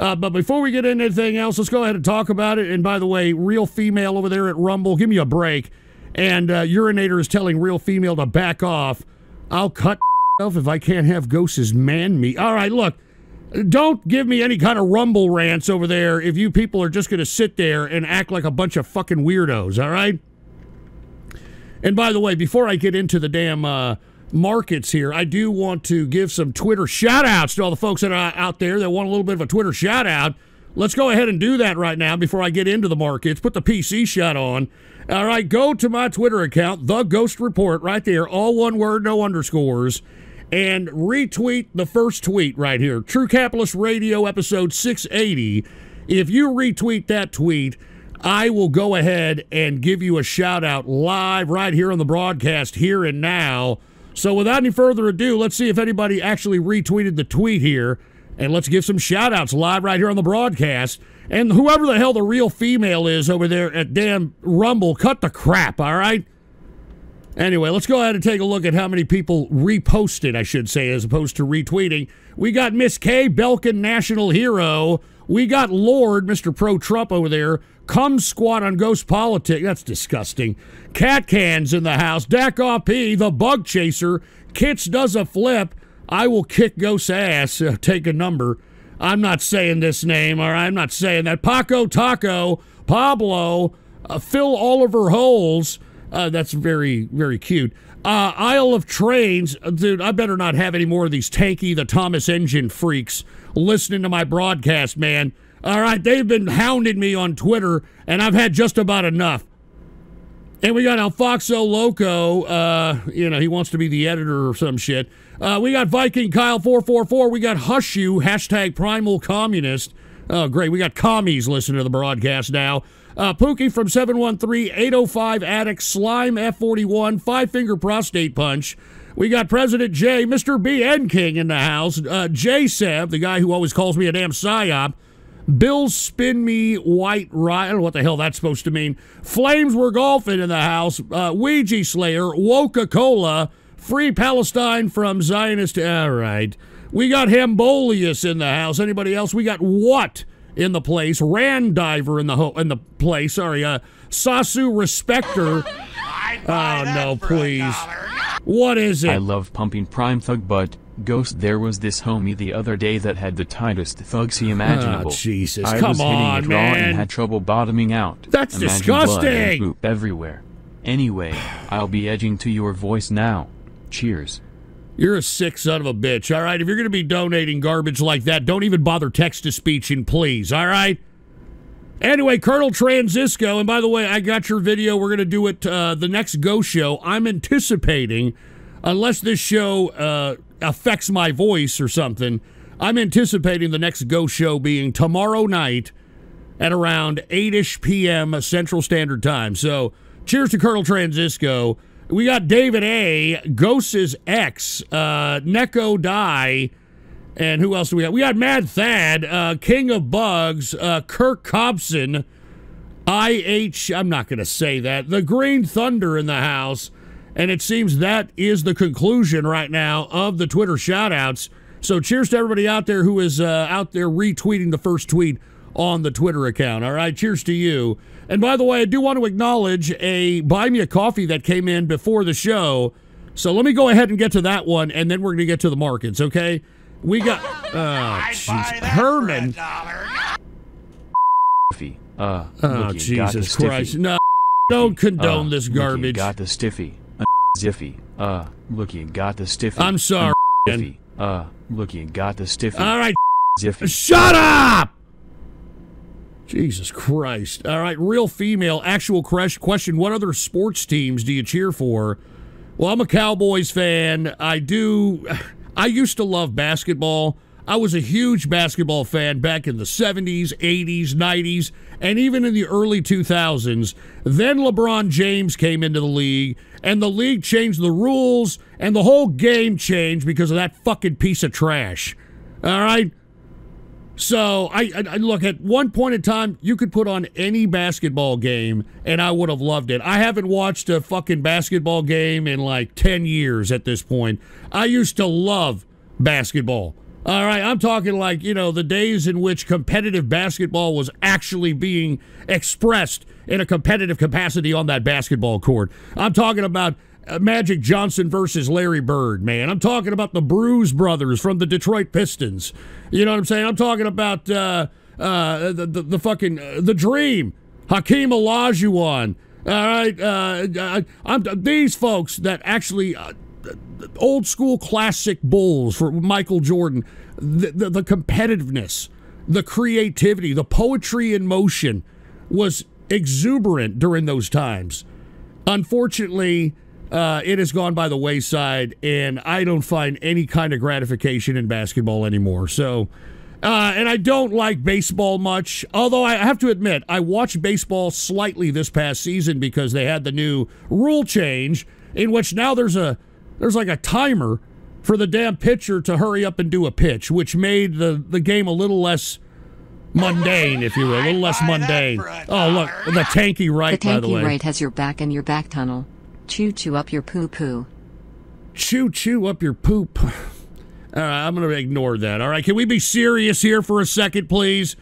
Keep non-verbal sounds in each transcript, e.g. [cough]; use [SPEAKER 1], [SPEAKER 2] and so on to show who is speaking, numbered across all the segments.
[SPEAKER 1] Uh, but before we get into anything else, let's go ahead and talk about it. And by the way, real female over there at Rumble, give me a break. And uh, urinator is telling real female to back off. I'll cut [laughs] off if I can't have ghosts man me. All right, look. Don't give me any kind of rumble rants over there if you people are just going to sit there and act like a bunch of fucking weirdos, all right? And by the way, before I get into the damn uh, markets here, I do want to give some Twitter shout outs to all the folks that are out there that want a little bit of a Twitter shout out. Let's go ahead and do that right now before I get into the markets. Put the PC shot on. All right, go to my Twitter account, The Ghost Report, right there, all one word, no underscores, and retweet the first tweet right here True Capitalist Radio, episode 680. If you retweet that tweet, I will go ahead and give you a shout out live right here on the broadcast, here and now. So, without any further ado, let's see if anybody actually retweeted the tweet here. And let's give some shout outs live right here on the broadcast. And whoever the hell the real female is over there at damn Rumble, cut the crap, all right? Anyway, let's go ahead and take a look at how many people reposted, I should say, as opposed to retweeting. We got Miss K, Belkin National Hero. We got Lord, Mr. Pro Trump over there. Come squat on Ghost Politics. That's disgusting. Cat Cans in the house. Dak P, the Bug Chaser. Kits does a flip. I will kick ghost ass. Uh, [laughs] take a number. I'm not saying this name, right? I'm not saying that. Paco Taco, Pablo, uh, Phil Oliver Holes. Uh, that's very, very cute. Uh, Isle of Trains. Uh, dude, I better not have any more of these tanky, the Thomas Engine freaks listening to my broadcast, man. All right, they've been hounding me on Twitter, and I've had just about enough. And we got Elfoxo Loco. Uh, you know, he wants to be the editor or some shit. Uh, we got Viking Kyle four four four. We got Hush You hashtag Primal Communist. Oh, great. We got commies listening to the broadcast now. Uh, Pookie from 713 805 Addict Slime F41 Five Finger Prostate Punch. We got President J, Mr. BN King in the house. Uh, J Seb, the guy who always calls me a damn psyop. Bill Spin Me White Ride. I don't know what the hell that's supposed to mean. Flames were golfing in the house. Uh, Ouija Slayer, Woca Cola, Free Palestine from Zionist. All right. We got Hambolius in the house. Anybody else? We got what in the place? Randiver in the ho- in the place. Sorry. Uh, Sasu Respecter. [laughs] Oh no, please. What is it?
[SPEAKER 2] I love pumping Prime Thug, but Ghost, there was this homie the other day that had the tightest thugsy imaginable.
[SPEAKER 1] Oh, Jesus,
[SPEAKER 2] I
[SPEAKER 1] come
[SPEAKER 2] was hitting
[SPEAKER 1] on,
[SPEAKER 2] it raw and had trouble bottoming out.
[SPEAKER 1] That's
[SPEAKER 2] Imagine blood and
[SPEAKER 1] disgusting.
[SPEAKER 2] poop everywhere. Anyway, I'll be edging to your voice now. Cheers.
[SPEAKER 1] You're a sick son of a bitch. All right. If you're going to be donating garbage like that, don't even bother text to speeching, please. All right. Anyway, Colonel Transisco, and by the way, I got your video. We're going to do it uh, the next Go show. I'm anticipating, unless this show uh, affects my voice or something, I'm anticipating the next Go show being tomorrow night at around 8 ish p.m. Central Standard Time. So, cheers to Colonel Transisco. We got David A., Ghosts X, uh, Neko Die, and who else do we have? We got Mad Thad, uh, King of Bugs, uh, Kirk Cobson, IH, I'm not going to say that, the Green Thunder in the house. And it seems that is the conclusion right now of the Twitter shoutouts. So cheers to everybody out there who is uh, out there retweeting the first tweet on the Twitter account. All right, cheers to you. And by the way, I do want to acknowledge a buy me a coffee that came in before the show. So let me go ahead and get to that one, and then we're going to get to the markets. Okay, we got [laughs] oh, jeez. Herman.
[SPEAKER 2] Stiffy. Uh,
[SPEAKER 1] Oh
[SPEAKER 2] look, you got the
[SPEAKER 1] Jesus. Christ! No, don't condone
[SPEAKER 2] Uh,
[SPEAKER 1] this
[SPEAKER 2] look, you
[SPEAKER 1] garbage.
[SPEAKER 2] got the stiffy. Uh, ziffy. Uh, look, you got the stiffy.
[SPEAKER 1] I'm sorry.
[SPEAKER 2] Uh, Ziffy. Uh, look, you got the stiffy.
[SPEAKER 1] All right,
[SPEAKER 2] Ziffy.
[SPEAKER 1] shut up. Jesus Christ! All right, real female. Actual crush question: What other sports teams do you cheer for? Well, I'm a Cowboys fan. I do. [sighs] I used to love basketball. I was a huge basketball fan back in the 70s, 80s, 90s, and even in the early 2000s. Then LeBron James came into the league, and the league changed the rules, and the whole game changed because of that fucking piece of trash. All right? So I, I, look at one point in time, you could put on any basketball game, and I would have loved it. I haven't watched a fucking basketball game in like ten years at this point. I used to love basketball. All right, I'm talking like, you know, the days in which competitive basketball was actually being expressed in a competitive capacity on that basketball court. I'm talking about Magic Johnson versus Larry Bird, man. I'm talking about the Bruise brothers from the Detroit Pistons. You know what I'm saying? I'm talking about uh, uh, the, the, the fucking uh, the Dream, Hakeem Olajuwon. All right, uh, I'm, these folks that actually uh, old school classic Bulls for Michael Jordan, the, the, the competitiveness, the creativity, the poetry in motion was exuberant during those times. Unfortunately, uh, it has gone by the wayside, and I don't find any kind of gratification in basketball anymore. So, uh, and I don't like baseball much. Although I have to admit, I watched baseball slightly this past season because they had the new rule change in which now there's a there's like a timer for the damn pitcher to hurry up and do a pitch, which made the, the game a little less mundane, if you will, a little less mundane. Oh, look, the tanky right,
[SPEAKER 3] the tanky
[SPEAKER 1] by the way.
[SPEAKER 3] right has your back in your back tunnel. Chew chew up your poo poo.
[SPEAKER 1] Chew chew up your poop. [sighs] All right, I'm going to ignore that. All right, can we be serious here for a second, please?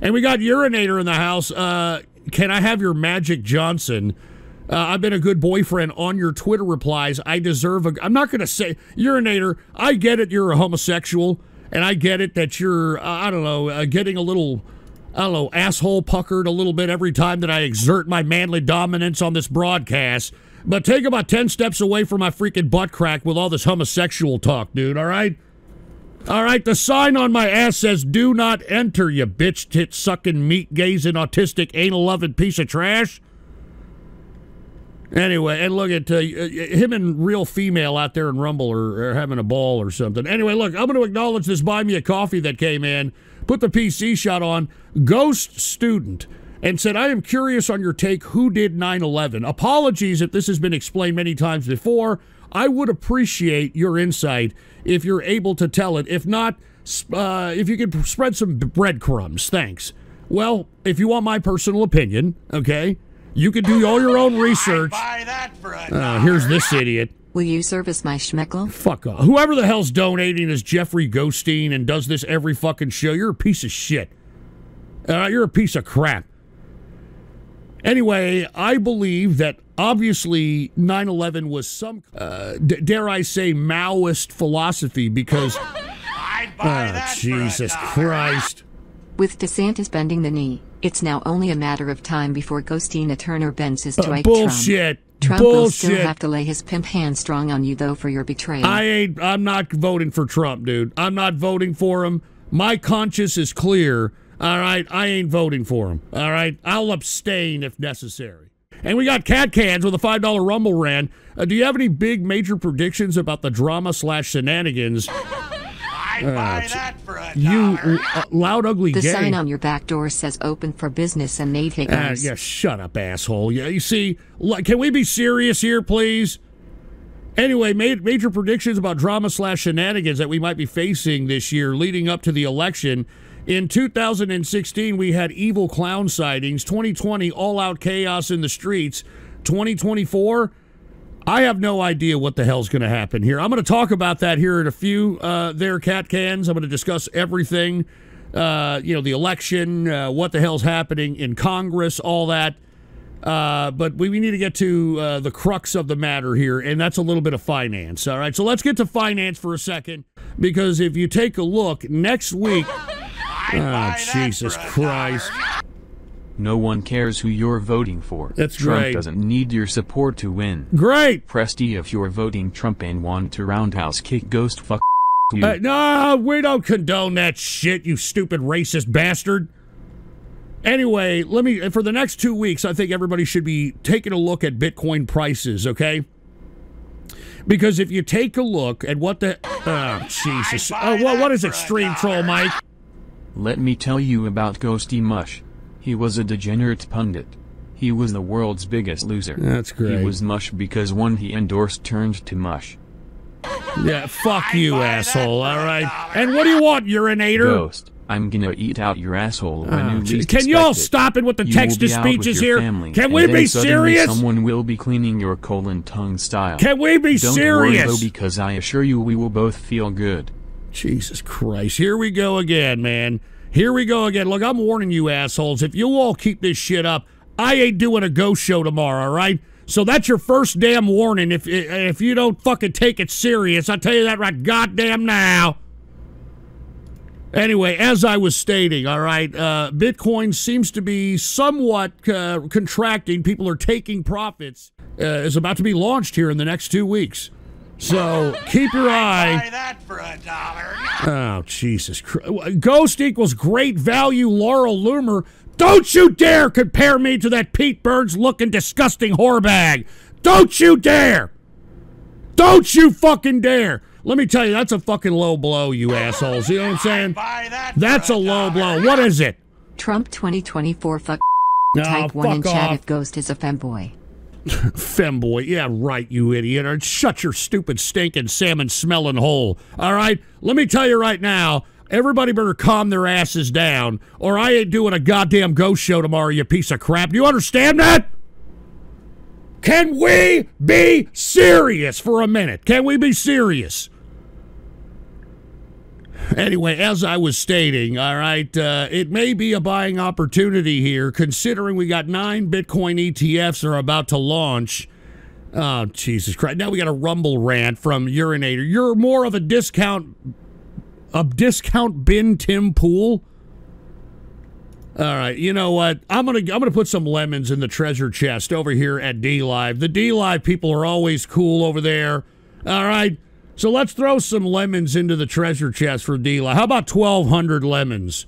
[SPEAKER 1] And we got urinator in the house. Uh, can I have your Magic Johnson? Uh, I've been a good boyfriend on your Twitter replies. I deserve a. I'm not going to say urinator. I get it. You're a homosexual, and I get it that you're. Uh, I don't know, uh, getting a little. I don't know, asshole puckered a little bit every time that I exert my manly dominance on this broadcast. But take about 10 steps away from my freaking butt crack with all this homosexual talk, dude, all right? All right, the sign on my ass says, do not enter, you bitch tit sucking, meat gazing, autistic, anal loving piece of trash. Anyway, and look at uh, him and real female out there in Rumble are, are, having a ball or something. Anyway, look, I'm going to acknowledge this buy me a coffee that came in, put the PC shot on, ghost student, and said, I am curious on your take who did 9 11. Apologies if this has been explained many times before. I would appreciate your insight if you're able to tell it. If not, uh, if you could spread some breadcrumbs. Thanks. Well, if you want my personal opinion, okay, you can do all your own research. Uh, here's this idiot.
[SPEAKER 3] Will you service my schmeckle?
[SPEAKER 1] Fuck off. Whoever the hell's donating is Jeffrey Ghosteen and does this every fucking show. You're a piece of shit. Uh, you're a piece of crap. Anyway, I believe that obviously 9 11 was some, uh, d- dare I say, Maoist philosophy because. [laughs] oh, Jesus Christ.
[SPEAKER 3] With DeSantis bending the knee, it's now only a matter of time before Ghostina Turner bends his to
[SPEAKER 1] uh, bullshit.
[SPEAKER 3] Trump. Trump
[SPEAKER 1] bullshit.
[SPEAKER 3] will still have to lay his pimp hand strong on you though for your betrayal.
[SPEAKER 1] I ain't. I'm not voting for Trump, dude. I'm not voting for him. My conscience is clear. All right, I ain't voting for him. All right, I'll abstain if necessary. And we got cat cans with a five dollar rumble ran. Uh, do you have any big major predictions about the drama slash shenanigans? [laughs]
[SPEAKER 4] Uh,
[SPEAKER 1] you uh, loud, ugly
[SPEAKER 3] the
[SPEAKER 1] gay.
[SPEAKER 3] sign on your back door says "Open for Business" and Nate
[SPEAKER 1] Uh,
[SPEAKER 3] Higgins.
[SPEAKER 1] yeah, shut up, asshole. Yeah, you see, l- can we be serious here, please? Anyway, made major predictions about drama slash shenanigans that we might be facing this year leading up to the election. In 2016, we had evil clown sightings. 2020, all out chaos in the streets. 2024, I have no idea what the hell's going to happen here. I'm going to talk about that here in a few. Uh, there, cat cans. I'm going to discuss everything. Uh, you know, the election, uh, what the hell's happening in Congress, all that. Uh, but we, we need to get to uh, the crux of the matter here, and that's a little bit of finance. All right, so let's get to finance for a second, because if you take a look next week, oh Jesus Christ,
[SPEAKER 2] No one cares who you're voting for.
[SPEAKER 1] That's
[SPEAKER 2] Trump
[SPEAKER 1] great.
[SPEAKER 2] doesn't need your support to win.
[SPEAKER 1] great.
[SPEAKER 2] Press D if you're voting Trump and want to roundhouse kick ghost fuck you.
[SPEAKER 1] Uh, no, we don't condone that shit, you stupid racist bastard. Anyway, let me for the next two weeks, I think everybody should be taking a look at Bitcoin prices, okay? Because if you take a look at what the oh Jesus, oh, what what is extreme troll, Mike?
[SPEAKER 2] Let me tell you about Ghosty Mush. He was a degenerate pundit. He was the world's biggest loser.
[SPEAKER 1] That's great.
[SPEAKER 2] He was mush because one he endorsed turned to mush.
[SPEAKER 1] Yeah, fuck you, asshole. All right. And what do you want, urinator?
[SPEAKER 2] Ghost, I'm gonna eat out your asshole when
[SPEAKER 1] Oh,
[SPEAKER 2] you
[SPEAKER 1] gee.
[SPEAKER 2] least
[SPEAKER 1] Can you all stop it with the
[SPEAKER 2] You
[SPEAKER 1] text
[SPEAKER 2] will
[SPEAKER 1] to
[SPEAKER 2] be out with
[SPEAKER 1] speeches here?
[SPEAKER 2] family,
[SPEAKER 1] Can we be
[SPEAKER 2] suddenly
[SPEAKER 1] serious?
[SPEAKER 2] Someone will be cleaning your colon tongue style.
[SPEAKER 1] Can we be
[SPEAKER 2] Don't worry though because I assure you we will both feel good.
[SPEAKER 1] Jesus Christ. Here we go again, man. Here we go again. Look, I'm warning you assholes. If you all keep this shit up, I ain't doing a ghost show tomorrow, all right? So that's your first damn warning. If if you don't fucking take it serious, I'll tell you that right goddamn now. Anyway, as I was stating, all right, uh, Bitcoin seems to be somewhat uh, contracting. People are taking profits. Uh, is about to be launched here in the next two weeks. So keep your eye.
[SPEAKER 4] Buy that for a dollar.
[SPEAKER 1] Oh, Jesus Christ. Ghost equals great value, Laura Loomer. Don't you dare compare me to that Pete Burns looking disgusting whorebag. Don't you dare. Don't you fucking dare. Let me tell you, that's a fucking low blow, you assholes. You know what I'm saying?
[SPEAKER 4] Buy that for
[SPEAKER 1] That's a low blow. What is it?
[SPEAKER 3] Trump 2024 fuck.
[SPEAKER 1] No,
[SPEAKER 3] Type 1 in
[SPEAKER 1] fuck
[SPEAKER 3] chat if Ghost is a femboy. [laughs]
[SPEAKER 1] Femboy. Yeah, right, you idiot. Shut your stupid stinking salmon smelling hole. All right? Let me tell you right now. Everybody better calm their asses down, or I ain't doing a goddamn ghost show tomorrow, you piece of crap. Do you understand that? Can we be serious for a minute? Can we be serious? Anyway, as I was stating, all right, uh, it may be a buying opportunity here, considering we got nine Bitcoin ETFs are about to launch. Oh, Jesus Christ. Now we got a rumble rant from Urinator. You're more of a discount, a discount bin Tim Pool. All right, you know what? I'm gonna I'm gonna put some lemons in the treasure chest over here at D Live. The D Live people are always cool over there. All right, so let's throw some lemons into the treasure chest for D Live. How about 1,200 lemons?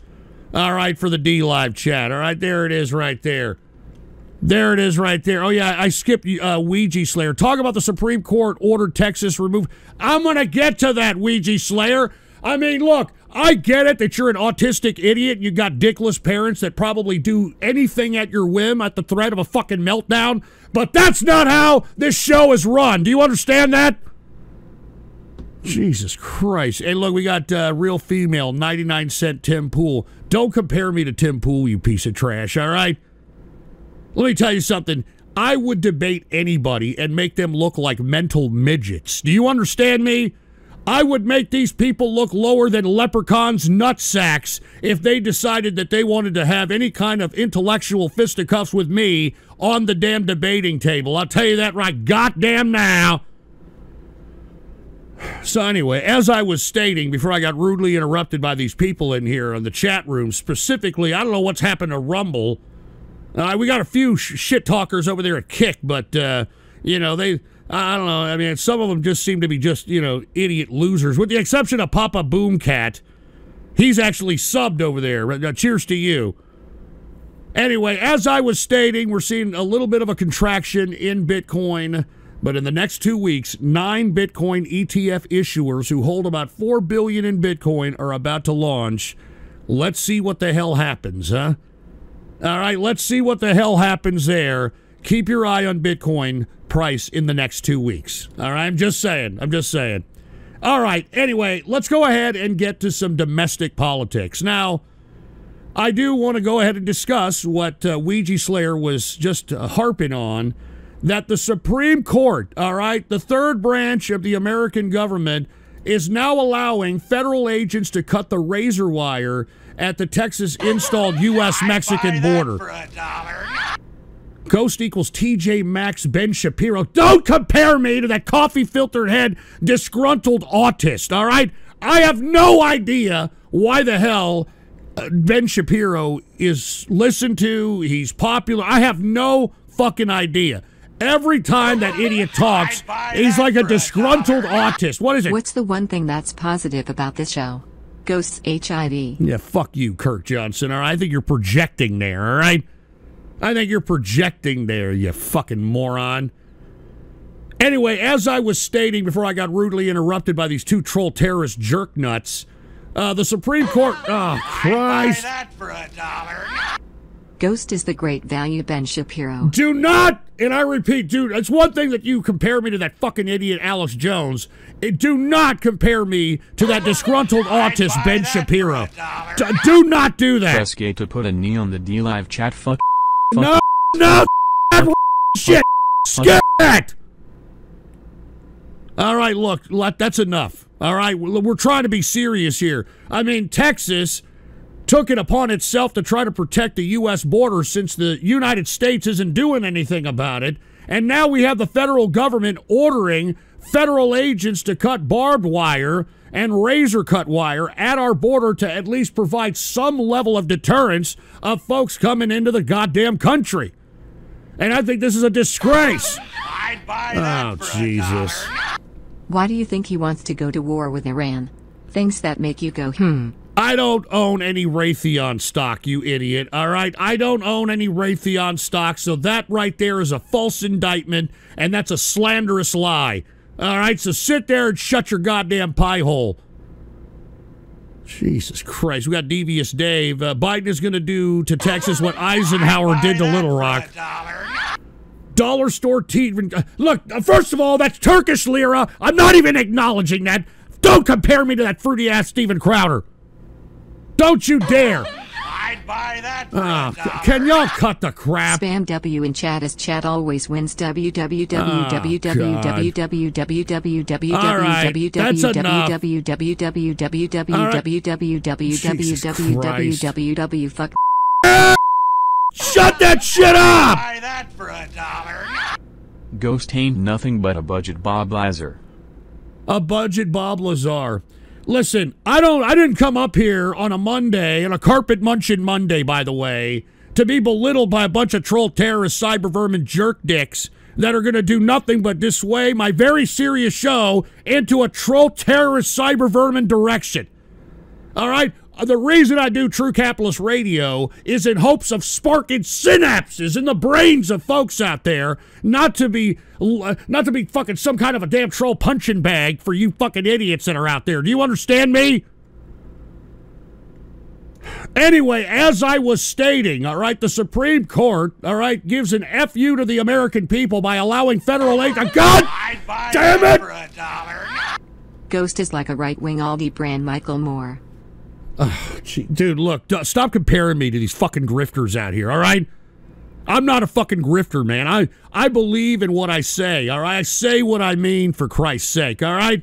[SPEAKER 1] All right, for the D Live chat. All right, there it is, right there. There it is, right there. Oh yeah, I skipped uh, Ouija Slayer. Talk about the Supreme Court ordered Texas remove. I'm gonna get to that Ouija Slayer. I mean, look, I get it that you're an autistic idiot. You got dickless parents that probably do anything at your whim at the threat of a fucking meltdown. But that's not how this show is run. Do you understand that? Jesus Christ. Hey, look, we got uh, real female, 99 cent Tim Pool. Don't compare me to Tim Pool, you piece of trash, all right? Let me tell you something. I would debate anybody and make them look like mental midgets. Do you understand me? I would make these people look lower than leprechauns' nutsacks if they decided that they wanted to have any kind of intellectual fisticuffs with me on the damn debating table. I'll tell you that right goddamn now. So, anyway, as I was stating before I got rudely interrupted by these people in here in the chat room, specifically, I don't know what's happened to Rumble. Uh, we got a few sh- shit talkers over there at Kick, but, uh, you know, they, I don't know. I mean, some of them just seem to be just, you know, idiot losers, with the exception of Papa Boomcat. He's actually subbed over there. Cheers to you. Anyway, as I was stating, we're seeing a little bit of a contraction in Bitcoin. But in the next two weeks, nine Bitcoin ETF issuers who hold about four billion in Bitcoin are about to launch. Let's see what the hell happens, huh? All right, let's see what the hell happens there. Keep your eye on Bitcoin price in the next two weeks. All right, I'm just saying. I'm just saying. All right, anyway, let's go ahead and get to some domestic politics. Now, I do want to go ahead and discuss what uh, Ouija Slayer was just uh, harping on that the Supreme Court, all right, the third branch of the American government, is now allowing federal agents to cut the razor wire at the Texas installed [laughs] U.S. Mexican border. Ghost equals TJ Maxx Ben Shapiro. Don't compare me to that coffee filtered head disgruntled autist, all right? I have no idea why the hell uh, Ben Shapiro is listened to. He's popular. I have no fucking idea. Every time that idiot talks, he's like a disgruntled autist. What is it?
[SPEAKER 3] What's the one thing that's positive about this show? Ghosts HIV.
[SPEAKER 1] Yeah, fuck you, Kirk Johnson. All right, I think you're projecting there. All right, I think you're projecting there. You fucking moron. Anyway, as I was stating before I got rudely interrupted by these two troll terrorist jerk nuts, uh, the Supreme Court. [laughs] Oh
[SPEAKER 4] Buy
[SPEAKER 1] Christ!
[SPEAKER 4] that for a dollar.
[SPEAKER 3] Ghost is the great value Ben Shapiro.
[SPEAKER 1] Do not, and I repeat, dude, it's one thing that you compare me to that fucking idiot Alex Jones. It, do not compare me to that disgruntled [laughs] autist Ben
[SPEAKER 4] that for a
[SPEAKER 1] Shapiro.
[SPEAKER 4] dollar.
[SPEAKER 1] D- do not do that.
[SPEAKER 2] Press K to put a knee on the D Live chat. Fuck.
[SPEAKER 1] No, no, that shit. Skip that. All right, look, that's enough. All right, we're we're trying to be serious here. I mean, Texas took it upon itself to try to protect the U.S. border since the United States isn't doing anything about it. And now we have the federal government ordering federal agents to cut barbed wire and razor cut wire at our border to at least provide some level of deterrence of folks coming into the goddamn country. And I think this is a disgrace.
[SPEAKER 4] I'd buy that
[SPEAKER 1] Oh,
[SPEAKER 4] for
[SPEAKER 1] Jesus.
[SPEAKER 4] dollar.
[SPEAKER 3] Why do you think he wants to go to war with Iran? Things that make you go, hmm.
[SPEAKER 1] I don't own any Raytheon stock, you idiot. All right? I don't own any Raytheon stock, so that right there is a false indictment, and that's a slanderous lie. All right? So sit there and shut your goddamn pie hole. Jesus Christ. We got Devious Dave. Uh, Biden is going to do to Texas what Eisenhower did to Little Rock.
[SPEAKER 4] dollar.
[SPEAKER 1] Store tea. Look, first of all, that's Turkish lira. I'm not even acknowledging that. Don't compare me to that fruity ass Steven Crowder. Don't you dare.
[SPEAKER 4] I'd buy that for a dollar.
[SPEAKER 1] can y'all cut the crap?
[SPEAKER 3] Spam W in chat as chat always wins www fuck
[SPEAKER 1] Shut that shit up!
[SPEAKER 4] Buy that for a dollar.
[SPEAKER 2] Ghost ain't nothing but a budget Bob Lazar.
[SPEAKER 1] A budget Bob Lazar. Listen, I don't I didn't come up here on a Monday, on a carpet munching Monday, by the way, to be belittled by a bunch of troll terrorist cyber vermin jerk dicks that are gonna do nothing but dissuade my very serious show into a troll terrorist cyber vermin direction. All right? The reason I do True Capitalist Radio is in hopes of sparking synapses in the brains of folks out there, not to be not to be fucking some kind of a damn troll punching bag for you fucking idiots that are out there. Do you understand me? Anyway, as I was stating, all right, the Supreme Court, all right, gives an FU to the American people by allowing federal aid. [laughs] God
[SPEAKER 4] I'd buy
[SPEAKER 1] damn it!
[SPEAKER 4] for a dollar.
[SPEAKER 3] Ghost is like a right wing Aldi brand Michael Moore.
[SPEAKER 1] Gee, Dude, look, stop comparing me to these fucking grifters out here, all right? I'm not a fucking grifter, man. I, I believe in what I say, all right? I say what I mean for Christ's sake, all right?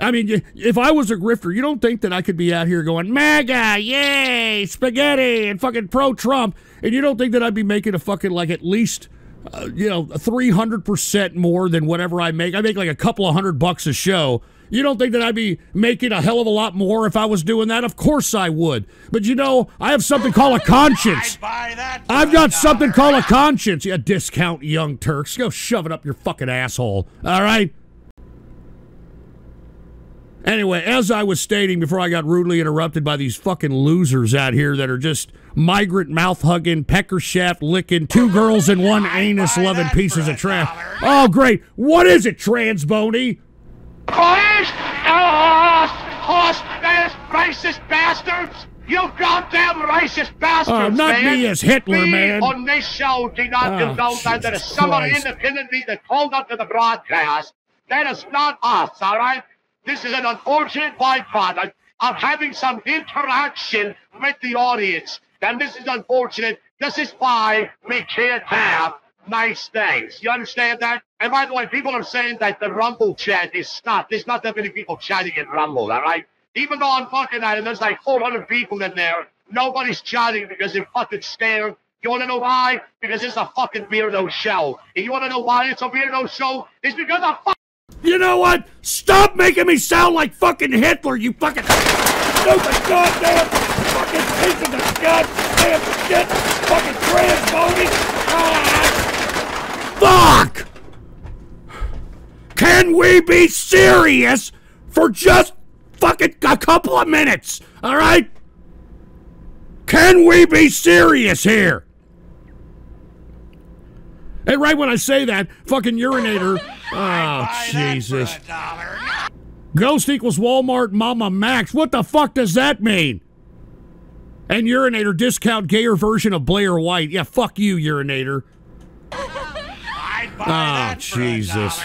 [SPEAKER 1] I mean, if I was a grifter, you don't think that I could be out here going, MAGA, yay, spaghetti, and fucking pro Trump, and you don't think that I'd be making a fucking, like, at least, uh, you know, 300% more than whatever I make? I make like a couple of hundred bucks a show. You don't think that I'd be making a hell of a lot more if I was doing that? Of course I would. But you know, I have something called a [laughs] conscience.
[SPEAKER 4] I'd buy that
[SPEAKER 1] I've got something called a conscience. You discount young Turks. Go shove it up your fucking asshole. All right? Anyway, as I was stating before I got rudely interrupted by these fucking losers out here that are just migrant mouth hugging, pecker shaft licking, two girls and one anus loving pieces of trash. Oh, great. What is it, trans
[SPEAKER 5] Oh, horse, those racist bastards! You goddamn racist oh, bastards,
[SPEAKER 1] Oh, not
[SPEAKER 5] man!
[SPEAKER 1] me as Hitler,
[SPEAKER 5] we
[SPEAKER 1] man.
[SPEAKER 5] on this show do not
[SPEAKER 1] Oh,
[SPEAKER 5] condone that. There is
[SPEAKER 1] Jesus
[SPEAKER 5] someone
[SPEAKER 1] Christ.
[SPEAKER 5] independently that called up to the broadcast. That is not us, all right? This is an unfortunate byproduct of having some interaction with the audience. And this is unfortunate. This is why we can't have nice things. You understand that? And by the way, people are saying that the Rumble chat is not. There's not that many people chatting in Rumble, all right? Even though I'm fucking at it, there's like 400 people in there. Nobody's chatting because they're fucking scared. You wanna know why? Because it's a fucking weirdo show. And you wanna know why it's a weirdo show? It's because of fuck.
[SPEAKER 1] You know what? Stop making me sound like fucking Hitler, you fucking [laughs] stupid goddamn fucking piece of the goddamn shit, fucking trans. Ah. Fuck! Can we be serious for just fucking a couple of minutes? All right? Can we be serious here? And right when I say that, fucking urinator. [laughs] Oh, Jesus.
[SPEAKER 4] for a dollar.
[SPEAKER 1] Ghost equals Walmart Mama Max. What the fuck does that mean? And urinator discount gayer version of Blair White. Yeah, fuck you, urinator.
[SPEAKER 4] I'd buy
[SPEAKER 1] Oh,
[SPEAKER 4] that
[SPEAKER 1] Jesus.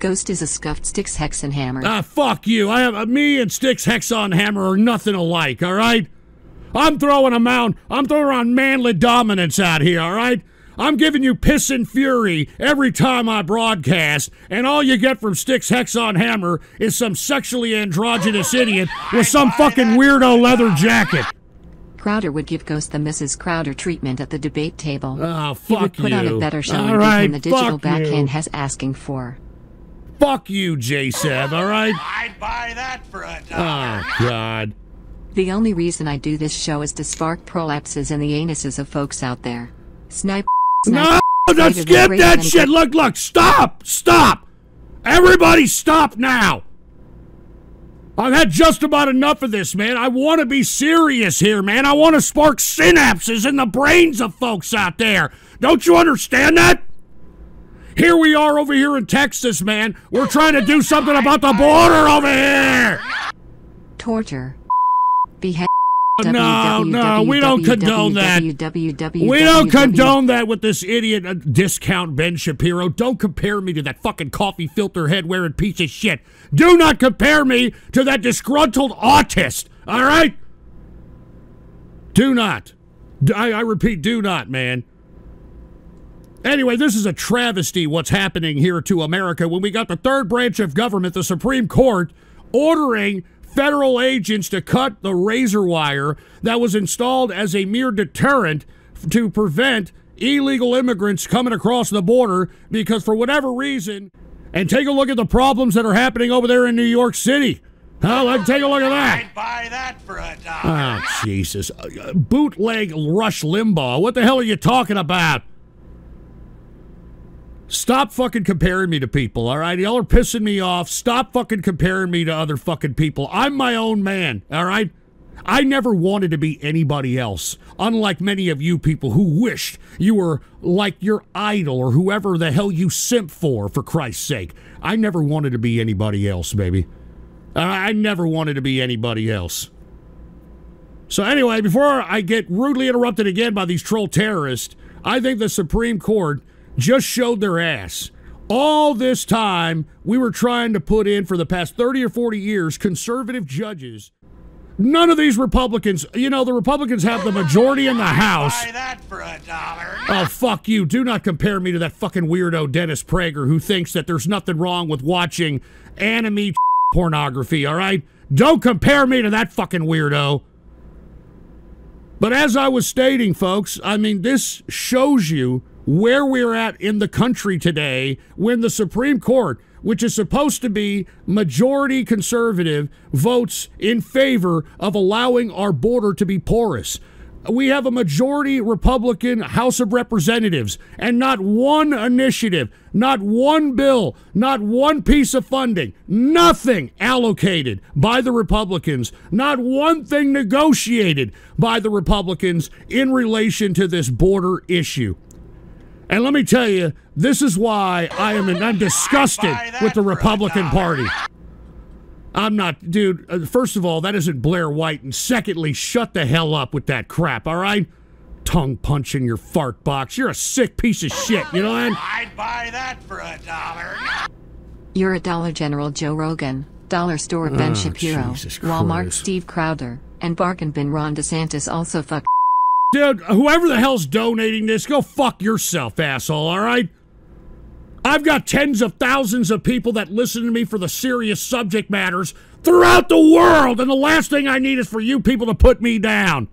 [SPEAKER 3] Ghost is a scuffed Styx Hexenhammer.
[SPEAKER 1] Ah, fuck you. I have uh, me and Styx Hexenhammer are nothing alike. All right. I'm throwing a out. I'm throwing around manly dominance out here. All right. I'm giving you piss and fury every time I broadcast, and all you get from Styx Hexenhammer is some sexually androgynous idiot with some fucking weirdo leather jacket.
[SPEAKER 3] Crowder would give Ghost the Mrs. Crowder treatment at the debate table.
[SPEAKER 1] Oh,
[SPEAKER 3] he would
[SPEAKER 1] fuck
[SPEAKER 3] put on a
[SPEAKER 1] you.
[SPEAKER 3] better show
[SPEAKER 1] All
[SPEAKER 3] and
[SPEAKER 1] right,
[SPEAKER 3] give him the digital
[SPEAKER 1] fuck
[SPEAKER 3] backhand
[SPEAKER 1] you.
[SPEAKER 3] has asking for.
[SPEAKER 1] Fuck you, J Seb, all right?
[SPEAKER 4] I'd buy that for a dollar.
[SPEAKER 1] Oh, God.
[SPEAKER 3] The only reason I do this show is to spark prolapses in the anuses of folks out there. Snipe.
[SPEAKER 1] No,
[SPEAKER 3] snipe
[SPEAKER 1] no,
[SPEAKER 3] greater than
[SPEAKER 1] skip that shit. Look, look, stop, stop. Everybody stop now. I've had just about enough of this, man. I want to be serious here, man. I want to spark synapses in the brains of folks out there. Don't you understand that? Here we are over here in Texas, man. We're trying to do something about the border over here.
[SPEAKER 3] Torture. Behead.
[SPEAKER 1] No, no, we don't condone that. We don't condone that with this idiot uh, discount Ben Shapiro. Don't compare me to that fucking coffee filter head wearing piece of shit. Do not compare me to that disgruntled autist. All right? Do not. I repeat, do not, man. Anyway, this is a travesty what's happening here to America when we got the third branch of government, the Supreme Court, ordering federal agents to cut the razor wire that was installed as a mere deterrent to prevent illegal immigrants coming across the border because for whatever reason, and take a look at the problems that are happening over there in New York City. Huh? Let's take a look at that.
[SPEAKER 4] I'd buy that for a dollar.
[SPEAKER 1] Oh, Jesus. Uh, uh, Bootleg Rush Limbaugh. What the hell are you talking about? Stop fucking comparing me to people, all right? Y'all are pissing me off. Stop fucking comparing me to other fucking people. I'm my own man, all right? I never wanted to be anybody else, unlike many of you people who wished you were like your idol or whoever the hell you simp for, for Christ's sake. I never wanted to be anybody else, baby. I never wanted to be anybody else. So anyway, before I get rudely interrupted again by these troll terrorists, I think the Supreme Court just showed their ass. All this time we were trying to put in for the past 30 or 40 years conservative judges. None of these Republicans, you know, the Republicans have the majority in the House.
[SPEAKER 4] Buy that for a dollar.
[SPEAKER 1] Oh, fuck you. Do not compare me to that fucking weirdo Dennis Prager who thinks that there's nothing wrong with watching anime [laughs] pornography, all right? Don't compare me to that fucking weirdo. But as I was stating, folks, I mean, this shows you where we're at in the country today when the Supreme Court, which is supposed to be majority conservative, votes in favor of allowing our border to be porous. We have a majority Republican House of Representatives, and not one initiative, not one bill, not one piece of funding, nothing allocated by the Republicans, not one thing negotiated by the Republicans in relation to this border issue. And let me tell you, this is why I am I'm disgusted with the Republican. Party. I'm not, dude. Uh, first of all, that isn't Blair White, and secondly, shut the hell up with that crap. All right, tongue punch in your fart box. You're a sick piece of shit. You know that?
[SPEAKER 4] I'd buy that for a dollar.
[SPEAKER 3] You're a Dollar General Joe Rogan, Dollar Store Ben
[SPEAKER 1] Oh,
[SPEAKER 3] Shapiro, Walmart Steve Crowder, and Bargain Bin Ron DeSantis also fuck.
[SPEAKER 1] Dude, whoever the hell's donating this, go fuck yourself, asshole, all right? I've got tens of thousands of people that listen to me for the serious subject matters throughout the world, and the last thing I need is for you people to put me down.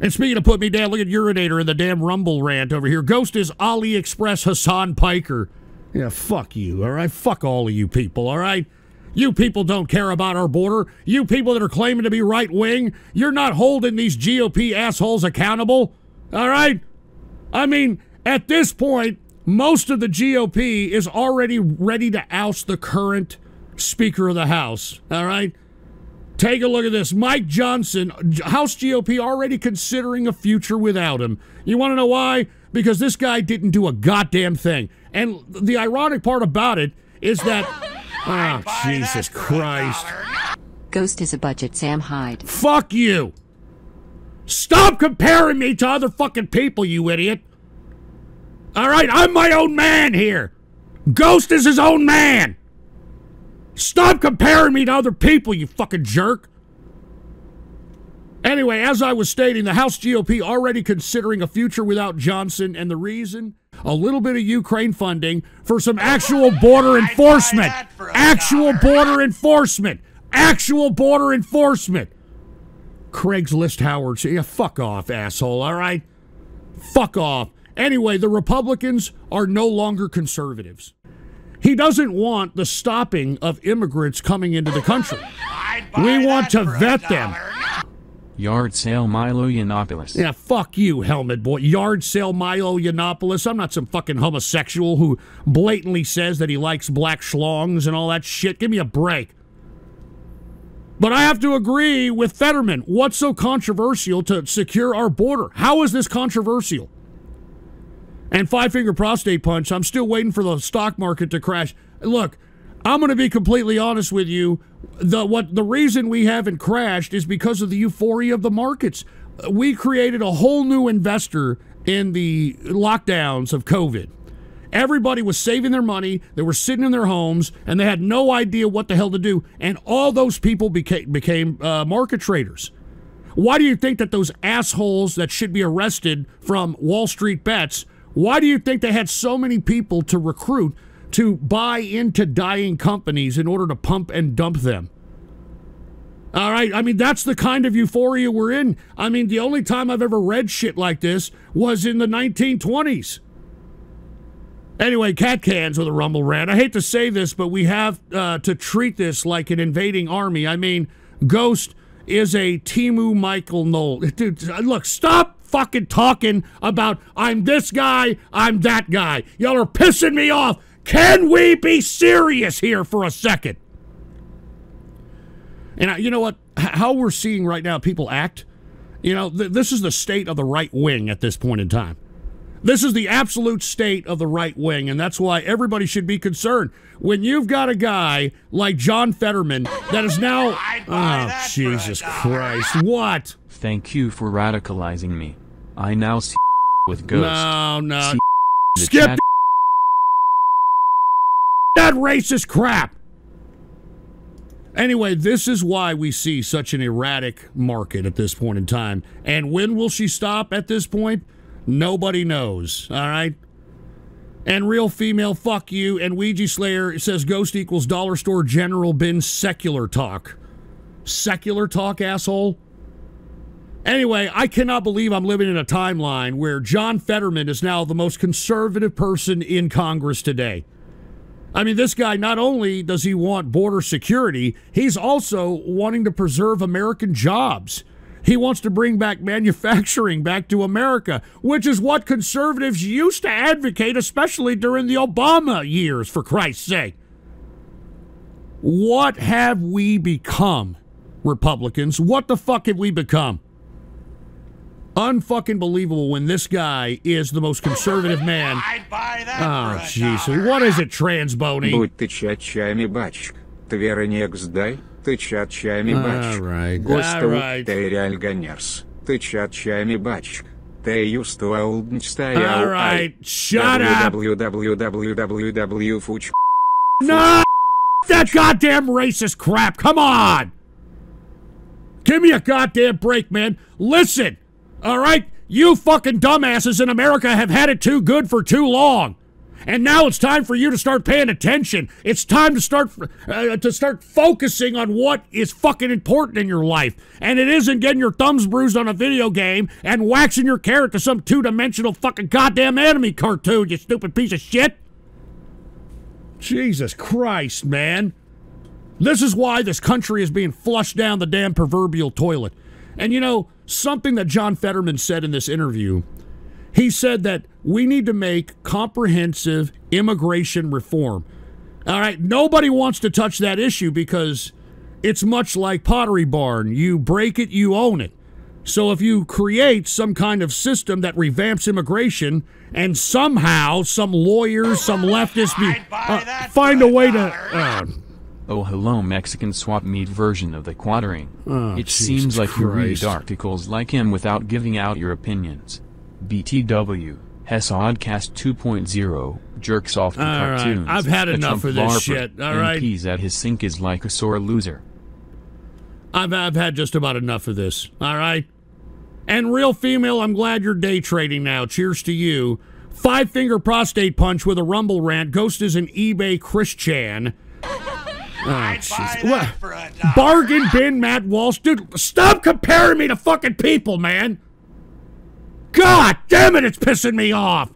[SPEAKER 1] And speaking of put me down, look at Urinator in the damn Rumble rant over here. Ghost is AliExpress Hasan Piker. Yeah, fuck you, all right? Fuck all of you people, all right? You people don't care about our border. You people that are claiming to be right wing, you're not holding these GOP assholes accountable, all right? I mean, at this point, most of the GOP is already ready to oust the current Speaker of the House, all right? Take a look at this. Mike Johnson, House GOP already considering a future without him. You want to know why? Because this guy didn't do a goddamn thing. And the ironic part about it is that. Oh, Jesus
[SPEAKER 4] that for a
[SPEAKER 1] Christ.
[SPEAKER 3] Ghost is a budget Sam Hyde.
[SPEAKER 1] Fuck you. Stop comparing me to other fucking people, you idiot. All right, I'm my own man here. Ghost is his own man. Stop comparing me to other people, you fucking jerk. Anyway, as I was stating, the House GOP already considering a future without Johnson, and the reason? A little bit of Ukraine funding for some actual border enforcement.
[SPEAKER 4] that for a
[SPEAKER 1] Actual border enforcement. Actual border enforcement. Craigslist Howard. Yeah, fuck off, asshole, all right? Fuck off. Anyway, the Republicans are no longer conservatives. He doesn't want the stopping of immigrants coming into the country. We want to vet them.
[SPEAKER 2] Yard sale Milo Yiannopoulos.
[SPEAKER 1] Yeah, fuck you, helmet boy. Yard sale Milo Yiannopoulos. I'm not some fucking homosexual who blatantly says that he likes black schlongs and all that shit. Give me a break. But I have to agree with Fetterman. What's so controversial to secure our border? How is this controversial? And five finger prostate punch, I'm still waiting for the stock market to crash. Look, I'm going to be completely honest with you. The what the reason we haven't crashed is because of the euphoria of the markets. We created a whole new investor in the lockdowns of COVID. Everybody was saving their money. They were sitting in their homes, and they had no idea what the hell to do. And all those people became became uh, market traders. Why do you think that those assholes that should be arrested from Wall Street bets? Why do you think they had so many people to recruit to buy into dying companies in order to pump and dump them? All right, I mean that's the kind of euphoria we're in. I mean, the only time I've ever read shit like this was in the 1920s. Anyway, cat cans with a rumble rant. I hate to say this, but we have uh, to treat this like an invading army. I mean, Ghost is a Temu Michael Knowles. [laughs] Dude, look, stop fucking talking about I'm this guy, I'm that guy. Y'all are pissing me off. Can we be serious here for a second? And I, you know what? How we're seeing right now people act, you know, th- this is the state of the right wing at this point in time. This is the absolute state of the right wing, and that's why everybody should be concerned. When you've got a guy like John Fetterman that is now. [laughs]
[SPEAKER 4] I'd buy
[SPEAKER 1] Oh,
[SPEAKER 4] that for a
[SPEAKER 1] Jesus. Christ. What?
[SPEAKER 2] Thank you for radicalizing me. I now see [laughs] with Ghost.
[SPEAKER 1] No, no. [laughs] Skip
[SPEAKER 2] chat-
[SPEAKER 1] that racist crap. Anyway, this is why we see such an erratic market at this point in time. And when will she stop at this point? Nobody knows. All right? And real female, fuck you. And Ouija Slayer says ghost equals dollar store general bin secular talk. Secular talk, asshole? Anyway, I cannot believe I'm living in a timeline where John Fetterman is now the most conservative person in Congress today. I mean, this guy not only does he want border security, he's also wanting to preserve American jobs. He wants to bring back manufacturing back to America, which is what conservatives used to advocate, especially during the Obama years, for Christ's sake. What have we become, Republicans? What the fuck have we become? Unfucking believable when this guy is the most conservative man.
[SPEAKER 4] I'd buy that
[SPEAKER 1] Oh,
[SPEAKER 4] for a
[SPEAKER 1] Jesus.
[SPEAKER 4] dollar.
[SPEAKER 1] What is it, transbony?
[SPEAKER 6] Будь ты чачами бачк, твернек сдай, ты чачами бачк.
[SPEAKER 1] Alright,
[SPEAKER 6] Госту
[SPEAKER 1] alright.
[SPEAKER 6] ты реаль ганерс, ты чачами бачк. Ты юсту аулднчтая
[SPEAKER 1] Alright, shut up.
[SPEAKER 6] www.fuch
[SPEAKER 1] No! That goddamn racist crap. Come on. Give me a goddamn break, man. Listen. All right? You fucking dumbasses in America have had it too good for too long. And now it's time for you to start paying attention. It's time to start uh, to start focusing on what is fucking important in your life. And it isn't getting your thumbs bruised on a video game and waxing your carrot to some two-dimensional fucking goddamn anime cartoon, you stupid piece of shit. Jesus Christ, man. This is why this country is being flushed down the damn proverbial toilet. And you know, something that John Fetterman said in this interview, he said that we need to make comprehensive immigration reform. All right, nobody wants to touch that issue because it's much like Pottery Barn. You break it, you own it. So if you create some kind of system that revamps immigration and somehow some lawyers, some leftists be, uh, find a way to uh,
[SPEAKER 2] Oh hello Mexican swap meet version of the Quartering.
[SPEAKER 1] Oh,
[SPEAKER 2] it seems like you read articles like him without giving out your opinions. BTW, Hess Oddcast 2.0, jerks off to
[SPEAKER 1] All right,
[SPEAKER 2] cartoons.
[SPEAKER 1] I've had enough of this
[SPEAKER 2] larper,
[SPEAKER 1] shit, all right?
[SPEAKER 2] at his sink is like a sore loser.
[SPEAKER 1] I've, I've had just about enough of this. All right. And real female, I'm glad you're day trading now. Cheers to you. Five finger prostate punch with a rumble rant. Ghost is an eBay Christian. Oh,
[SPEAKER 4] I'd ah,
[SPEAKER 1] buy
[SPEAKER 4] that for a dollar.
[SPEAKER 1] Bargain bin Matt Walsh. Dude, stop comparing me to fucking people, man. God damn it, it's pissing me off.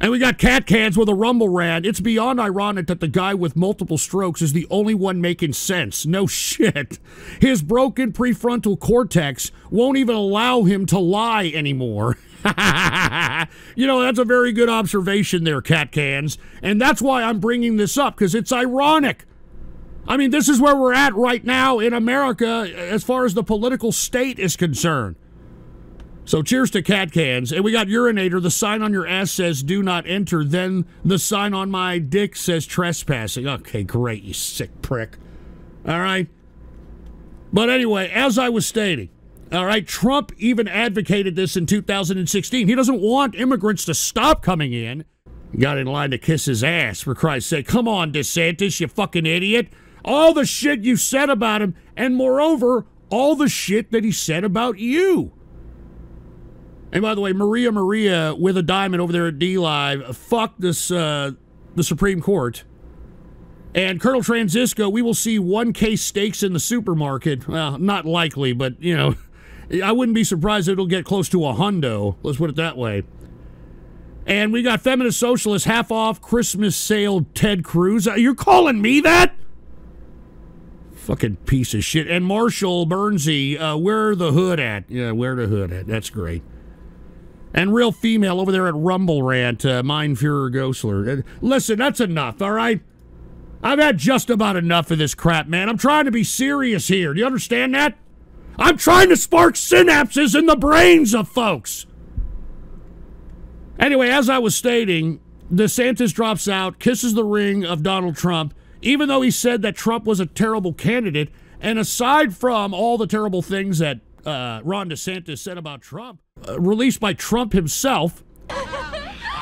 [SPEAKER 1] And we got cat cans with a rumble rant. It's beyond ironic that the guy with multiple strokes is the only one making sense. No shit. His broken prefrontal cortex won't even allow him to lie anymore. [laughs] [laughs] you know, that's a very good observation there, cat cans. And that's why I'm bringing this up, because it's ironic. I mean, this is where we're at right now in America as far as the political state is concerned. So cheers to cat cans. And we got urinator. The sign on your ass says do not enter. Then the sign on my dick says trespassing. Okay, great, you sick prick. All right. But anyway, as I was stating, all right, Trump even advocated this in 2016. He doesn't want immigrants to stop coming in. Got in line to kiss his ass, for Christ's sake. Come on, DeSantis, you fucking idiot. All the shit you said about him, and moreover, all the shit that he said about you. And by the way, Maria Maria with a diamond over there at DLive, fuck this, uh, the Supreme Court. And Colonel Transisco, we will see one case steaks in the supermarket. Well, not likely, but you know, I wouldn't be surprised if it'll get close to a hundo. Let's put it that way. And we got feminist socialist half off Christmas sale Ted Cruz. Uh, You're calling me that? Fucking piece of shit. And Marshall Bernsey, uh, where the hood at? Yeah, where the hood at? That's great. And real female over there at Rumble Rant, uh, Mein Führer Ghostler. Uh, listen, that's enough, all right? I've had just about enough of this crap, man. I'm trying to be serious here. Do you understand that? I'm trying to spark synapses in the brains of folks. Anyway, as I was stating, DeSantis drops out, kisses the ring of Donald Trump, even though he said that Trump was a terrible candidate. And aside from all the terrible things that uh, Ron DeSantis said about Trump, uh, released by Trump himself. [laughs]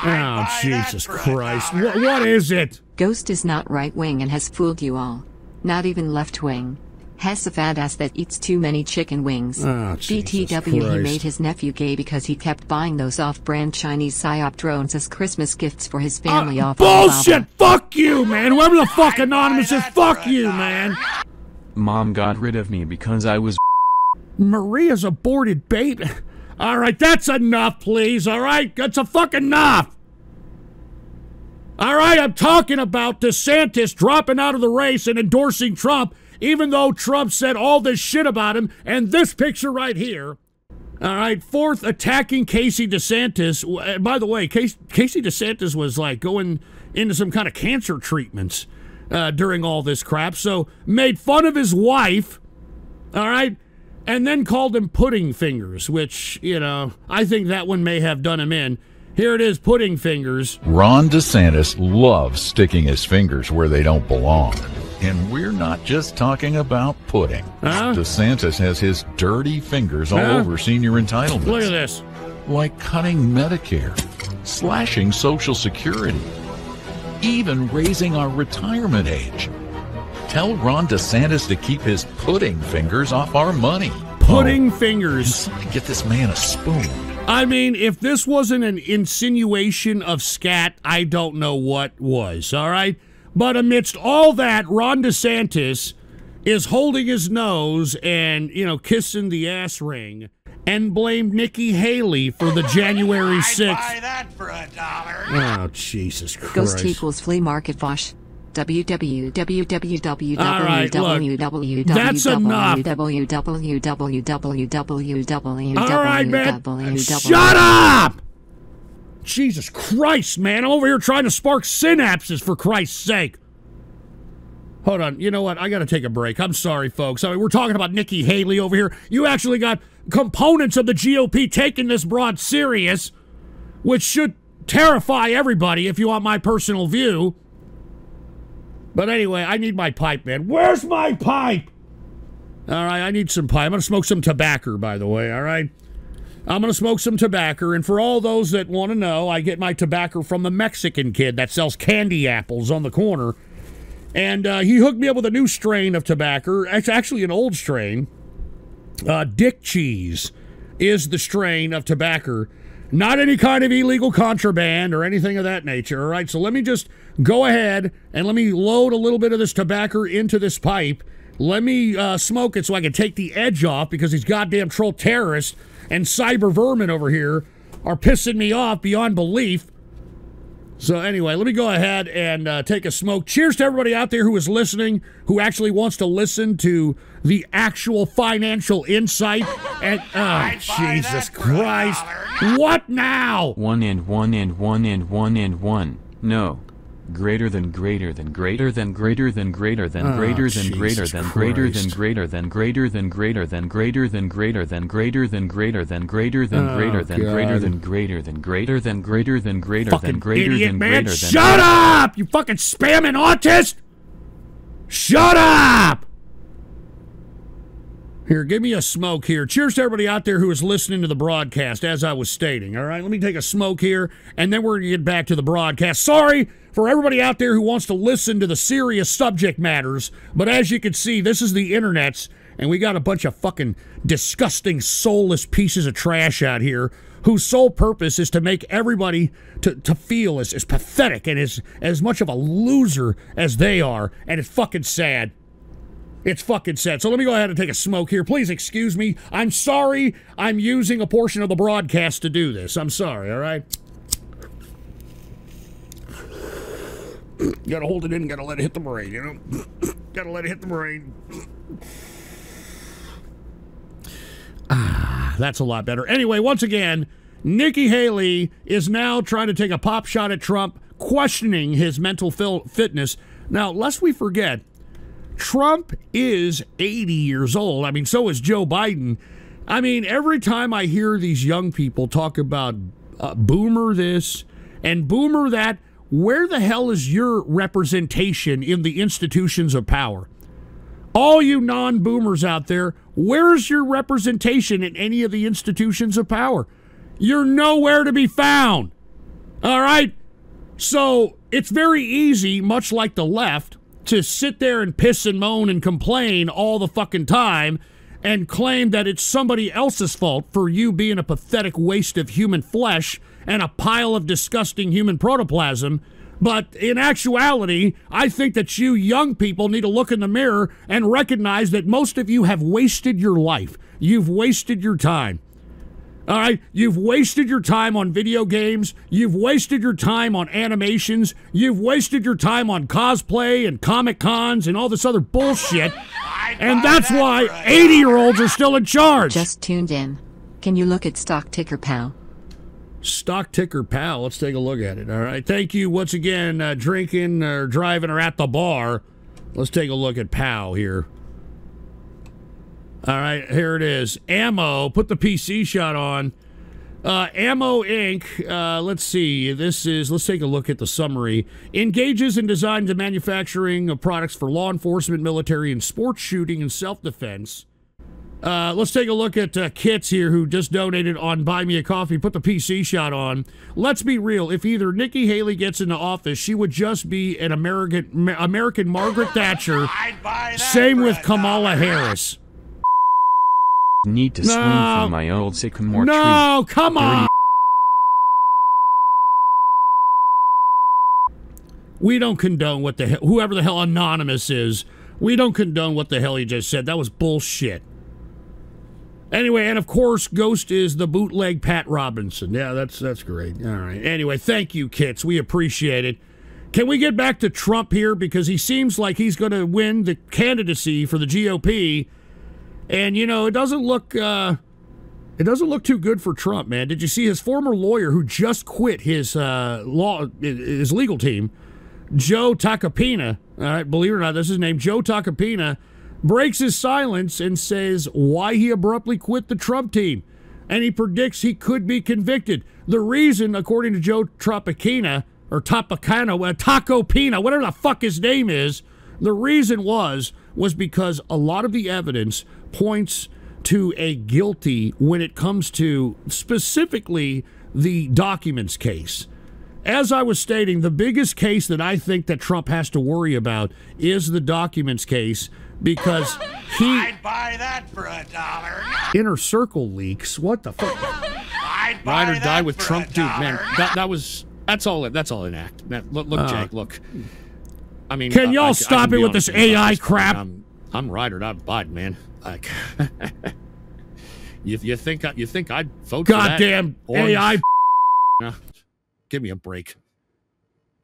[SPEAKER 1] Oh, Jesus Christ. What, what is it?
[SPEAKER 3] Ghost is not right wing and has fooled you all. Not even left wing. Has a fat ass that eats too many chicken wings.
[SPEAKER 1] Oh, Jesus
[SPEAKER 3] BTW he made his nephew gay because he kept buying those off-brand Chinese psyop drones as Christmas gifts for his family
[SPEAKER 1] Uh,
[SPEAKER 3] off
[SPEAKER 1] bullshit!
[SPEAKER 3] Alibaba.
[SPEAKER 1] Fuck you, man! Whoever the fuck anonymous is, fuck
[SPEAKER 4] for
[SPEAKER 1] you,
[SPEAKER 4] dollar.
[SPEAKER 1] man!
[SPEAKER 2] Mom got rid of me because I was
[SPEAKER 1] Maria's aborted baby. All right, that's enough, please. All right, that's a fucking enough. All right, I'm talking about DeSantis dropping out of the race and endorsing Trump, even though Trump said all this shit about him. And this picture right here. All right, fourth attacking Casey DeSantis. By the way, Casey, Casey DeSantis was like going into some kind of cancer treatments uh, during all this crap. So made fun of his wife. All right. And then called him pudding fingers, which, you know, I think that one may have done him in. Here it is, pudding fingers.
[SPEAKER 7] Ron DeSantis loves sticking his fingers where they don't belong. And we're not just talking about pudding.
[SPEAKER 1] Huh?
[SPEAKER 7] DeSantis has his dirty fingers all
[SPEAKER 1] Huh?
[SPEAKER 7] over senior entitlements.
[SPEAKER 1] Look at this.
[SPEAKER 7] Like cutting Medicare, slashing Social Security, even raising our retirement age. Tell Ron DeSantis to keep his pudding fingers off our money.
[SPEAKER 1] Pudding
[SPEAKER 7] Oh,
[SPEAKER 1] fingers.
[SPEAKER 7] get this man a spoon.
[SPEAKER 1] I mean, if this wasn't an insinuation of scat, I don't know what was, all right? But amidst all that, Ron DeSantis is holding his nose and, you know, kissing the ass ring and blamed Nikki Haley for the January
[SPEAKER 4] I'd
[SPEAKER 1] 6th.
[SPEAKER 4] buy that for a dollar.
[SPEAKER 1] Oh, Jesus Christ.
[SPEAKER 3] Ghost equals flea market Vaush. www.
[SPEAKER 1] Jesus Christ, man. I'm over here trying to spark synapses for Christ's sake. Hold on. You know what? I got to take a break. I'm sorry, folks. I mean, we're talking about Nikki Haley over here. You actually got components of the GOP taking this broad serious, which should terrify everybody if you want my personal view. But anyway, I need my pipe, man. Where's my pipe? All right, I need some pipe. I'm going to smoke some tobacco, by the way, all right? I'm going to smoke some tobacco. And for all those that want to know, I get my tobacco from the Mexican kid that sells candy apples on the corner. And uh, he hooked me up with a new strain of tobacco. It's actually an old strain. Uh, Dick Cheese is the strain of tobacco. Not any kind of illegal contraband or anything of that nature. All right, so let me just go ahead and let me load a little bit of this tobacco into this pipe. Let me uh, smoke it so I can take the edge off because these goddamn troll terrorists and cyber vermin over here are pissing me off beyond belief. So anyway, let me go ahead and uh, take a smoke. Cheers to everybody out there who is listening, who actually wants to listen to the actual financial insight. And [laughs] oh, Jesus
[SPEAKER 4] that for a
[SPEAKER 1] Christ! What now?
[SPEAKER 2] One and one and one and one and one. No. Greater than greater than greater than greater than greater than
[SPEAKER 1] Oh,
[SPEAKER 2] greater than greater than greater than greater than greater than greater than greater than greater than greater than greater than greater than
[SPEAKER 1] Oh,
[SPEAKER 2] greater than greater than greater than greater than greater than greater than greater than greater than
[SPEAKER 1] Shut up! You fucking spamming autist! Shut up! Here, give me a smoke here. Cheers to everybody out there who is listening to the broadcast, as I was stating. All right, let me take a smoke here, and then we're going to get back to the broadcast. Sorry for everybody out there who wants to listen to the serious subject matters, but as you can see, this is the internet's, and we got a bunch of fucking disgusting, soulless pieces of trash out here whose sole purpose is to make everybody to, to feel as, as pathetic and as, as much of a loser as they are, and it's fucking sad. It's fucking sad. So let me go ahead and take a smoke here. Please excuse me. I'm sorry I'm using a portion of the broadcast to do this. I'm sorry, all right? [clears throat] gotta hold it in, gotta let it hit the brain, you know? [clears throat] gotta let it hit the brain. Ah, that's a lot better. Anyway, once again, Nikki Haley is now trying to take a pop shot at Trump, questioning his mental fitness. Now, lest we forget, Trump is 80 years old. I mean, so is Joe Biden. I mean, every time I hear these young people talk about uh, boomer this and boomer that, where the hell is your representation in the institutions of power? All you non boomers out there, where's your representation in any of the institutions of power? You're nowhere to be found. All right? So it's very easy, much like the left, to sit there and piss and moan and complain all the fucking time and claim that it's somebody else's fault for you being a pathetic waste of human flesh and a pile of disgusting human protoplasm. But in actuality, I think that you young people need to look in the mirror and recognize that most of you have wasted your life. You've wasted your time. All right, you've wasted your time on video games. You've wasted your time on animations. You've wasted your time on cosplay and comic cons and all this other bullshit. And that's
[SPEAKER 4] that
[SPEAKER 1] why 80 year olds are still in charge.
[SPEAKER 3] Just tuned in. Can you look at stock ticker pal?
[SPEAKER 1] Stock ticker pal. Let's take a look at it. All right. Thank you once again, uh, drinking or driving or at the bar. Let's take a look at pal here. All right, here it is. Ammo. Put the PC shot on. Uh, Ammo Inc. Uh, let's see. This is. Let's take a look at the summary. Engages in design and manufacturing of products for law enforcement, military, and sports shooting and self-defense. Uh, let's take a look at uh, Kits here, who just donated on Buy Me a Coffee. Put the PC shot on. Let's be real. If either Nikki Haley gets into office, she would just be an American American Margaret Thatcher. [laughs]
[SPEAKER 4] I'd buy that
[SPEAKER 1] Same with Kamala
[SPEAKER 4] dollar.
[SPEAKER 1] Harris.
[SPEAKER 2] Need to swing
[SPEAKER 1] No.
[SPEAKER 2] from my old sycamore tree.
[SPEAKER 1] No, come on. We don't condone what the hell, whoever the hell anonymous is. We don't condone what the hell he just said. That was bullshit. Anyway, and of course, Ghost is the bootleg Pat Robinson. Yeah, that's that's great. All right. Anyway, thank you, Kits. We appreciate it. Can we get back to Trump here because he seems like he's going to win the candidacy for the GOP, and you know it doesn't look uh, it doesn't look too good for Trump, man. Did you see his former lawyer who just quit his uh, law his legal team? Joe Tacopina, all right, believe it or not, this is his name, Joe Tacopina, breaks his silence and says why he abruptly quit the Trump team. And he predicts he could be convicted. The reason, according to Joe Tropicana, or Topicano, uh, Taco Pina, whatever the fuck his name is, the reason was, was because a lot of the evidence points to a guilty when it comes to specifically the documents case. as I was stating, the biggest case that I think that Trump has to worry about is the documents case because he
[SPEAKER 4] I'd buy that for a dollar.
[SPEAKER 1] inner circle leaks. What the fuck?
[SPEAKER 4] I'd buy
[SPEAKER 1] Ride or
[SPEAKER 4] that
[SPEAKER 1] die with
[SPEAKER 4] for
[SPEAKER 1] Trump,
[SPEAKER 4] a
[SPEAKER 1] dude, man. That that was that's all. That's all an act. Man, look, look, Jake, look. I mean,
[SPEAKER 8] Uh, Can y'all
[SPEAKER 1] I- I
[SPEAKER 8] stop
[SPEAKER 1] can be
[SPEAKER 8] it with this
[SPEAKER 1] with you about
[SPEAKER 8] AI
[SPEAKER 1] this, man.
[SPEAKER 8] crap?
[SPEAKER 1] I'm, I'm ride or die Biden, man. Like, [laughs] you, you think I, you think I'd vote for that?
[SPEAKER 8] Goddamn
[SPEAKER 1] Orange-
[SPEAKER 8] AI. [laughs]
[SPEAKER 1] No, give me a break.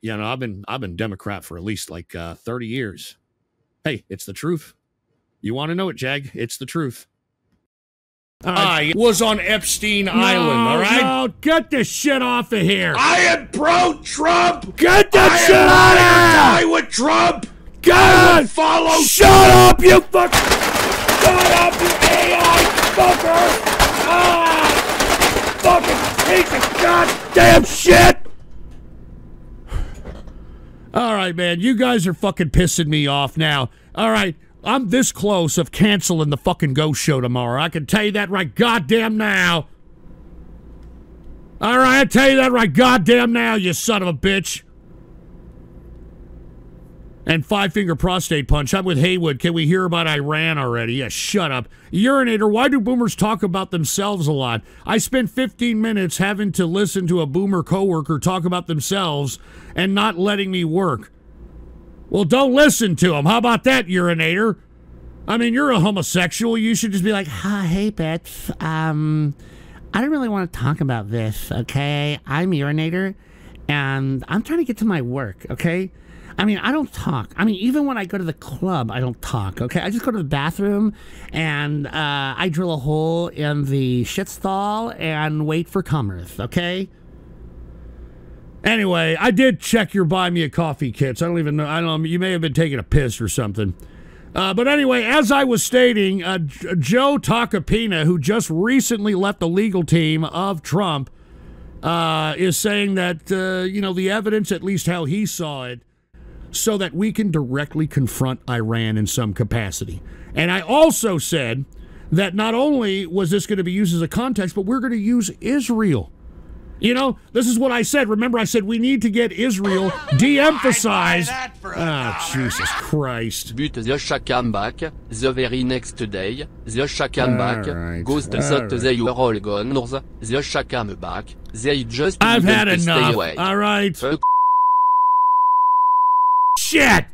[SPEAKER 1] You know, I've been I've been Democrat for at least like uh, thirty years. Hey, it's the truth. You want to know it, Jag? It's the truth.
[SPEAKER 8] I was on Epstein Island, all right?
[SPEAKER 1] No, get this shit off of here.
[SPEAKER 8] I am pro Trump.
[SPEAKER 1] Get that
[SPEAKER 8] I
[SPEAKER 1] shit
[SPEAKER 8] am
[SPEAKER 1] out of here.
[SPEAKER 8] die with Trump.
[SPEAKER 1] God,
[SPEAKER 8] Follow.
[SPEAKER 1] shut up, you fuck. Shut up, you AI fucker. Ah, fucking piece of goddamn shit. All right, man. You guys are fucking pissing me off now. All right. I'm this close of canceling the fucking ghost show tomorrow. I can tell you that right goddamn now. All right, I tell you that right goddamn now, you son of a bitch. And five finger prostate punch. I'm with Haywood. Can we hear about Iran already? Yeah, shut up. Urinator, why do boomers talk about themselves a lot? I spent 15 minutes having to listen to a boomer coworker talk about themselves and not letting me work. Well, don't listen to them. How about that, urinator? I mean, you're a homosexual. You should just be like,
[SPEAKER 9] Hi, hey, Bits. Um, I don't really want to talk about this, okay? I'm Urinator, and I'm trying to get to my work, okay? I mean, I don't talk. I mean, even when I go to the club, I don't talk, okay? I just go to the bathroom, and uh, I drill a hole in the shit stall and wait for comers, okay?
[SPEAKER 1] Anyway, I did check your buy me a coffee kits. I don't even know. I don't know. You may have been taking a piss or something. Uh, but anyway, as I was stating, uh, Joe Tacopina, who just recently left the legal team of Trump, uh, is saying that, uh, you know, the evidence, at least how he saw it, so that we can directly confront Iran in some capacity. And I also said that not only was this going to be used as a context, but we're going to use Israel. You know, this is what I said. Remember, I said we need to get Israel [laughs] de emphasized.
[SPEAKER 4] that
[SPEAKER 1] Ah,
[SPEAKER 4] dollar.
[SPEAKER 1] Jesus Christ.
[SPEAKER 10] But the Shakam back, the very next day, the Shakam back,
[SPEAKER 1] Alright,
[SPEAKER 10] ghost
[SPEAKER 1] alright.
[SPEAKER 10] that they were all gunners, the Shakam back, they just
[SPEAKER 1] I've had enough.
[SPEAKER 10] away.
[SPEAKER 1] All right. Shit.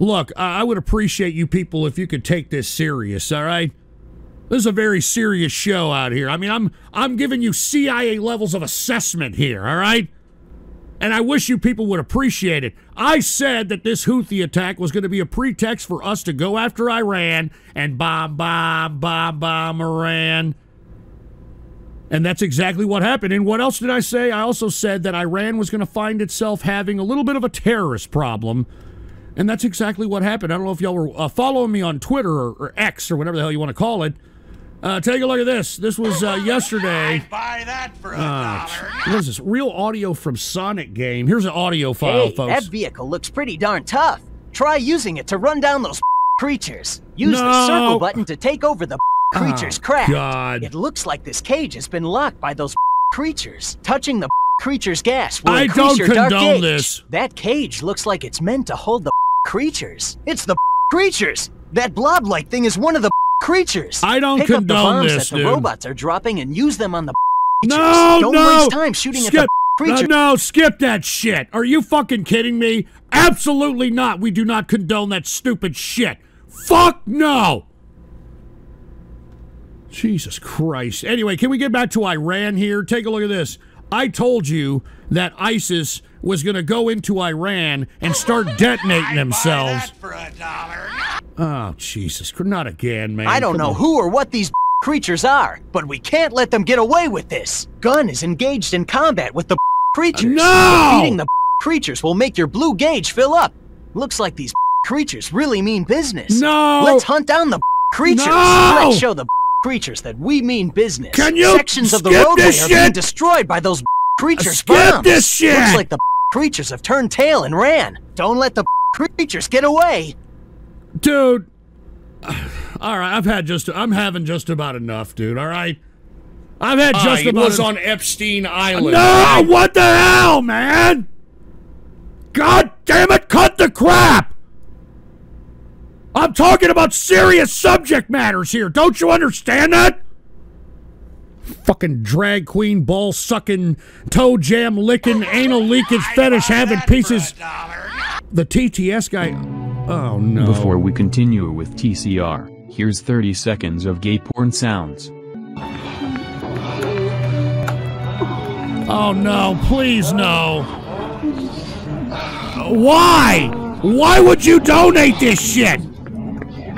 [SPEAKER 1] Look, I I would appreciate you people if you could take this serious, all right? This is a very serious show out here. I mean, I'm I'm giving you CIA levels of assessment here, all right? And I wish you people would appreciate it. I said that this Houthi attack was going to be a pretext for us to go after Iran and bomb, bomb, bomb, bomb Iran. And that's exactly what happened. And what else did I say? I also said that Iran was going to find itself having a little bit of a terrorist problem. And that's exactly what happened. I don't know if y'all were uh, following me on Twitter or, or X or whatever the hell you want to call it. Uh, take a look at this. This was uh, [laughs] yesterday.
[SPEAKER 4] I'd buy that for a
[SPEAKER 1] Uh,
[SPEAKER 4] dollar.
[SPEAKER 1] what is this? Real audio from Sonic Game. Here's an audio file,
[SPEAKER 11] Hey,
[SPEAKER 1] folks.
[SPEAKER 11] that vehicle looks pretty darn tough. Try using it to run down those [laughs] creatures. Use
[SPEAKER 1] No.
[SPEAKER 11] the circle button to take over the creature's
[SPEAKER 1] Oh,
[SPEAKER 11] craft.
[SPEAKER 1] God.
[SPEAKER 11] It looks like this cage has been locked by those [laughs] creatures. Touching the [laughs] creature's gas will
[SPEAKER 1] I
[SPEAKER 11] increase
[SPEAKER 1] don't
[SPEAKER 11] your dark
[SPEAKER 1] condone
[SPEAKER 11] age.
[SPEAKER 1] this.
[SPEAKER 11] That cage looks like it's meant to hold the [laughs] creatures. It's the creatures. That blob-like thing is one of the creatures.
[SPEAKER 1] I don't
[SPEAKER 11] Pick up the
[SPEAKER 1] condone
[SPEAKER 11] bombs
[SPEAKER 1] this,
[SPEAKER 11] that the
[SPEAKER 1] dude.
[SPEAKER 11] robots are dropping and use them on the creatures.
[SPEAKER 1] No,
[SPEAKER 11] Don't
[SPEAKER 1] no.
[SPEAKER 11] waste time shooting
[SPEAKER 1] skip.
[SPEAKER 11] at the creatures.
[SPEAKER 1] Uh, no, skip that shit. Are you fucking kidding me? Absolutely not. We do not condone that stupid shit. Fuck no. Jesus Christ. Anyway, can we get back to Iran here? Take a look at this. I told you that ISIS was going to go into Iran and start [laughs] detonating
[SPEAKER 4] I'd
[SPEAKER 1] themselves.
[SPEAKER 4] buy that for a dollar.
[SPEAKER 1] Oh, Jesus. Not again, man.
[SPEAKER 11] I don't
[SPEAKER 1] Come
[SPEAKER 11] know
[SPEAKER 1] on.
[SPEAKER 11] who or what these [laughs] creatures are, but we can't let them get away with this. Gun is engaged in combat with the [laughs] creatures.
[SPEAKER 1] No!
[SPEAKER 11] Defeating the creatures will make your blue gauge fill up. Looks like these creatures really mean business.
[SPEAKER 1] No!
[SPEAKER 11] Let's hunt down the creatures.
[SPEAKER 1] No!
[SPEAKER 11] Let's show the creatures that we mean business.
[SPEAKER 1] Can you
[SPEAKER 11] Sections of the
[SPEAKER 1] skip
[SPEAKER 11] roadway
[SPEAKER 1] this
[SPEAKER 11] are being destroyed by those creatures'
[SPEAKER 1] Skip
[SPEAKER 11] bombs.
[SPEAKER 1] this shit!
[SPEAKER 11] Looks like the creatures have turned tail and ran. Don't let the creatures get away.
[SPEAKER 1] dude. [sighs] All right, I've had just I'm having just about enough, dude. All right. I've had just
[SPEAKER 8] he
[SPEAKER 1] about
[SPEAKER 8] was on Epstein Island.
[SPEAKER 1] No, what the hell, man? God damn it, cut the crap! I'm talking about serious subject matters here. Don't you understand that? Fucking drag queen, ball sucking, toe jam licking, anal leakage fetish having pieces. The TTS guy. Oh no.
[SPEAKER 2] Before we continue with TCR, here's 30 seconds of gay porn sounds.
[SPEAKER 1] Oh no, please no. Why? Why would you donate this shit?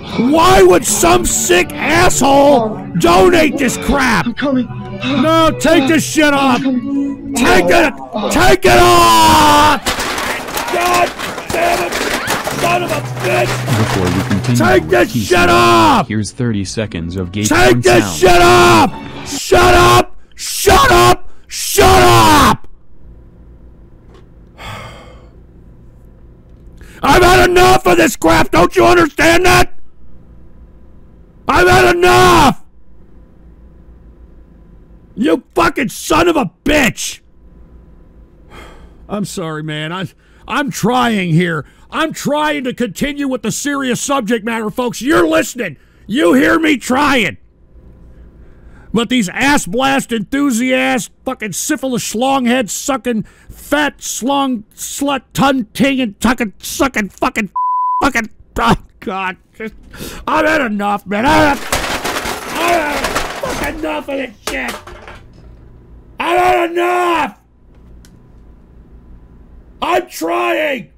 [SPEAKER 1] Why would some sick asshole oh. donate this crap? I'm coming. No, take this shit off. Take it. Take it off. God damn it. Son of a bitch.
[SPEAKER 2] Before we continue
[SPEAKER 1] Take this shit off!
[SPEAKER 2] Here's 30 seconds of gay
[SPEAKER 1] Take this
[SPEAKER 2] sounds.
[SPEAKER 1] shit off. Shut up. Shut up. Shut up. [sighs] I've had enough of this crap. Don't you understand that? I've had enough. You fucking son of a bitch. I'm sorry, man. I, I'm trying here. I'm trying to continue with the serious subject matter, folks. You're listening. You hear me trying. But these ass blast enthusiasts, fucking syphilis schlonghead sucking, fat slung slut ton tinging tucking sucking fucking fucking oh god. Just, I've had enough, man. I've had, I've had fucking enough of this shit. I've had enough. I'm trying.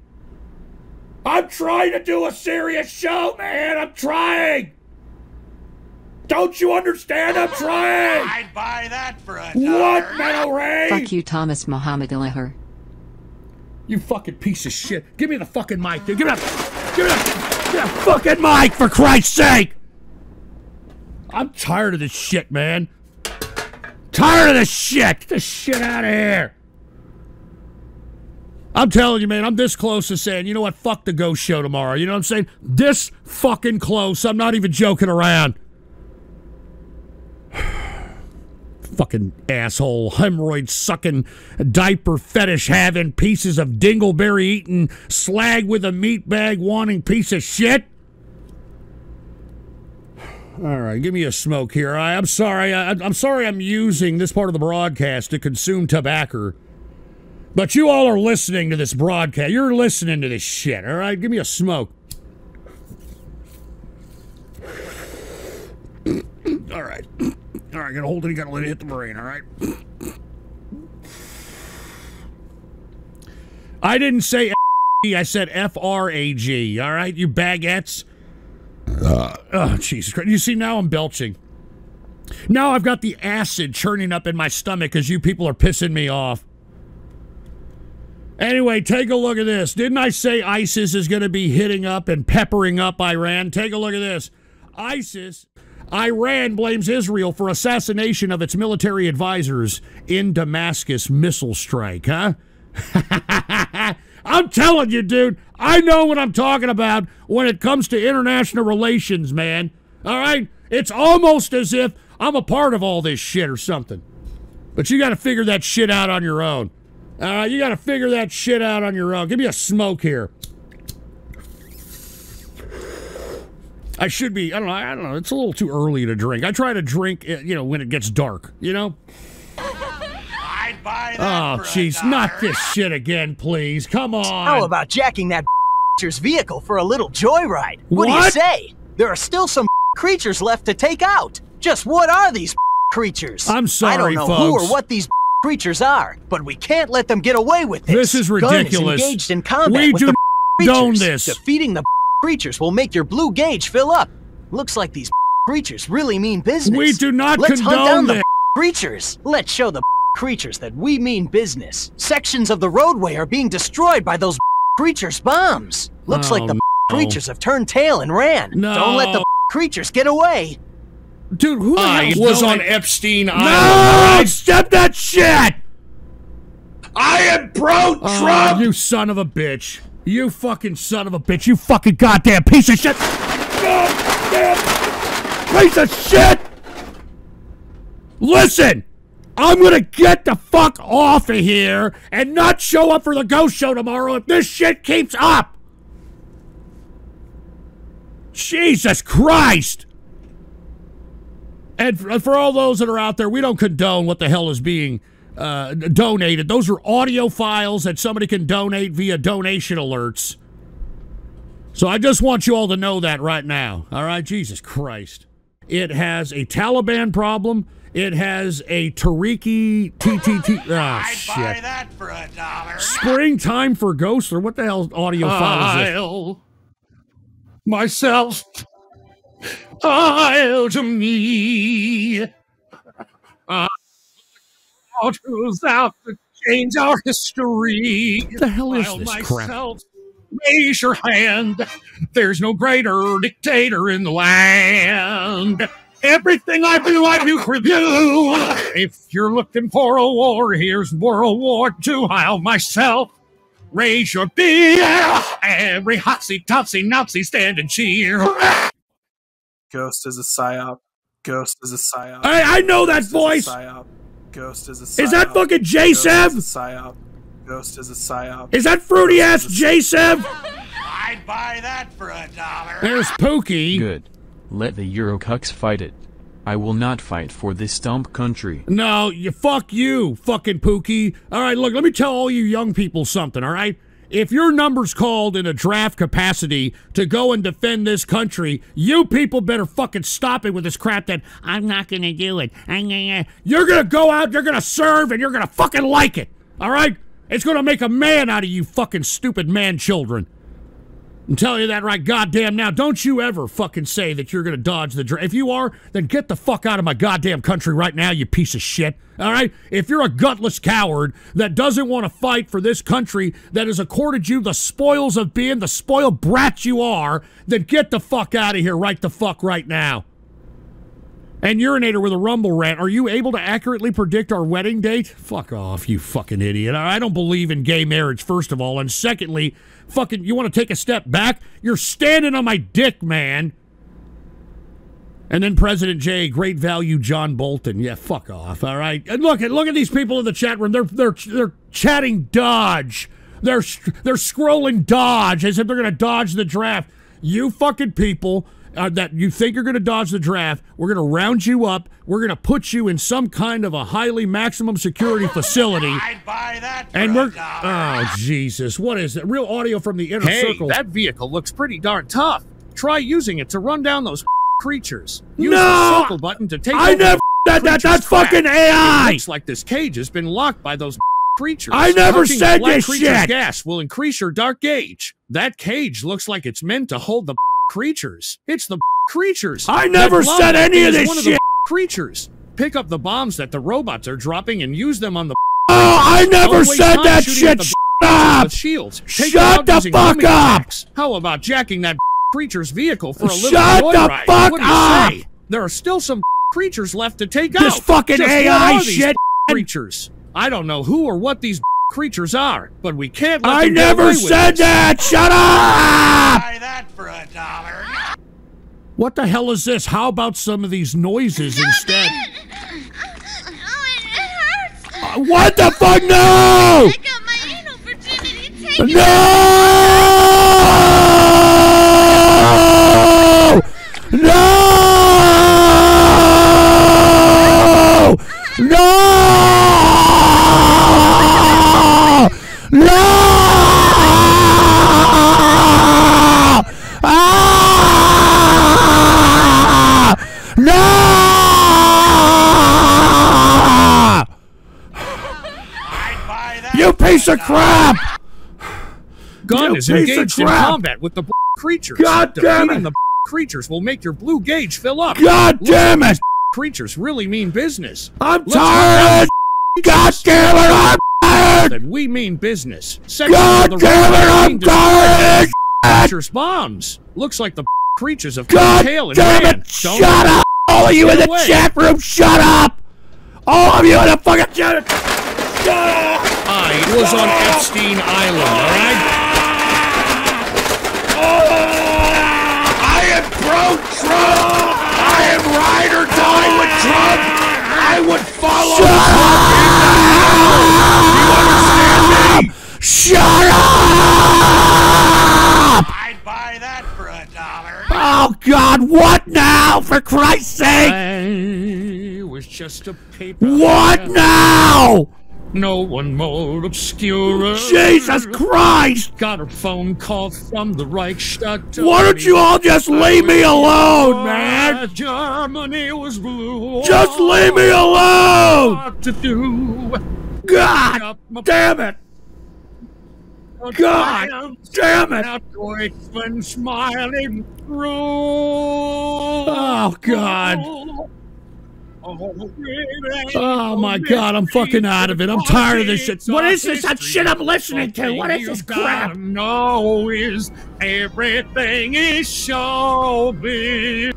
[SPEAKER 1] I'm trying to do a serious show, man. I'm trying. Don't you understand? I'm trying.
[SPEAKER 4] I'd buy that for a
[SPEAKER 1] What, Meadow Ray?
[SPEAKER 3] Fuck you, Thomas Mohammed Ilahar.
[SPEAKER 1] You fucking piece of shit. Give me the fucking mic, dude. Give me that. Give me that. Give me that fucking mic, for Christ's sake. I'm tired of this shit, man. Tired of this shit. Get the shit out of here. I'm telling you, man, I'm this close to saying, you know what? Fuck the ghost show tomorrow. You know what I'm saying? This fucking close. I'm not even joking around. Fucking asshole, hemorrhoid sucking, diaper fetish having, pieces of dingleberry eating, slag with a meat bag wanting piece of shit. All right, give me a smoke here. I, I'm sorry. I, I'm sorry I'm using this part of the broadcast to consume tobacco. But you all are listening to this broadcast. You're listening to this shit, all right? Give me a smoke. all right. All right, gotta hold it. You gotta let it hit the brain, all right? I didn't say I said F R A G, all right? You baguettes. Uh. oh, Jesus Christ. You see, now I'm belching. Now I've got the acid churning up in my stomach because you people are pissing me off. Anyway, take a look at this. Didn't I say ISIS is going to be hitting up and peppering up Iran? Take a look at this. ISIS, Iran blames Israel for assassination of its military advisors in Damascus missile strike, huh? [laughs] I'm telling you, dude, I know what I'm talking about when it comes to international relations, man. All right? It's almost as if I'm a part of all this shit or something. But you got to figure that shit out on your own. Uh, you got to figure that shit out on your own. Give me a smoke here. I should be. I don't know. I don't know. It's a little too early to drink. I try to drink, uh, you know, when it gets dark. You know.
[SPEAKER 4] I'd buy that
[SPEAKER 1] Oh, jeez, not this shit again, please. Come on.
[SPEAKER 11] How about jacking that creature's [laughs] vehicle for a little joyride? What, what do you say? There are still some [laughs] creatures left to take out. Just what are these [laughs] creatures?
[SPEAKER 1] I'm sorry, I
[SPEAKER 11] don't know who or what these creatures are, but we can't let them get away with this.
[SPEAKER 1] This is
[SPEAKER 11] Gun
[SPEAKER 1] ridiculous.
[SPEAKER 11] engaged in combat
[SPEAKER 1] We
[SPEAKER 11] with
[SPEAKER 1] do
[SPEAKER 11] the
[SPEAKER 1] condone
[SPEAKER 11] creatures.
[SPEAKER 1] this.
[SPEAKER 11] Defeating the creatures will make your blue gauge fill up. Looks like these [laughs] creatures really mean business.
[SPEAKER 1] We do not
[SPEAKER 11] Let's hunt
[SPEAKER 1] condone
[SPEAKER 11] down the [laughs] creatures. Let's show the [laughs] creatures that we mean business. Sections of the roadway are being destroyed by those creatures' bombs. Looks like
[SPEAKER 1] Oh,
[SPEAKER 11] the
[SPEAKER 1] no.
[SPEAKER 11] creatures have turned tail and ran.
[SPEAKER 1] No.
[SPEAKER 11] Don't let the creatures get away.
[SPEAKER 1] Dude, who the
[SPEAKER 8] I
[SPEAKER 1] hell
[SPEAKER 8] was
[SPEAKER 1] doing-
[SPEAKER 8] on Epstein Island.
[SPEAKER 1] No! Step that shit!
[SPEAKER 8] I am pro
[SPEAKER 1] Oh,
[SPEAKER 8] Trump.
[SPEAKER 1] you son of a bitch. You fucking son of a bitch. You fucking goddamn piece of shit. Goddamn piece of shit. Listen, I'm gonna get the fuck off of here and not show up for the ghost show tomorrow if this shit keeps up. Jesus Christ! And for, for all those that are out there, we don't condone what the hell is being uh, donated. Those are audio files that somebody can donate via donation alerts. So I just want you all to know that right now. All right, Jesus Christ. It has a Taliban problem. It has a Tariki TTT. [laughs] Ah,
[SPEAKER 4] I'd
[SPEAKER 1] shit.
[SPEAKER 4] buy that for a dollar.
[SPEAKER 1] Springtime for Ghosts, or what the hell audio file is this?
[SPEAKER 8] I'll myself, I'll to me. Uh, who's out to change our history.
[SPEAKER 1] What the hell is
[SPEAKER 8] I'll
[SPEAKER 1] this crap?
[SPEAKER 8] Raise your hand. There's no greater dictator in the land. Everything I do, I do for you. If you're looking for a war, here's World War II. I'll myself raise your beer. Every hotsy totsy Nazi stand and cheer.
[SPEAKER 12] Ghost is a psyop. Ghost is a psyop.
[SPEAKER 1] I, I know that
[SPEAKER 12] Ghost is a
[SPEAKER 1] voice.
[SPEAKER 12] Psyop. Ghost is a psyop.
[SPEAKER 1] Is that fucking J
[SPEAKER 12] Ghost is a
[SPEAKER 1] Sev?
[SPEAKER 12] psyop. Ghost is a psyop.
[SPEAKER 1] Is that fruity ass J Sev?
[SPEAKER 4] I'd buy that for a dollar.
[SPEAKER 1] There's Pookie.
[SPEAKER 2] Good. Let the Eurocucks fight it. I will not fight for this stump country.
[SPEAKER 1] No, you fuck you, fucking Pookie. All right, look, let me tell all you young people something, all right? If your number's called in a draft capacity to go and defend this country, you people better fucking stop it with this crap that I'm not gonna do it. You're gonna go out, you're gonna serve, and you're gonna fucking like it. All right? It's gonna make a man out of you fucking stupid man children. I'm telling you that right goddamn now. Don't you ever fucking say that you're going to dodge the draft. If you are, then get the fuck out of my goddamn country right now, you piece of shit. All right? If you're a gutless coward that doesn't want to fight for this country that has accorded you the spoils of being the spoiled brat you are, then get the fuck out of here right the fuck right now. And Urinator with a rumble rant. Are you able to accurately predict our wedding date? Fuck off, you fucking idiot. I don't believe in gay marriage, first of all. And secondly, fucking, you want to take a step back? You're standing on my dick, man. And then President J, great value, John Bolton. Yeah, fuck off. All right. And look at look at these people in the chat room. They're they're they're chatting Dodge. They're they're scrolling Dodge as if they're gonna dodge the draft. You fucking people uh, that you think are going to dodge the draft, we're going to round you up. We're going to put you in some kind of a highly maximum security facility. [laughs]
[SPEAKER 4] I'd buy that for
[SPEAKER 1] And we're
[SPEAKER 4] dollar.
[SPEAKER 1] oh Jesus, what is it? Real audio from the inner
[SPEAKER 8] Hey,
[SPEAKER 1] circle.
[SPEAKER 8] that vehicle looks pretty darn tough. Try using it to run down those [laughs] creatures. Use
[SPEAKER 1] No!
[SPEAKER 8] the circle button to take
[SPEAKER 1] I
[SPEAKER 8] over
[SPEAKER 1] never
[SPEAKER 8] the [laughs]
[SPEAKER 1] said that. That's
[SPEAKER 8] track.
[SPEAKER 1] fucking AI.
[SPEAKER 8] It looks like this cage has been locked by those creatures.
[SPEAKER 1] I never
[SPEAKER 8] Touching
[SPEAKER 1] said
[SPEAKER 8] the black
[SPEAKER 1] this
[SPEAKER 8] creature's
[SPEAKER 1] shit.
[SPEAKER 8] gas will increase your dark gauge. That cage looks like it's meant to hold the creatures. It's the creatures.
[SPEAKER 1] I never said any of this shit.
[SPEAKER 8] Of creatures. Pick up the bombs that the robots are dropping and use them on the.
[SPEAKER 1] Oh, I never said that shit. Shut up.
[SPEAKER 8] shields. Take
[SPEAKER 1] Shut the fuck up.
[SPEAKER 8] attacks. How about jacking that creature's vehicle for a little
[SPEAKER 1] Shut the fuck
[SPEAKER 8] what do you
[SPEAKER 1] up.
[SPEAKER 8] say? There are still some creatures left to take
[SPEAKER 1] This
[SPEAKER 8] out.
[SPEAKER 1] This fucking
[SPEAKER 8] Just
[SPEAKER 1] AI
[SPEAKER 8] what are these
[SPEAKER 1] shit.
[SPEAKER 8] Creatures. I don't know who or what these creatures are, but we can't let
[SPEAKER 1] I
[SPEAKER 8] them get away
[SPEAKER 1] never
[SPEAKER 8] with
[SPEAKER 1] said
[SPEAKER 8] this.
[SPEAKER 1] that. Shut up.
[SPEAKER 4] Buy that for a dollar.
[SPEAKER 1] What the hell is this? How about some of these noises instead? Uh, [laughs] what the fuck? No! No! No! No! No! Ah! No! You piece of crap!
[SPEAKER 8] Gun
[SPEAKER 1] You
[SPEAKER 8] is engaged in combat with the creatures.
[SPEAKER 1] God damn
[SPEAKER 8] Defeating
[SPEAKER 1] it.
[SPEAKER 8] the creatures will make your blue gauge fill up.
[SPEAKER 1] God damn it!
[SPEAKER 8] Creatures really mean business.
[SPEAKER 1] I'm
[SPEAKER 8] Let's
[SPEAKER 1] tired! God damn it! I'm tired!
[SPEAKER 8] That we mean business. Section
[SPEAKER 1] God
[SPEAKER 8] the
[SPEAKER 1] damn it! I'm tired!
[SPEAKER 8] Creatures bombs. Looks like the [laughs] creatures have
[SPEAKER 1] God
[SPEAKER 8] tail and
[SPEAKER 1] damn
[SPEAKER 8] ran.
[SPEAKER 1] it!
[SPEAKER 8] Don't
[SPEAKER 1] Shut up! All of you in the
[SPEAKER 8] away.
[SPEAKER 1] chat room, shut up! All of you in the fucking chat room, shut up!
[SPEAKER 8] I was on Epstein Island, alright?
[SPEAKER 1] Oh, I am pro Trump! I am ride or die with Trump! I would follow.
[SPEAKER 9] Shut up!
[SPEAKER 4] I'd buy that for a dollar.
[SPEAKER 9] Oh God, what now? For Christ's sake!
[SPEAKER 8] I was just a paper.
[SPEAKER 9] What now?
[SPEAKER 8] No one more obscure.
[SPEAKER 9] Jesus Christ!
[SPEAKER 8] Got a phone call from the Reichstag.
[SPEAKER 9] Why don't you all just leave me alone, man?
[SPEAKER 8] Germany was blue.
[SPEAKER 9] Just leave me alone!
[SPEAKER 8] What to do?
[SPEAKER 9] God damn it! God damn it!
[SPEAKER 8] Deutschland smiling.
[SPEAKER 1] Oh God. Oh, oh my God, I'm fucking out of it. I'm tired of this shit.
[SPEAKER 9] What is this shit I'm listening to? What is this crap?
[SPEAKER 8] No, is everything is showbiz.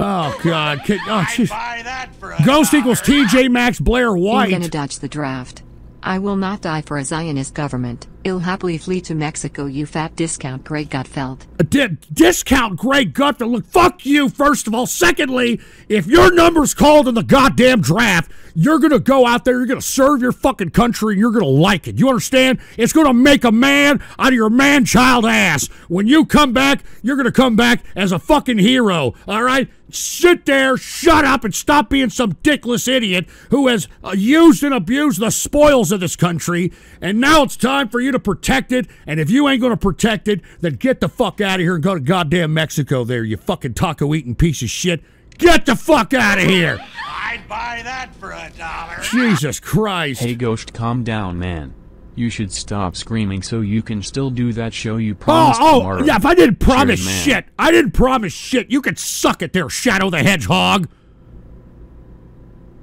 [SPEAKER 1] Oh God. [laughs] Can, oh,
[SPEAKER 4] I'd buy that for a
[SPEAKER 1] Ghost
[SPEAKER 4] dollar.
[SPEAKER 1] equals TJ Maxx Blair
[SPEAKER 3] I'm
[SPEAKER 1] White.
[SPEAKER 3] gonna dodge the draft. I will not die for a Zionist government. I'll happily flee to Mexico, you fat discount Greg Gutfeld.
[SPEAKER 1] Di- discount Greg Gutfeld. Look, fuck you, first of all. Secondly, if your number's called in the goddamn draft, you're going to go out there, you're going to serve your fucking country, and you're going to like it. You understand? It's going to make a man out of your man child ass. When you come back, you're going to come back as a fucking hero, all right? Sit there, shut up, and stop being some dickless idiot who has uh, used and abused the spoils of this country. And now it's time for you to protect it. And if you ain't going to protect it, then get the fuck out of here and go to goddamn Mexico there, you fucking taco eating piece of shit. Get the fuck out of here.
[SPEAKER 4] I'd buy that for a dollar.
[SPEAKER 1] Jesus Christ.
[SPEAKER 2] Hey Ghost calm down man. You should stop screaming so you can still do that show you
[SPEAKER 1] Oh,
[SPEAKER 2] promised
[SPEAKER 1] oh,
[SPEAKER 2] tomorrow.
[SPEAKER 1] yeah, if I didn't promise
[SPEAKER 2] Cheers,
[SPEAKER 1] shit, I didn't promise shit. You could suck it there, Shadow the Hedgehog.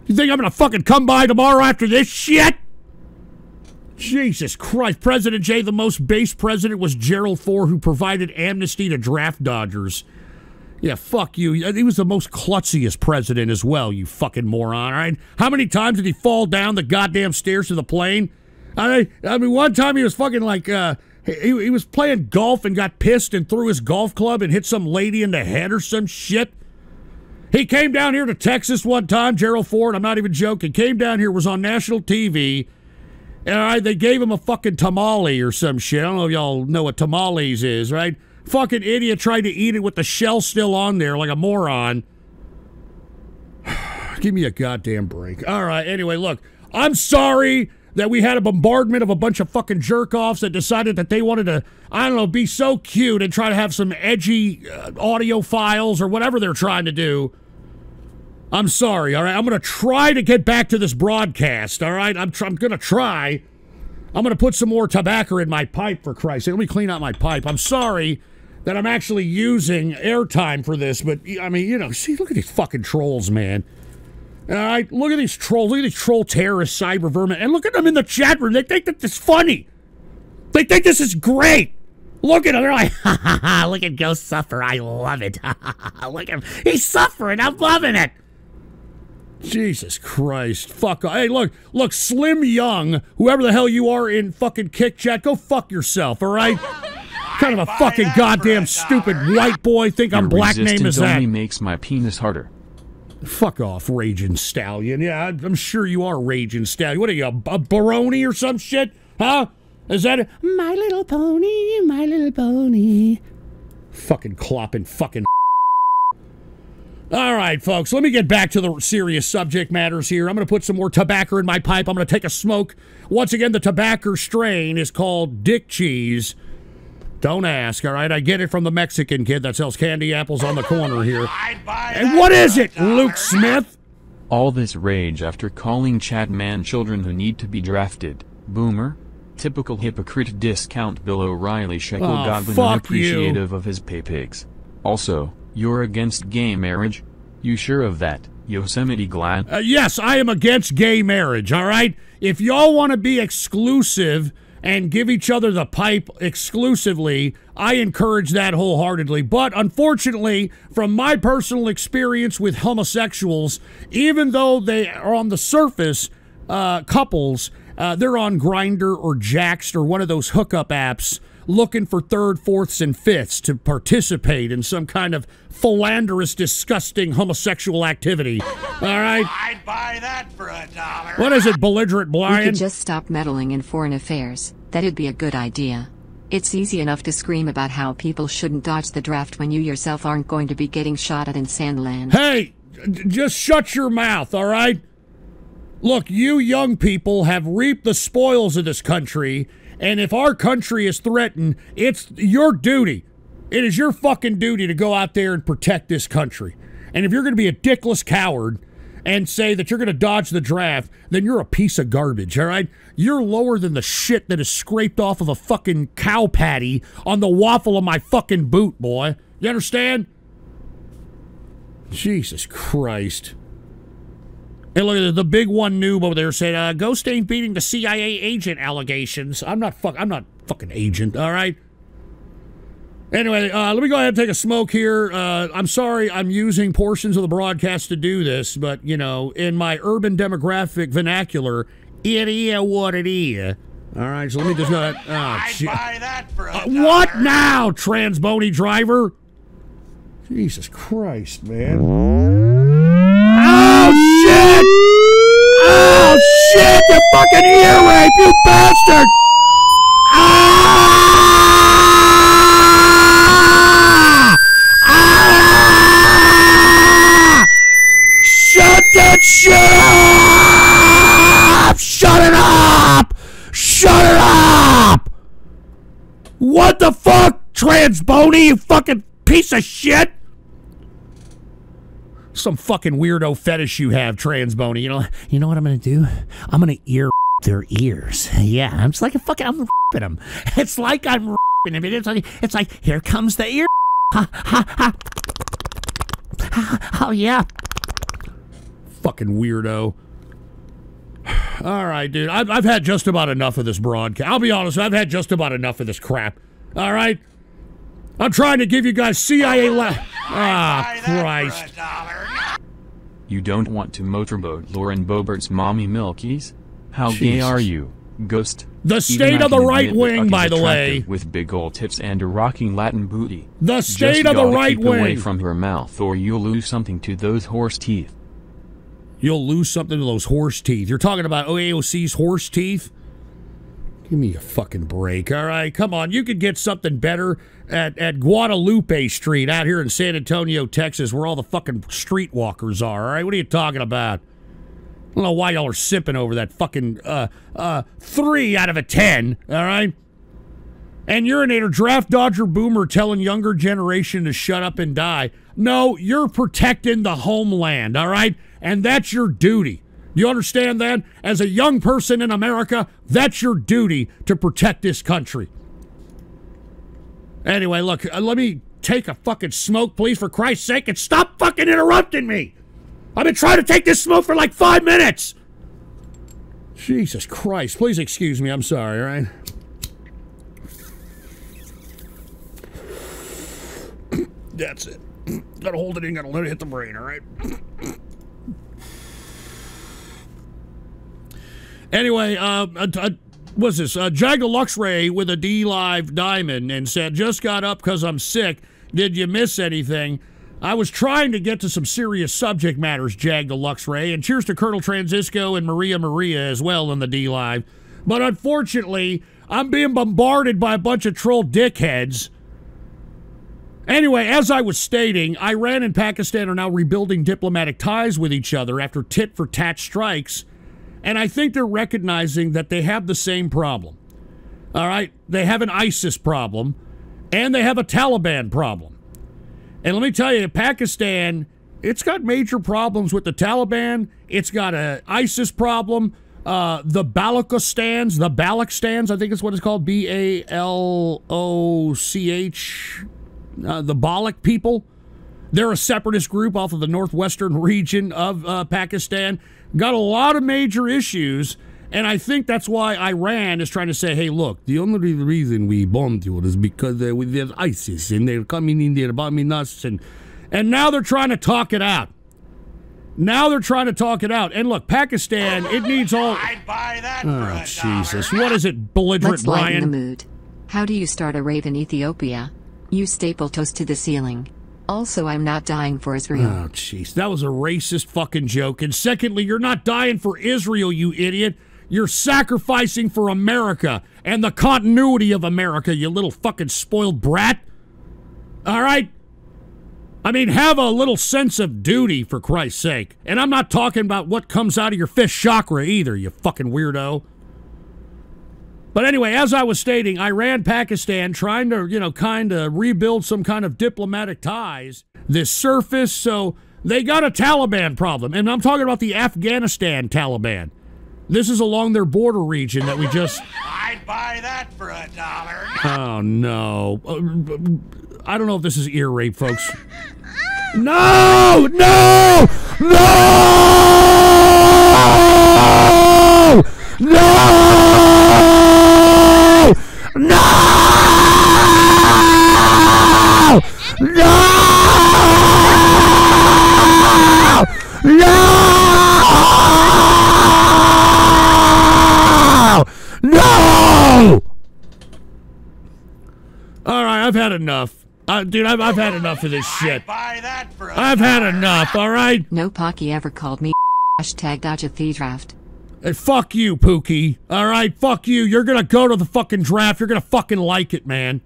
[SPEAKER 1] You think I'm gonna fucking come by tomorrow after this shit? Jesus Christ. President J, the most base president was Gerald Ford, who provided amnesty to draft dodgers. Yeah, fuck you. He was the most klutziest president as well, you fucking moron, all right? How many times did he fall down the goddamn stairs to the plane? I mean, I mean one time he was fucking like, uh, he, he was playing golf and got pissed and threw his golf club and hit some lady in the head or some shit. He came down here to Texas one time, Gerald Ford, I'm not even joking, came down here, was on national TV, all right, they gave him a fucking tamale or some shit. I don't know if y'all know what tamales is, right? Fucking idiot tried to eat it with the shell still on there like a moron. [sighs] Give me a goddamn break. All right, anyway, look, I'm sorry that we had a bombardment of a bunch of fucking jerk offs that decided that they wanted to, I don't know, be so cute and try to have some edgy uh, audio files or whatever they're trying to do. I'm sorry, all right? I'm going to try to get back to this broadcast, all right? I'm, I'm going to try. I'm going to put some more tobacco in my pipe, for Christ's sake. Let me clean out my pipe. I'm sorry that I'm actually using airtime for this, but, I mean, you know, see, look at these fucking trolls, man. All right, look at these trolls. Look at these troll terrorists, cyber vermin. And look at them in the chat room. They think that this is funny. They think this is great. Look at them. They're like, [laughs] ha ha ha, look at Ghost suffer. I love it. [laughs] Look at him. He's suffering. I'm loving it. Jesus Christ. Fuck. Hey, look, look, Slim Young, whoever the hell you are in fucking Kick Chat, go fuck yourself, all right? kind of a fucking goddamn stupid white boy think I'm black name
[SPEAKER 2] resistance
[SPEAKER 1] is that.
[SPEAKER 2] only makes my penis harder.
[SPEAKER 1] Fuck off, Raging Stallion. Yeah, I'm sure you are Raging Stallion. What are you, a, a brony or some shit? Huh? Is that it?
[SPEAKER 9] My little pony, my little pony.
[SPEAKER 1] Fucking clopping fucking. All right, folks, let me get back to the serious subject matters here. I'm going to put some more tobacco in my pipe. I'm going to take a smoke. Once again, the tobacco strain is called Dick Cheese. Don't ask, all right? I get it from the Mexican kid that sells candy apples on the corner here. And what is it, Luke Smith?
[SPEAKER 2] All this rage after calling chat man children who need to be drafted. Boomer? Typical hypocrite discount Bill O'Reilly shekel
[SPEAKER 1] Oh,
[SPEAKER 2] goblin
[SPEAKER 1] fuck you.
[SPEAKER 2] of his pay pigs. Also, you're against gay marriage? You sure of that, Yosemite Glad?
[SPEAKER 1] Uh, yes, I am against gay marriage, all right? If y'all want to be exclusive and give each other the pipe exclusively, I encourage that wholeheartedly. But unfortunately, from my personal experience with homosexuals, even though they are on the surface uh, couples, uh, they're on Grindr or Jack'd or one of those hookup apps looking for third, fourths, and fifths to participate in some kind of philanderous, disgusting homosexual activity. All right?
[SPEAKER 4] I'd buy that for a dollar.
[SPEAKER 1] What is it, belligerent
[SPEAKER 3] We
[SPEAKER 1] Brian?
[SPEAKER 3] could just stop meddling in foreign affairs. That'd be a good idea. It's easy enough to scream about how people shouldn't dodge the draft when you yourself aren't going to be getting shot at in Sandland.
[SPEAKER 1] Hey, just shut your mouth, all right? Look, you young people have reaped the spoils of this country, and if our country is threatened, it's your duty. It is your fucking duty to go out there and protect this country. And if you're going to be a dickless coward and say that you're going to dodge the draft, then you're a piece of garbage, all right? You're lower than the shit that is scraped off of a fucking cow patty on the waffle of my fucking boot, boy. You understand? Jesus Christ. And look at the, big one noob over there said, uh, Ghost ain't beating the CIA agent allegations. I'm not fuck I'm not fucking agent, all right? Anyway, uh, let me go ahead and take a smoke here. Uh, I'm sorry I'm using portions of the broadcast to do this, but, you know, in my urban demographic vernacular, it is what it is. All right, so let me just go ahead. Oh,
[SPEAKER 4] I'd
[SPEAKER 1] shit.
[SPEAKER 4] buy that for a
[SPEAKER 1] Uh, what now, trans bony driver? Jesus Christ, man. Oh, shit! Oh, shit! You fucking ear rape, you bastard! Ah! Shut that shit up! Shut it up! Shut it up! What the fuck, trans bony, you fucking piece of shit? Some fucking weirdo fetish you have, trans bony. You know, you know what I'm gonna do? I'm gonna ear [laughs] their ears. Yeah, I'm just like a fucking. I'm [laughs] ripping them. It's like I'm [laughs] ripping them. It's like it's like here comes the ear. Ha ha ha. Oh yeah. Fucking weirdo. All right, dude. I've, I've had just about enough of this broadcast. I'll be honest. I've had just about enough of this crap. All right. I'm trying to give you guys CIA. La- [laughs] ah, Christ.
[SPEAKER 2] You don't want to motorboat Lauren Boebert's mommy milkies? How gay are you, Ghost?
[SPEAKER 1] The state of the right wing, by the way.
[SPEAKER 2] With big old tits and a rocking Latin booty.
[SPEAKER 1] The
[SPEAKER 2] Just
[SPEAKER 1] state of the right
[SPEAKER 2] keep away from her mouth or you'll lose something to those horse teeth.
[SPEAKER 1] You'll lose something to those horse teeth. You're talking about AOC's horse teeth? Give me a fucking break, all right? Come on, you could get something better at, at Guadalupe Street out here in San Antonio, Texas, where all the fucking streetwalkers are, all right? What are you talking about? I don't know why y'all are sipping over that fucking uh, uh, three out of a ten, all right? And urinator draft dodger boomer telling younger generation to shut up and die. No, you're protecting the homeland, all right? And that's your duty. You understand that? As a young person in America, that's your duty to protect this country. Anyway, look, uh, let me take a fucking smoke, please, for Christ's sake, and stop fucking interrupting me. I've been trying to take this smoke for like five minutes. Jesus Christ. Please excuse me. I'm sorry, all right? [clears throat] That's it. [clears throat] Gotta hold it in, gotta let it hit the brain, all right? [clears throat] anyway, uh, uh, uh, what's this? Uh, Jag Luxray with a DLive Diamond and said, Just got up because I'm sick. Did you miss anything? I was trying to get to some serious subject matters, Jag Deluxe Ray, and cheers to Colonel Transisco and Maria Maria as well in the DLive. But unfortunately, I'm being bombarded by a bunch of troll dickheads. Anyway, as I was stating, Iran and Pakistan are now rebuilding diplomatic ties with each other after tit for tat strikes, and I think they're recognizing that they have the same problem. All right? They have an ISIS problem, and they have a Taliban problem. And let me tell you, Pakistan, it's got major problems with the Taliban. It's got a ISIS problem. Uh, the Balocastans, the Balocstans, I think is what it's called, B A L O C H, uh, the Balak people. They're a separatist group off of the northwestern [laughs] region of uh, Pakistan. Got a lot of major issues. And I think that's why Iran is trying to say, hey, look, the only reason we bombed you is because uh, we- there's ISIS and they're coming in there bombing us. And, and now they're trying to talk it out. Now they're trying to talk it out. And look, Pakistan, it needs all.
[SPEAKER 4] I'd buy that
[SPEAKER 1] Oh, Jesus. What is it, belligerent
[SPEAKER 3] Let's lighten
[SPEAKER 1] Brian?
[SPEAKER 3] the mood. How do you start a rave in Ethiopia? You staple toast to the ceiling. Also, I'm not dying for Israel.
[SPEAKER 1] Oh, jeez. That was a racist fucking joke. And secondly, you're not dying for Israel, you idiot. You're sacrificing for America and the continuity of America, you little fucking spoiled brat. All right? I mean, have a little sense of duty, for Christ's sake. And I'm not talking about what comes out of your fifth chakra either, you fucking weirdo. But anyway, as I was stating, Iran, Pakistan, trying to, you know, kind of rebuild some kind of diplomatic ties, this surface, so they got a Taliban problem. And I'm talking about the Afghanistan Taliban. This is along their border region that we just.
[SPEAKER 4] I'd buy that for a dollar.
[SPEAKER 1] Oh, no. Uh, I don't know if this is ear rape, folks. No! No! No! No! No! No! No! No! All right, I've had enough. Uh, dude, I've, I've had enough of this shit.
[SPEAKER 4] Buy that for a
[SPEAKER 1] I've had enough, all right?
[SPEAKER 3] No Pocky ever called me [laughs] hashtag dodge a thief draft.
[SPEAKER 1] Hey, fuck you, Pookie. All right, fuck you. You're gonna go to the fucking draft. You're gonna fucking like it, man.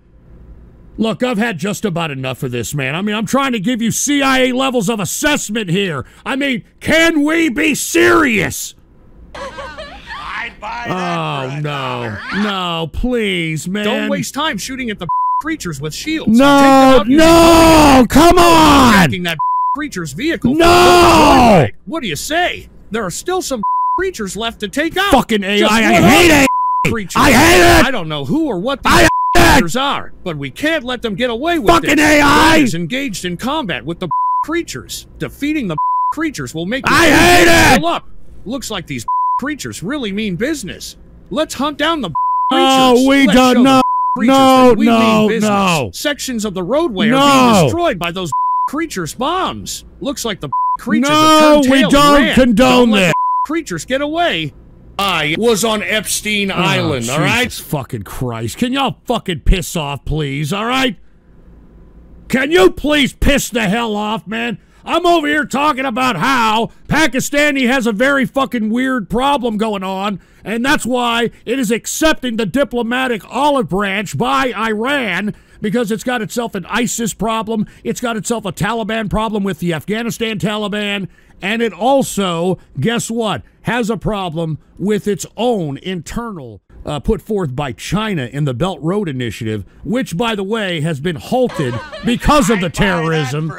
[SPEAKER 1] Look, I've had just about enough of this, man. I mean, I'm trying to give you CIA levels of assessment here. I mean, can we be serious?
[SPEAKER 4] I'd buy that
[SPEAKER 1] Oh,
[SPEAKER 4] for a
[SPEAKER 1] no.
[SPEAKER 4] dollar.
[SPEAKER 1] No, please, man.
[SPEAKER 8] Don't waste time shooting at the creatures with shields.
[SPEAKER 1] No,
[SPEAKER 8] Take them out using
[SPEAKER 1] no, come on!
[SPEAKER 8] Attacking that creature's vehicle.
[SPEAKER 1] No!
[SPEAKER 8] What do you say? There are still some creatures left to take out.
[SPEAKER 1] Fucking AI,
[SPEAKER 8] Just
[SPEAKER 1] I hate
[SPEAKER 8] other
[SPEAKER 1] it!
[SPEAKER 8] Creature.
[SPEAKER 1] I hate it!
[SPEAKER 8] I don't know who or what
[SPEAKER 1] I
[SPEAKER 8] these
[SPEAKER 1] hate it!
[SPEAKER 8] creatures are, but we can't let them get away with
[SPEAKER 1] Fucking
[SPEAKER 8] it.
[SPEAKER 1] AI!
[SPEAKER 8] Is engaged in combat with the creatures. Defeating the creatures will make
[SPEAKER 1] I
[SPEAKER 8] the
[SPEAKER 1] hate it!
[SPEAKER 8] up. Looks like these creatures really mean business. Let's hunt down the creatures.
[SPEAKER 1] Oh, we
[SPEAKER 8] Let's
[SPEAKER 1] don't know.
[SPEAKER 8] Creatures
[SPEAKER 1] No,
[SPEAKER 8] we
[SPEAKER 1] no,
[SPEAKER 8] mean business.
[SPEAKER 1] no.
[SPEAKER 8] Sections of the roadway
[SPEAKER 1] No.
[SPEAKER 8] are being destroyed by those creatures' bombs. Looks like the creatures
[SPEAKER 1] No,
[SPEAKER 8] have turned
[SPEAKER 1] we don't
[SPEAKER 8] ran.
[SPEAKER 1] condone this.
[SPEAKER 8] creatures get away.
[SPEAKER 1] I was on Epstein oh, Island, all right? fucking Christ. Can y'all fucking piss off, please, all right? Can you please piss the hell off, man? I'm over here talking about how Pakistani has a very fucking weird problem going on, and that's why it is accepting the diplomatic olive branch by Iran because it's got itself an ISIS problem, it's got itself a Taliban problem with the Afghanistan Taliban, and it also, guess what, has a problem with its own internal uh, put forth by China in the Belt Road Initiative, which, by the way, has been halted because of the terrorism.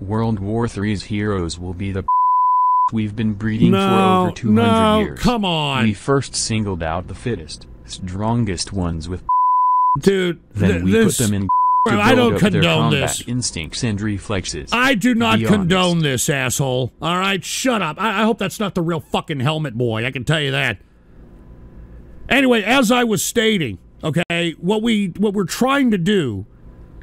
[SPEAKER 4] For a dollar.
[SPEAKER 2] World War III's heroes will be the [laughs] we've been breeding for over 200
[SPEAKER 1] no,
[SPEAKER 2] years.
[SPEAKER 1] come on.
[SPEAKER 2] We first singled out the fittest, strongest ones with
[SPEAKER 1] Dude,
[SPEAKER 2] then
[SPEAKER 1] th-
[SPEAKER 2] we
[SPEAKER 1] this-
[SPEAKER 2] put them in [laughs] [laughs]
[SPEAKER 1] I don't condone this.
[SPEAKER 2] instincts and reflexes.
[SPEAKER 1] I do not
[SPEAKER 2] Be
[SPEAKER 1] condone
[SPEAKER 2] honest.
[SPEAKER 1] this, asshole. All right, shut up. I, I hope that's not the real fucking helmet boy. I can tell you that. Anyway, as I was stating, okay, what we what we're trying to do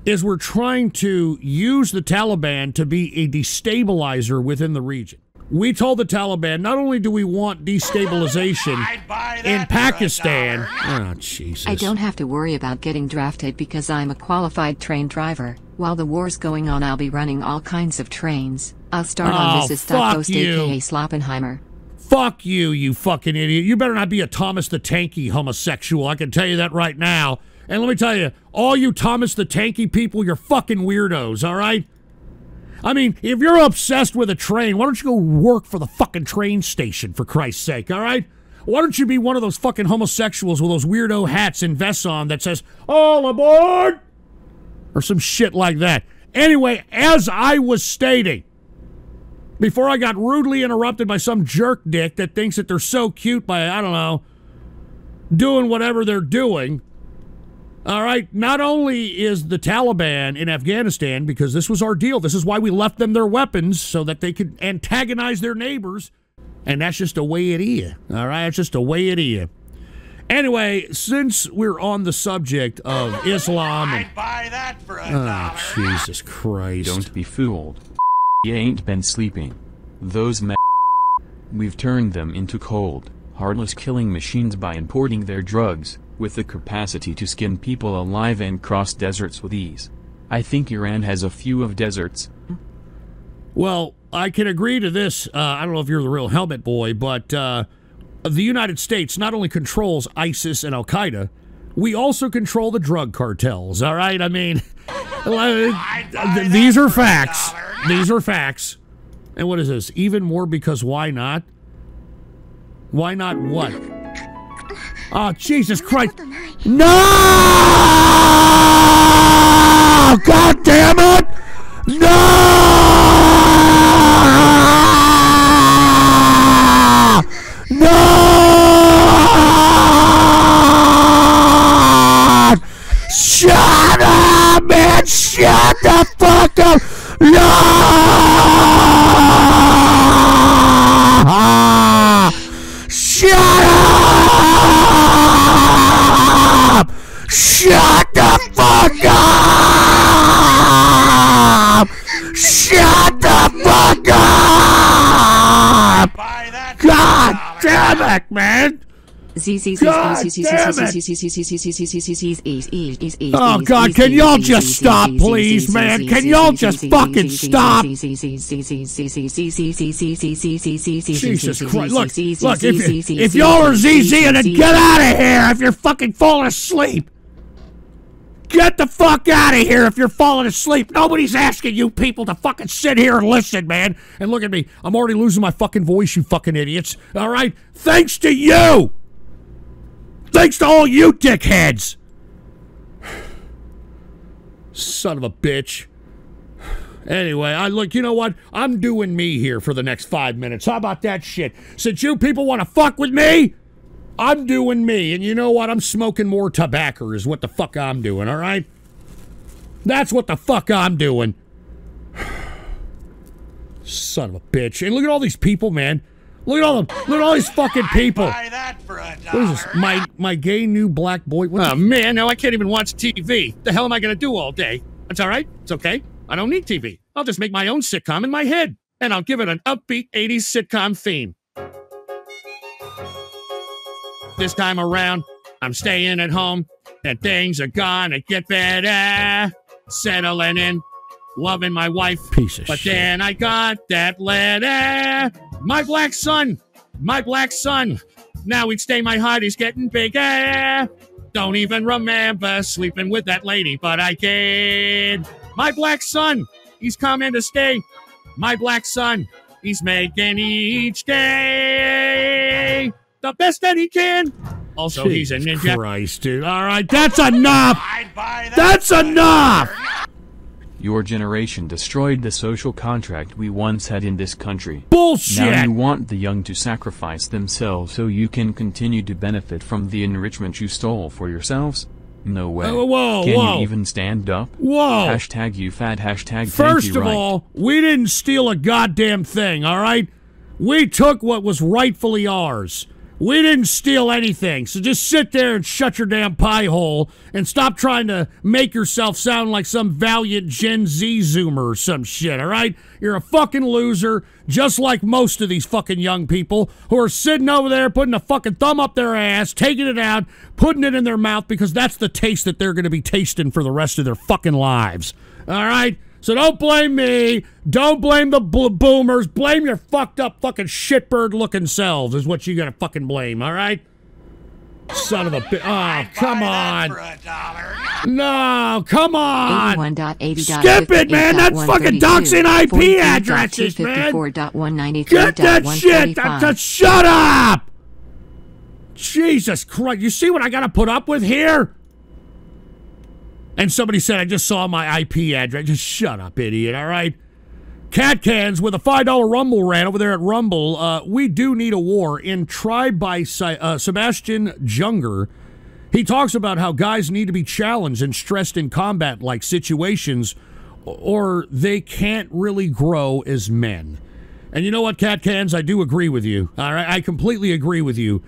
[SPEAKER 1] is we're trying to use the Taliban to be a destabilizer within the region. We told the Taliban not only do we want destabilization [laughs] in Pakistan. Oh, Jesus.
[SPEAKER 3] I don't have to worry about getting drafted because I'm a qualified train driver. While the war's going on, I'll be running all kinds of trains. I'll start
[SPEAKER 1] Oh,
[SPEAKER 3] on Mrs.
[SPEAKER 1] fuck
[SPEAKER 3] Ghost
[SPEAKER 1] you.
[SPEAKER 3] aka Sloppenheimer.
[SPEAKER 1] Fuck you, you fucking idiot. You better not be a Thomas the Tanky homosexual. I can tell you that right now. And let me tell you, all you Thomas the Tanky people, you're fucking weirdos, all right? I mean, if you're obsessed with a train, why don't you go work for the fucking train station, for Christ's sake, all right? Why don't you be one of those fucking homosexuals with those weirdo hats and vests on that says, All aboard! Or some shit like that. Anyway, as I was stating, before I got rudely interrupted by some jerk dick that thinks that they're so cute by, I don't know, doing whatever they're doing. All right, not only is the Taliban in Afghanistan, because this was our deal, this is why we left them their weapons so that they could antagonize their neighbors. And that's just a way it is. All right, it's just a way it is. Anyway, since we're on the subject of [laughs] Islam and.
[SPEAKER 4] Buy that for a
[SPEAKER 1] Oh. Jesus Christ.
[SPEAKER 2] Don't be fooled. You ain't been sleeping. Those men. We've turned them into cold, heartless killing machines by importing their drugs, with the capacity to skin people alive and cross deserts with ease. I think Iran has a few of deserts.
[SPEAKER 1] Well, I can agree to this. Uh, I don't know if you're the real helmet boy, but uh, the United States not only controls ISIS and Al Qaeda, we also control the drug cartels. All right, I mean, [laughs] th- these are facts. These are facts. And what is this? Even more because why not? Why not what? Oh, Jesus Christ. No! God damn it! No! No! Shut up, man! Shut the fuck up! No! Up! Shut the fuck up! God damn it, man! Oh God, can y'all just stop, please, man? Can y'all just fucking stop? Jesus Christ! Look, look! If, if y'all are ZZ, then get out of here! If you're fucking falling asleep, get the fuck out of here! If you're falling asleep, nobody's asking you people to fucking sit here and listen, man. And look at me, I'm already losing my fucking voice, you fucking idiots. All right, thanks to you. Thanks to all you dickheads! Son of a bitch. Anyway, I look, you know what? I'm doing me here for the next five minutes. How about that shit? Since you people want to fuck with me, I'm doing me. And you know what? I'm smoking more tobacco, is what the fuck I'm doing, all right? That's what the fuck I'm doing. [sighs] Son of a bitch. And look at all these people, man. Look at all them. Look at all these fucking people. What is this? My my gay new black boy. What
[SPEAKER 8] Oh man, now I can't even watch TV. The hell am I gonna do all day? That's all right. It's okay. I don't need TV. I'll just make my own sitcom in my head, and I'll give it an upbeat '80s sitcom theme. This time around, I'm staying at home, and things are gonna get better. Settling in, loving my wife.
[SPEAKER 1] Piece of
[SPEAKER 8] but
[SPEAKER 1] shit.
[SPEAKER 8] then I got that letter. My black son, my black son. Now each day my heart is getting bigger. Don't even remember sleeping with that lady, but I did. My black son, he's coming to stay. My black son, he's making each day the best that he can. Also, he's a ninja.
[SPEAKER 1] Christ, dude. All right, that's enough. That's enough.
[SPEAKER 2] Your generation destroyed the social contract we once had in this country.
[SPEAKER 1] Bullshit!
[SPEAKER 2] Now you want the young to sacrifice themselves so you can continue to benefit from the enrichment you stole for yourselves? No way.
[SPEAKER 1] Uh, whoa,
[SPEAKER 2] can
[SPEAKER 1] whoa.
[SPEAKER 2] you even stand up?
[SPEAKER 1] Whoa.
[SPEAKER 2] Hashtag you fat hashtag
[SPEAKER 1] First
[SPEAKER 2] thank you
[SPEAKER 1] of
[SPEAKER 2] right.
[SPEAKER 1] all, we didn't steal a goddamn thing, all right? We took what was rightfully ours. We didn't steal anything. So just sit there and shut your damn pie hole and stop trying to make yourself sound like some valiant Gen Z zoomer or some shit, all right? You're a fucking loser, just like most of these fucking young people who are sitting over there putting a fucking thumb up their ass, taking it out, putting it in their mouth because that's the taste that they're going to be tasting for the rest of their fucking lives. All right? So don't blame me. Don't blame the bl- boomers. Blame your fucked up fucking shitbird looking selves, is what you gotta fucking blame, all right? Son of a bitch. Oh, come on. No, come on. Skip it, man. That's fucking doxing IP addresses, man. Get that shit. That, that- shut up. Jesus Christ. You see what I gotta put up with here? And somebody said, I just saw my IP address. Just shut up, idiot, all right? Cat Cans with a $5 Rumble rant over there at Rumble. Uh, we do need a war. In Tribe by uh, Sebastian Junger, he talks about how guys need to be challenged and stressed in combat like situations, or they can't really grow as men. And you know what, Cat Cans? I do agree with you. All right, I completely agree with you.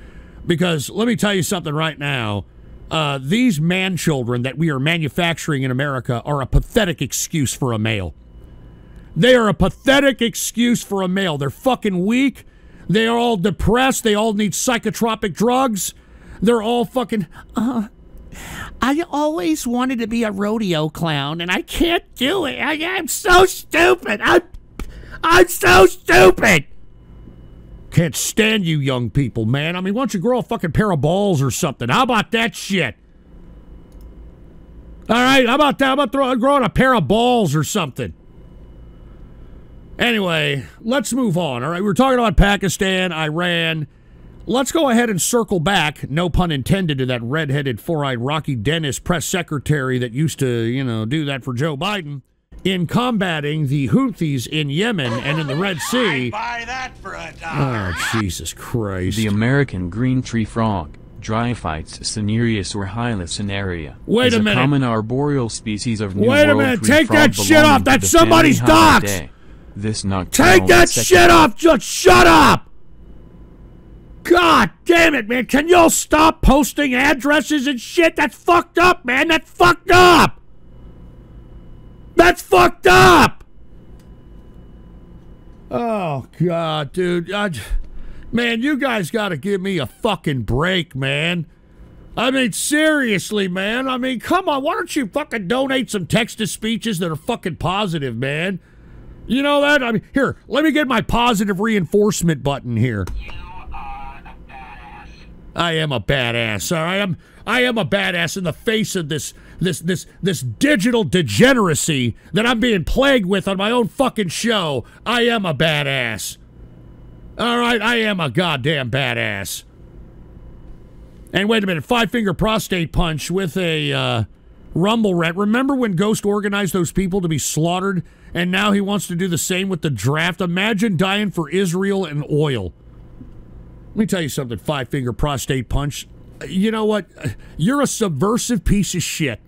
[SPEAKER 1] Because let me tell you something right now. Uh, these man children that we are manufacturing in America are a pathetic excuse for a male. They are a pathetic excuse for a male. They're fucking weak. They are all depressed. They all need psychotropic drugs. They're all fucking.
[SPEAKER 9] Uh, I always wanted to be a rodeo clown, and I can't do it. I, I'm so stupid. I'm, I'm so stupid.
[SPEAKER 1] Can't stand you young people, man. I mean, why don't you grow a fucking pair of balls or something? How about that shit? All right, how about that? How about throw, growing a pair of balls or something? Anyway, let's move on. All right, we were talking about Pakistan, Iran. Let's go ahead and circle back, no pun intended, to that redheaded, four-eyed Rocky Dennis press secretary that used to, you know, do that for Joe Biden in combating the Houthis in Yemen and in the Red [laughs] Sea.
[SPEAKER 4] Buy that for a dollar.
[SPEAKER 1] Oh, Jesus Christ.
[SPEAKER 2] The American green tree frog, Dryophytes cinereus or hylas cinerea,
[SPEAKER 1] Wait
[SPEAKER 2] is
[SPEAKER 1] a
[SPEAKER 2] a, common arboreal species of New
[SPEAKER 1] Wait a
[SPEAKER 2] World
[SPEAKER 1] minute. Take that shit off. That's
[SPEAKER 2] the family
[SPEAKER 1] somebody's dox.
[SPEAKER 2] Hylidae. This nocturnal
[SPEAKER 1] Take that shit off! Just shut up! God damn it, man. Can y'all stop posting addresses and shit? That's fucked up, man. That's fucked up! That's fucked up! Oh, God, dude. I j- man, you guys got to give me a fucking break, man. I mean, seriously, man. I mean, come on. Why don't you fucking donate some text to speeches that are fucking positive, man? You know that? I mean, here, let me get my positive reinforcement button here. I am a badass. All right, I'm I am a badass in the face of this this this this digital degeneracy that I'm being plagued with on my own fucking show. I am a badass. All right, I am a goddamn badass. And wait a minute, five finger prostate punch with a uh, rumble rat. Remember when Ghost organized those people to be slaughtered, and now he wants to do the same with the draft? Imagine dying for Israel and oil. Let me tell you something, five finger prostate punch. You know what? You're a subversive piece of shit.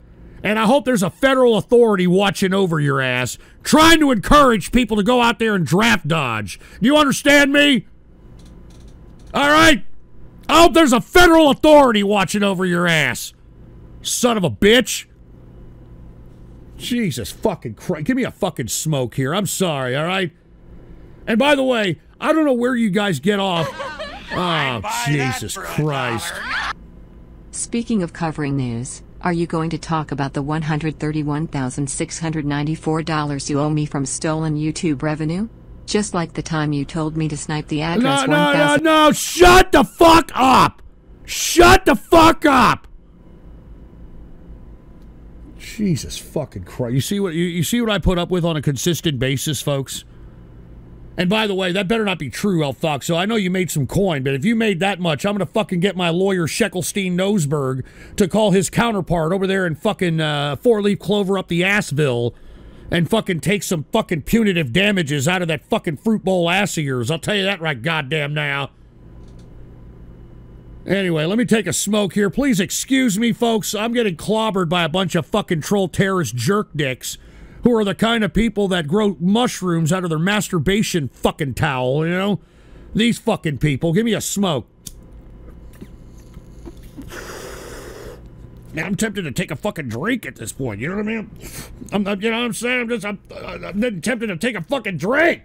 [SPEAKER 1] And I hope there's a federal authority watching over your ass, trying to encourage people to go out there and draft dodge. Do you understand me? All right? I hope there's a federal authority watching over your ass. Son of a bitch. Jesus fucking Christ. Give me a fucking smoke here. I'm sorry, all right? And by the way, I don't know where you guys get off. [laughs] Oh, Jesus Christ.
[SPEAKER 3] Speaking of covering news, are you going to talk about the $131,694 you owe me from stolen YouTube revenue? Just like the time you told me to snipe the address
[SPEAKER 1] No, no, no, no. Shut the fuck up. Shut the fuck up. Jesus fucking Christ. You see what you, you see what I put up with on a consistent basis, folks? And by the way, that better not be true, El Fox. So I know you made some coin, but if you made that much, I'm gonna fucking get my lawyer Sheckelstein Nosberg to call his counterpart over there in fucking uh, four leaf clover up the assville and fucking take some fucking punitive damages out of that fucking fruit bowl ass of yours. I'll tell you that right goddamn now. Anyway, let me take a smoke here. Please excuse me, folks. I'm getting clobbered by a bunch of fucking troll terrorist jerk dicks who are the kind of people that grow mushrooms out of their masturbation fucking towel, you know? These fucking people. Give me a smoke. Man, I'm tempted to take a fucking drink at this point. You know what I mean? I'm, I'm- you know what I'm saying? I'm just, I'm, I'm tempted to take a fucking drink.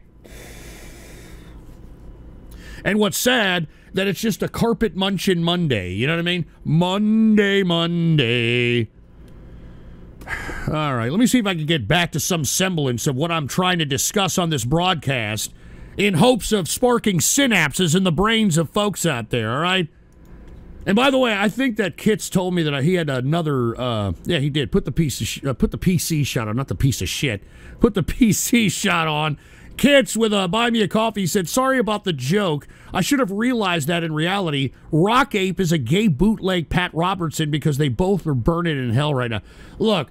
[SPEAKER 1] And what's sad that it's just a carpet munching Monday. You know what I mean? Monday, Monday. All right, let me see if I can get back to some semblance of what I'm trying to discuss on this broadcast in hopes of sparking synapses in the brains of folks out there, all right? And by the way, I think that Kits told me that he had another. Uh, yeah, he did. Put the piece of uh, put the PC shot on, not the piece of shit. Put the [laughs] PC shot on. Kits with a buy me a coffee said, "Sorry about the joke. I should have realized that in reality, Rock Ape is a gay bootleg Pat Robertson because they both are burning in hell right now. Look."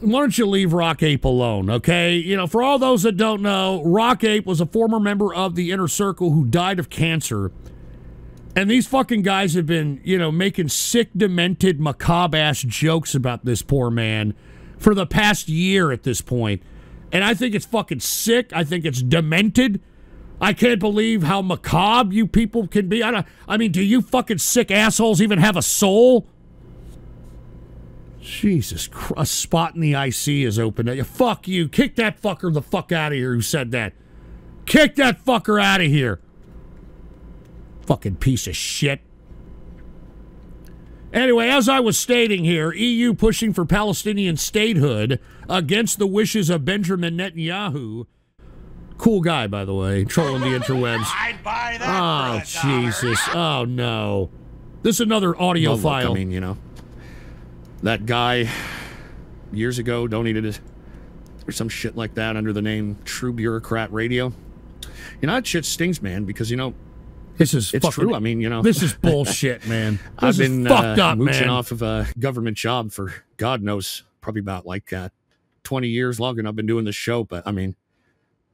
[SPEAKER 1] Why don't you leave Rock Ape alone, okay? You know, for all those that don't know, Rock Ape was a former member of the Inner Circle who died of cancer. And these fucking guys have been, you know, making sick, demented, macabre ass jokes about this poor man for the past year at this point. And I think it's fucking sick. I think it's demented. I can't believe how macabre you people can be. I, I mean, do you fucking sick assholes even have a soul? Jesus Christ. A spot in the IC is open. Fuck you. Kick that fucker the fuck out of here who said that. Kick that fucker out of here. Fucking piece of shit. Anyway, as I was stating here, EU pushing for Palestinian statehood against the wishes of Benjamin Netanyahu. Cool guy, by the way, trolling the [laughs] interwebs.
[SPEAKER 4] I'd buy that
[SPEAKER 1] Oh, Jesus. Oh, no. This is another audio
[SPEAKER 13] Well, look,
[SPEAKER 1] file.
[SPEAKER 13] I mean, you know, that guy years ago donated it or some shit like that under the name True Bureaucrat Radio. You know, that shit stings, man, because, you know,
[SPEAKER 1] this is
[SPEAKER 13] it's
[SPEAKER 1] fucking-
[SPEAKER 13] true. I mean, you know,
[SPEAKER 1] This is [laughs] bullshit, man. This
[SPEAKER 13] I've been
[SPEAKER 1] fucked
[SPEAKER 13] uh,
[SPEAKER 1] up,
[SPEAKER 13] mooching
[SPEAKER 1] man.
[SPEAKER 13] off of a government job for God knows, probably about like uh, 20 years longer I've been doing this show. But I mean,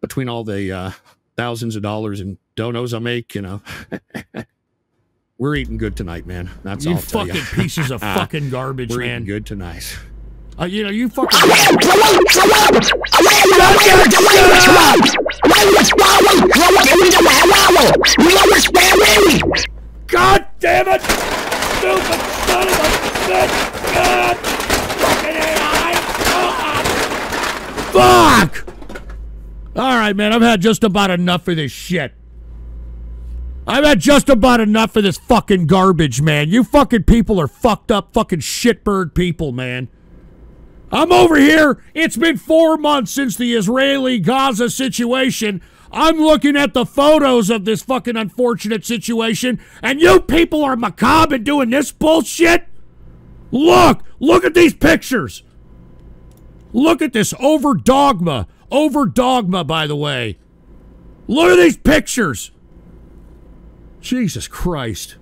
[SPEAKER 13] between all the uh, thousands of dollars in donos I make, you know, [laughs] we're eating good tonight, man. That's
[SPEAKER 1] You
[SPEAKER 13] all.
[SPEAKER 1] Fucking
[SPEAKER 13] ya.
[SPEAKER 1] pieces of [laughs] fucking garbage,
[SPEAKER 13] we're
[SPEAKER 1] man.
[SPEAKER 13] Eating good tonight.
[SPEAKER 1] Uh, you know, you fucking. [laughs] God damn it! Stupid son of a bitch! God! Fucking AI! Fuck! All right, man. I've had just about enough of this shit. I've had just about enough of this fucking garbage, man. You fucking people are fucked up, fucking shitbird people, man. I'm over here. It's been four months since the Israeli Gaza situation. I'm looking at the photos of this fucking unfortunate situation, and you people are macabre and doing this bullshit? Look! Look at these pictures! Look at this over dogma. Over dogma, by the way. Look at these pictures! Jesus Christ.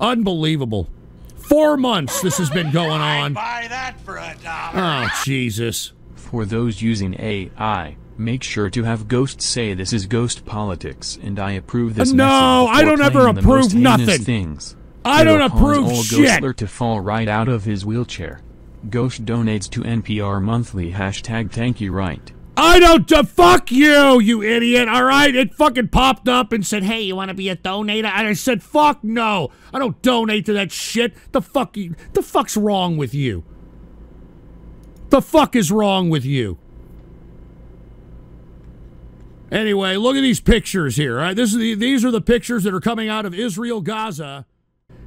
[SPEAKER 1] Unbelievable. Four months this has been going on.
[SPEAKER 4] Buy that for a dollar.
[SPEAKER 1] Oh, Jesus.
[SPEAKER 2] For those using AI, make sure to have Ghost say this is ghost politics and I approve this
[SPEAKER 1] No, I don't ever approve nothing.
[SPEAKER 2] things.
[SPEAKER 1] I don't
[SPEAKER 2] It'll cause
[SPEAKER 1] approve
[SPEAKER 2] all
[SPEAKER 1] shit.
[SPEAKER 2] Ghostler to fall right out of his wheelchair. Ghost donates to NPR monthly hashtag thank you right.
[SPEAKER 1] I don't. Fuck you, you idiot. All right, it fucking popped up and said, "Hey, you want to be a donator?" And I said, "Fuck no, I don't donate to that shit." The fuck, you- the fuck's wrong with you? The fuck is wrong with you? Anyway, look at these pictures here. All right, this is the, these are the pictures that are coming out of Israel, Gaza.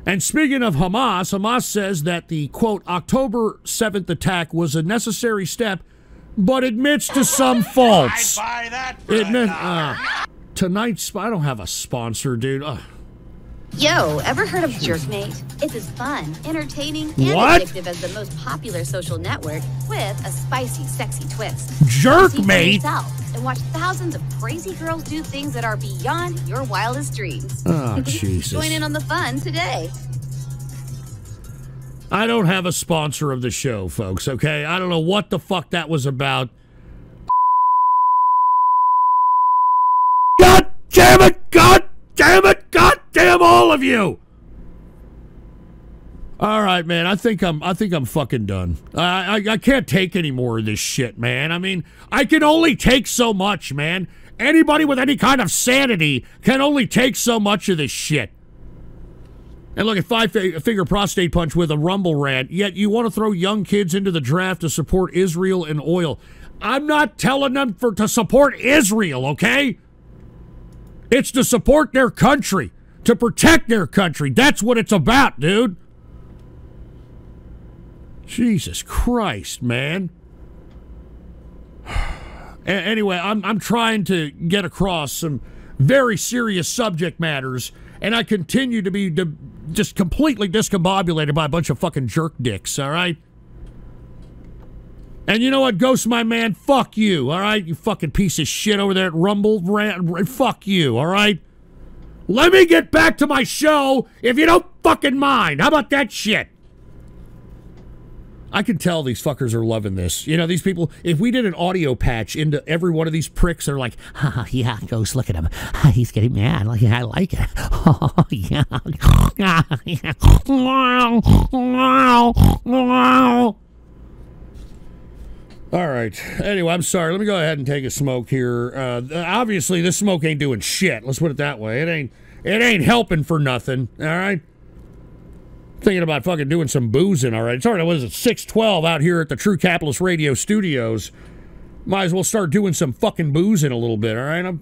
[SPEAKER 1] And speaking of Hamas, Hamas says that the quote October 7th attack was a necessary step, but admits to some faults.
[SPEAKER 4] Buy that for
[SPEAKER 1] Admit, uh, tonight's I don't have a sponsor, dude. Ugh.
[SPEAKER 14] Yo, ever heard of Jerkmate? It's as fun, entertaining, and
[SPEAKER 1] What?
[SPEAKER 14] addictive as the most popular social network with a spicy, sexy twist.
[SPEAKER 1] Jerkmate?
[SPEAKER 14] See for yourself and watch thousands of crazy girls do things that are beyond your wildest dreams.
[SPEAKER 1] Oh, Jesus.
[SPEAKER 14] Join in on the fun today.
[SPEAKER 1] I don't have a sponsor of the show, folks, okay? I don't know what the fuck that was about. God damn it! God damn it! God damn all of you! All right, man. I think I'm. I think I'm fucking done. I, I I can't take any more of this shit, man. I mean, I can only take so much, man. Anybody with any kind of sanity can only take so much of this shit. And look at five fi- finger prostate punch with a rumble rant. Yet you want to throw young kids into the draft to support Israel and oil. I'm not telling them for to support Israel, okay? It's to support their country, to protect their country. That's what it's about, dude. Jesus Christ, man. [sighs] Anyway, I'm I'm trying to get across some very serious subject matters, and I continue to be just completely discombobulated by a bunch of fucking jerk dicks. All right. And you know what, Ghost, my man? Fuck you, all right? You fucking piece of shit over there at Rumble. Rant, fuck you, all right? Let me get back to my show if you don't fucking mind. How about that shit? I can tell these fuckers are loving this. You know, these people, if we did an audio patch into every one of these pricks, they're like,
[SPEAKER 9] Oh, yeah, Ghost, look at him. [laughs] He's getting mad. I like it. Oh, [laughs] yeah.
[SPEAKER 1] All right. Anyway, I'm sorry. Let me go ahead and take a smoke here. Uh, obviously, this smoke ain't doing shit. Let's put it that way. It ain't. It ain't helping for nothing. All right. Thinking about fucking doing some boozing. All right. It's already what is it? Six twelve out here at the True Capitalist Radio Studios. Might as well start doing some fucking boozing a little bit. All right. I'm.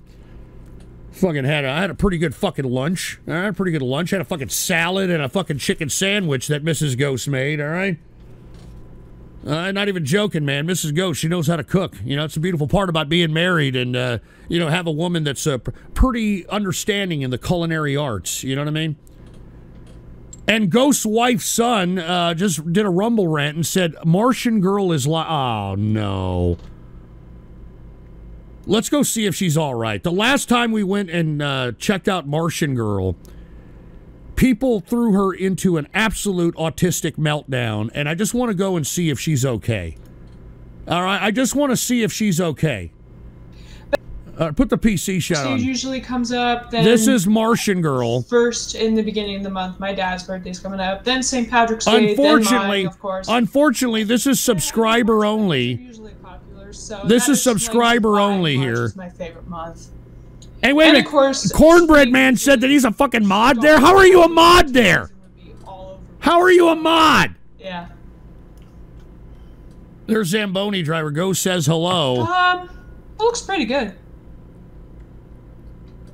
[SPEAKER 1] Fucking had a, I had a pretty good fucking lunch. All right, pretty good lunch. I Had a fucking salad and a fucking chicken sandwich that Mrs. Ghost made. All right. Uh, not even joking, man. Mrs. Ghost, she knows how to cook. You know, it's a beautiful part about being married and, uh, you know, have a woman that's uh, pr- pretty understanding in the culinary arts. You know what I mean? And Ghost's wife's son uh, just did a rumble rant and said, Martian Girl is like, oh, no. Let's go see if she's all right. The last time we went and uh, checked out Martian Girl, people threw her into an absolute autistic meltdown, and I just want to go and see if she's okay. All right, I just want to see if she's okay. Uh, put the PC shot on.
[SPEAKER 15] usually comes up. Then
[SPEAKER 1] This is Martian Girl.
[SPEAKER 15] first in the beginning of the month. My dad's birthday's coming up. Then St. Patrick's Day.
[SPEAKER 1] Unfortunately,
[SPEAKER 15] mine, of course.
[SPEAKER 1] unfortunately, this is subscriber only.
[SPEAKER 15] So
[SPEAKER 1] This is subscriber only
[SPEAKER 15] March
[SPEAKER 1] here.
[SPEAKER 15] is my favorite month.
[SPEAKER 1] Hey, wait
[SPEAKER 15] And
[SPEAKER 1] a
[SPEAKER 15] of
[SPEAKER 1] minute.
[SPEAKER 15] course,
[SPEAKER 1] Cornbread Man said that he's a fucking mod there. How are you a mod there? How are you a mod?
[SPEAKER 15] Yeah.
[SPEAKER 1] There's Zamboni driver. Go says hello.
[SPEAKER 15] Um, it looks pretty good.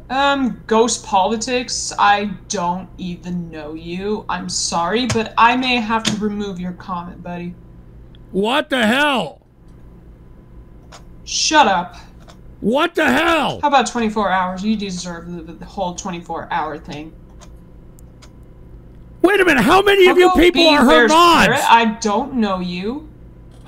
[SPEAKER 15] Um, ghost politics. I don't even know you. I'm sorry, but I may have to remove your comment, buddy.
[SPEAKER 1] What the hell?
[SPEAKER 15] Shut up.
[SPEAKER 1] What the hell?
[SPEAKER 15] How about 24 hours? You deserve the, the whole 24 hour thing.
[SPEAKER 1] Wait a minute. How many of you people are her mods?
[SPEAKER 15] parrot? I don't know you.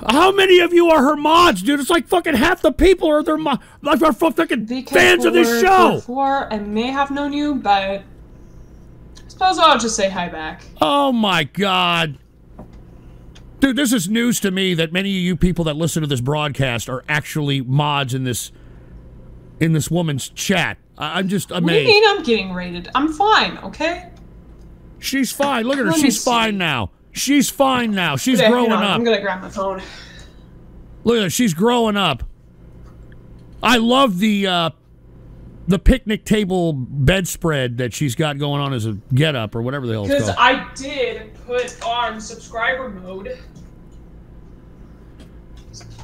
[SPEAKER 1] How many of you are her mods, dude? It's like fucking half the people are their mo- like are fucking fans of this show.
[SPEAKER 15] Before I may have known you, but I suppose I'll just say hi back.
[SPEAKER 1] Oh my god. Dude, this is news to me that many of you people that listen to this broadcast are actually mods in this in this woman's chat. I- I'm just
[SPEAKER 15] What do you mean I'm getting rated? I'm fine, okay?
[SPEAKER 1] She's fine. Look at her. She's fine now. She's fine now. She's growing
[SPEAKER 15] on,
[SPEAKER 1] up.
[SPEAKER 15] I'm gonna grab my phone.
[SPEAKER 1] Look at her. She's growing up. I love the uh, the picnic table bedspread that she's got going on as a get up or whatever the hell
[SPEAKER 15] Because. I did put on subscriber mode.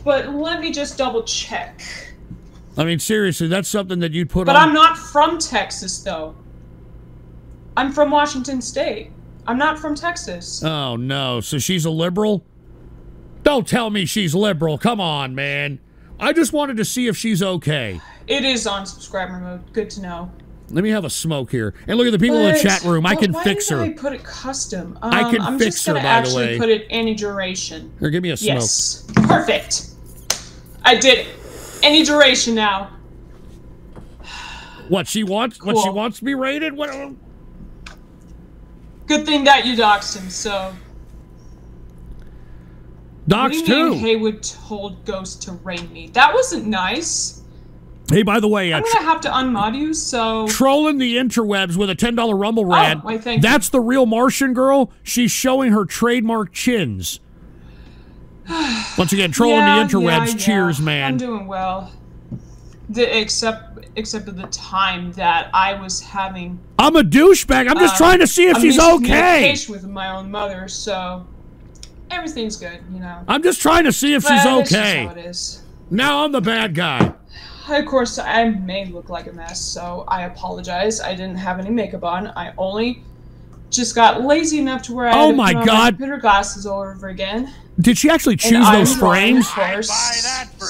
[SPEAKER 15] But let me just double check.
[SPEAKER 1] I mean, seriously, that's something that you'd put on
[SPEAKER 15] But
[SPEAKER 1] on.
[SPEAKER 15] I'm not from Texas, though. I'm from Washington State. I'm not from Texas.
[SPEAKER 1] Oh no! So she's a liberal? Don't tell me she's liberal. Come on, man. I just wanted to see if she's okay.
[SPEAKER 15] It is on subscriber mode. Good to know.
[SPEAKER 1] Let me have a smoke here. And look at the people in the chat room. I
[SPEAKER 15] but
[SPEAKER 1] can
[SPEAKER 15] why
[SPEAKER 1] fix
[SPEAKER 15] did
[SPEAKER 1] her.
[SPEAKER 15] I put it custom. Um,
[SPEAKER 1] I can
[SPEAKER 15] I'm
[SPEAKER 1] fix
[SPEAKER 15] just
[SPEAKER 1] her,
[SPEAKER 15] gonna actually put it any duration.
[SPEAKER 1] Here, give me a smoke.
[SPEAKER 15] Yes. Perfect. I did it. Any duration now.
[SPEAKER 1] What she wants? What she wants to be rated? What?
[SPEAKER 15] Good thing that you doxed him, so.
[SPEAKER 1] Too.
[SPEAKER 15] mean Haywood told Ghost to rain me? That wasn't nice.
[SPEAKER 1] Hey, by the way, uh,
[SPEAKER 15] I'm gonna have to unmod you, so.
[SPEAKER 1] trolling the interwebs with a ten dollar rumble rant.
[SPEAKER 15] why, thank you.
[SPEAKER 1] That's the real Martian girl. She's showing her trademark chins. [sighs] Once again, trolling
[SPEAKER 15] Yeah,
[SPEAKER 1] the interwebs.
[SPEAKER 15] yeah, yeah.
[SPEAKER 1] Cheers,
[SPEAKER 15] I'm
[SPEAKER 1] man.
[SPEAKER 15] doing well. The, except except of the time that I was having.
[SPEAKER 1] I'm a douchebag. I'm just
[SPEAKER 15] uh,
[SPEAKER 1] trying to see if
[SPEAKER 15] a
[SPEAKER 1] she's okay.
[SPEAKER 15] miscommunication with my own mother, so everything's good, you know.
[SPEAKER 1] I'm just trying to see if she's
[SPEAKER 15] Well, that's
[SPEAKER 1] okay.
[SPEAKER 15] how it is.
[SPEAKER 1] Now I'm the bad guy.
[SPEAKER 15] Of course, I may look like a mess, so I apologize. I didn't have any makeup on. I only just got lazy enough to where I
[SPEAKER 1] Oh
[SPEAKER 15] had to
[SPEAKER 1] my
[SPEAKER 15] put on
[SPEAKER 1] God.
[SPEAKER 15] computer glasses all over again.
[SPEAKER 1] Did she actually
[SPEAKER 15] And
[SPEAKER 1] choose
[SPEAKER 15] I'm
[SPEAKER 1] those frames?
[SPEAKER 15] Of course.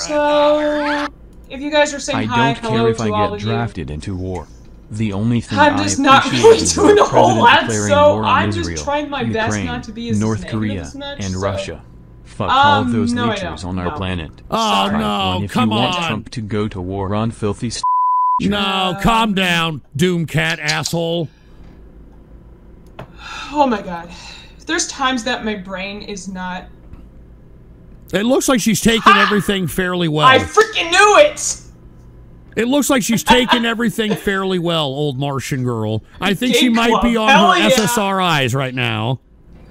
[SPEAKER 15] So, if you guys are saying
[SPEAKER 2] I
[SPEAKER 15] hi,
[SPEAKER 2] don't
[SPEAKER 15] hello
[SPEAKER 2] care if
[SPEAKER 15] to
[SPEAKER 2] I get
[SPEAKER 15] of you.
[SPEAKER 2] drafted into war. The only thing
[SPEAKER 15] I'm
[SPEAKER 2] I
[SPEAKER 15] just not
[SPEAKER 2] appreciate
[SPEAKER 15] really
[SPEAKER 2] is
[SPEAKER 15] doing a whole lot,
[SPEAKER 2] declaring
[SPEAKER 15] so
[SPEAKER 2] war on
[SPEAKER 15] I'm just
[SPEAKER 2] Israel,
[SPEAKER 15] trying my best
[SPEAKER 2] Ukraine,
[SPEAKER 15] not to be as
[SPEAKER 2] North Korea,
[SPEAKER 15] as much,
[SPEAKER 2] and
[SPEAKER 15] so-
[SPEAKER 2] Russia. Fuck all of
[SPEAKER 15] Um,
[SPEAKER 2] those
[SPEAKER 15] no, I
[SPEAKER 2] leechers on our
[SPEAKER 15] No.
[SPEAKER 2] planet.
[SPEAKER 1] Oh,
[SPEAKER 2] Try
[SPEAKER 1] no,
[SPEAKER 2] one if
[SPEAKER 1] come
[SPEAKER 2] you want
[SPEAKER 1] on.
[SPEAKER 2] Trump to go to war on filthy st-
[SPEAKER 1] No, calm down, Doomcat asshole.
[SPEAKER 15] Oh my god. There's times that my brain is not.
[SPEAKER 1] It looks like she's taking ah! everything fairly well.
[SPEAKER 15] I freaking knew it!
[SPEAKER 1] It looks like she's taking everything [laughs] fairly well, old Martian girl. I think she
[SPEAKER 15] Gay
[SPEAKER 1] might be on
[SPEAKER 15] Hell
[SPEAKER 1] her
[SPEAKER 15] yeah.
[SPEAKER 1] SSRIs right now.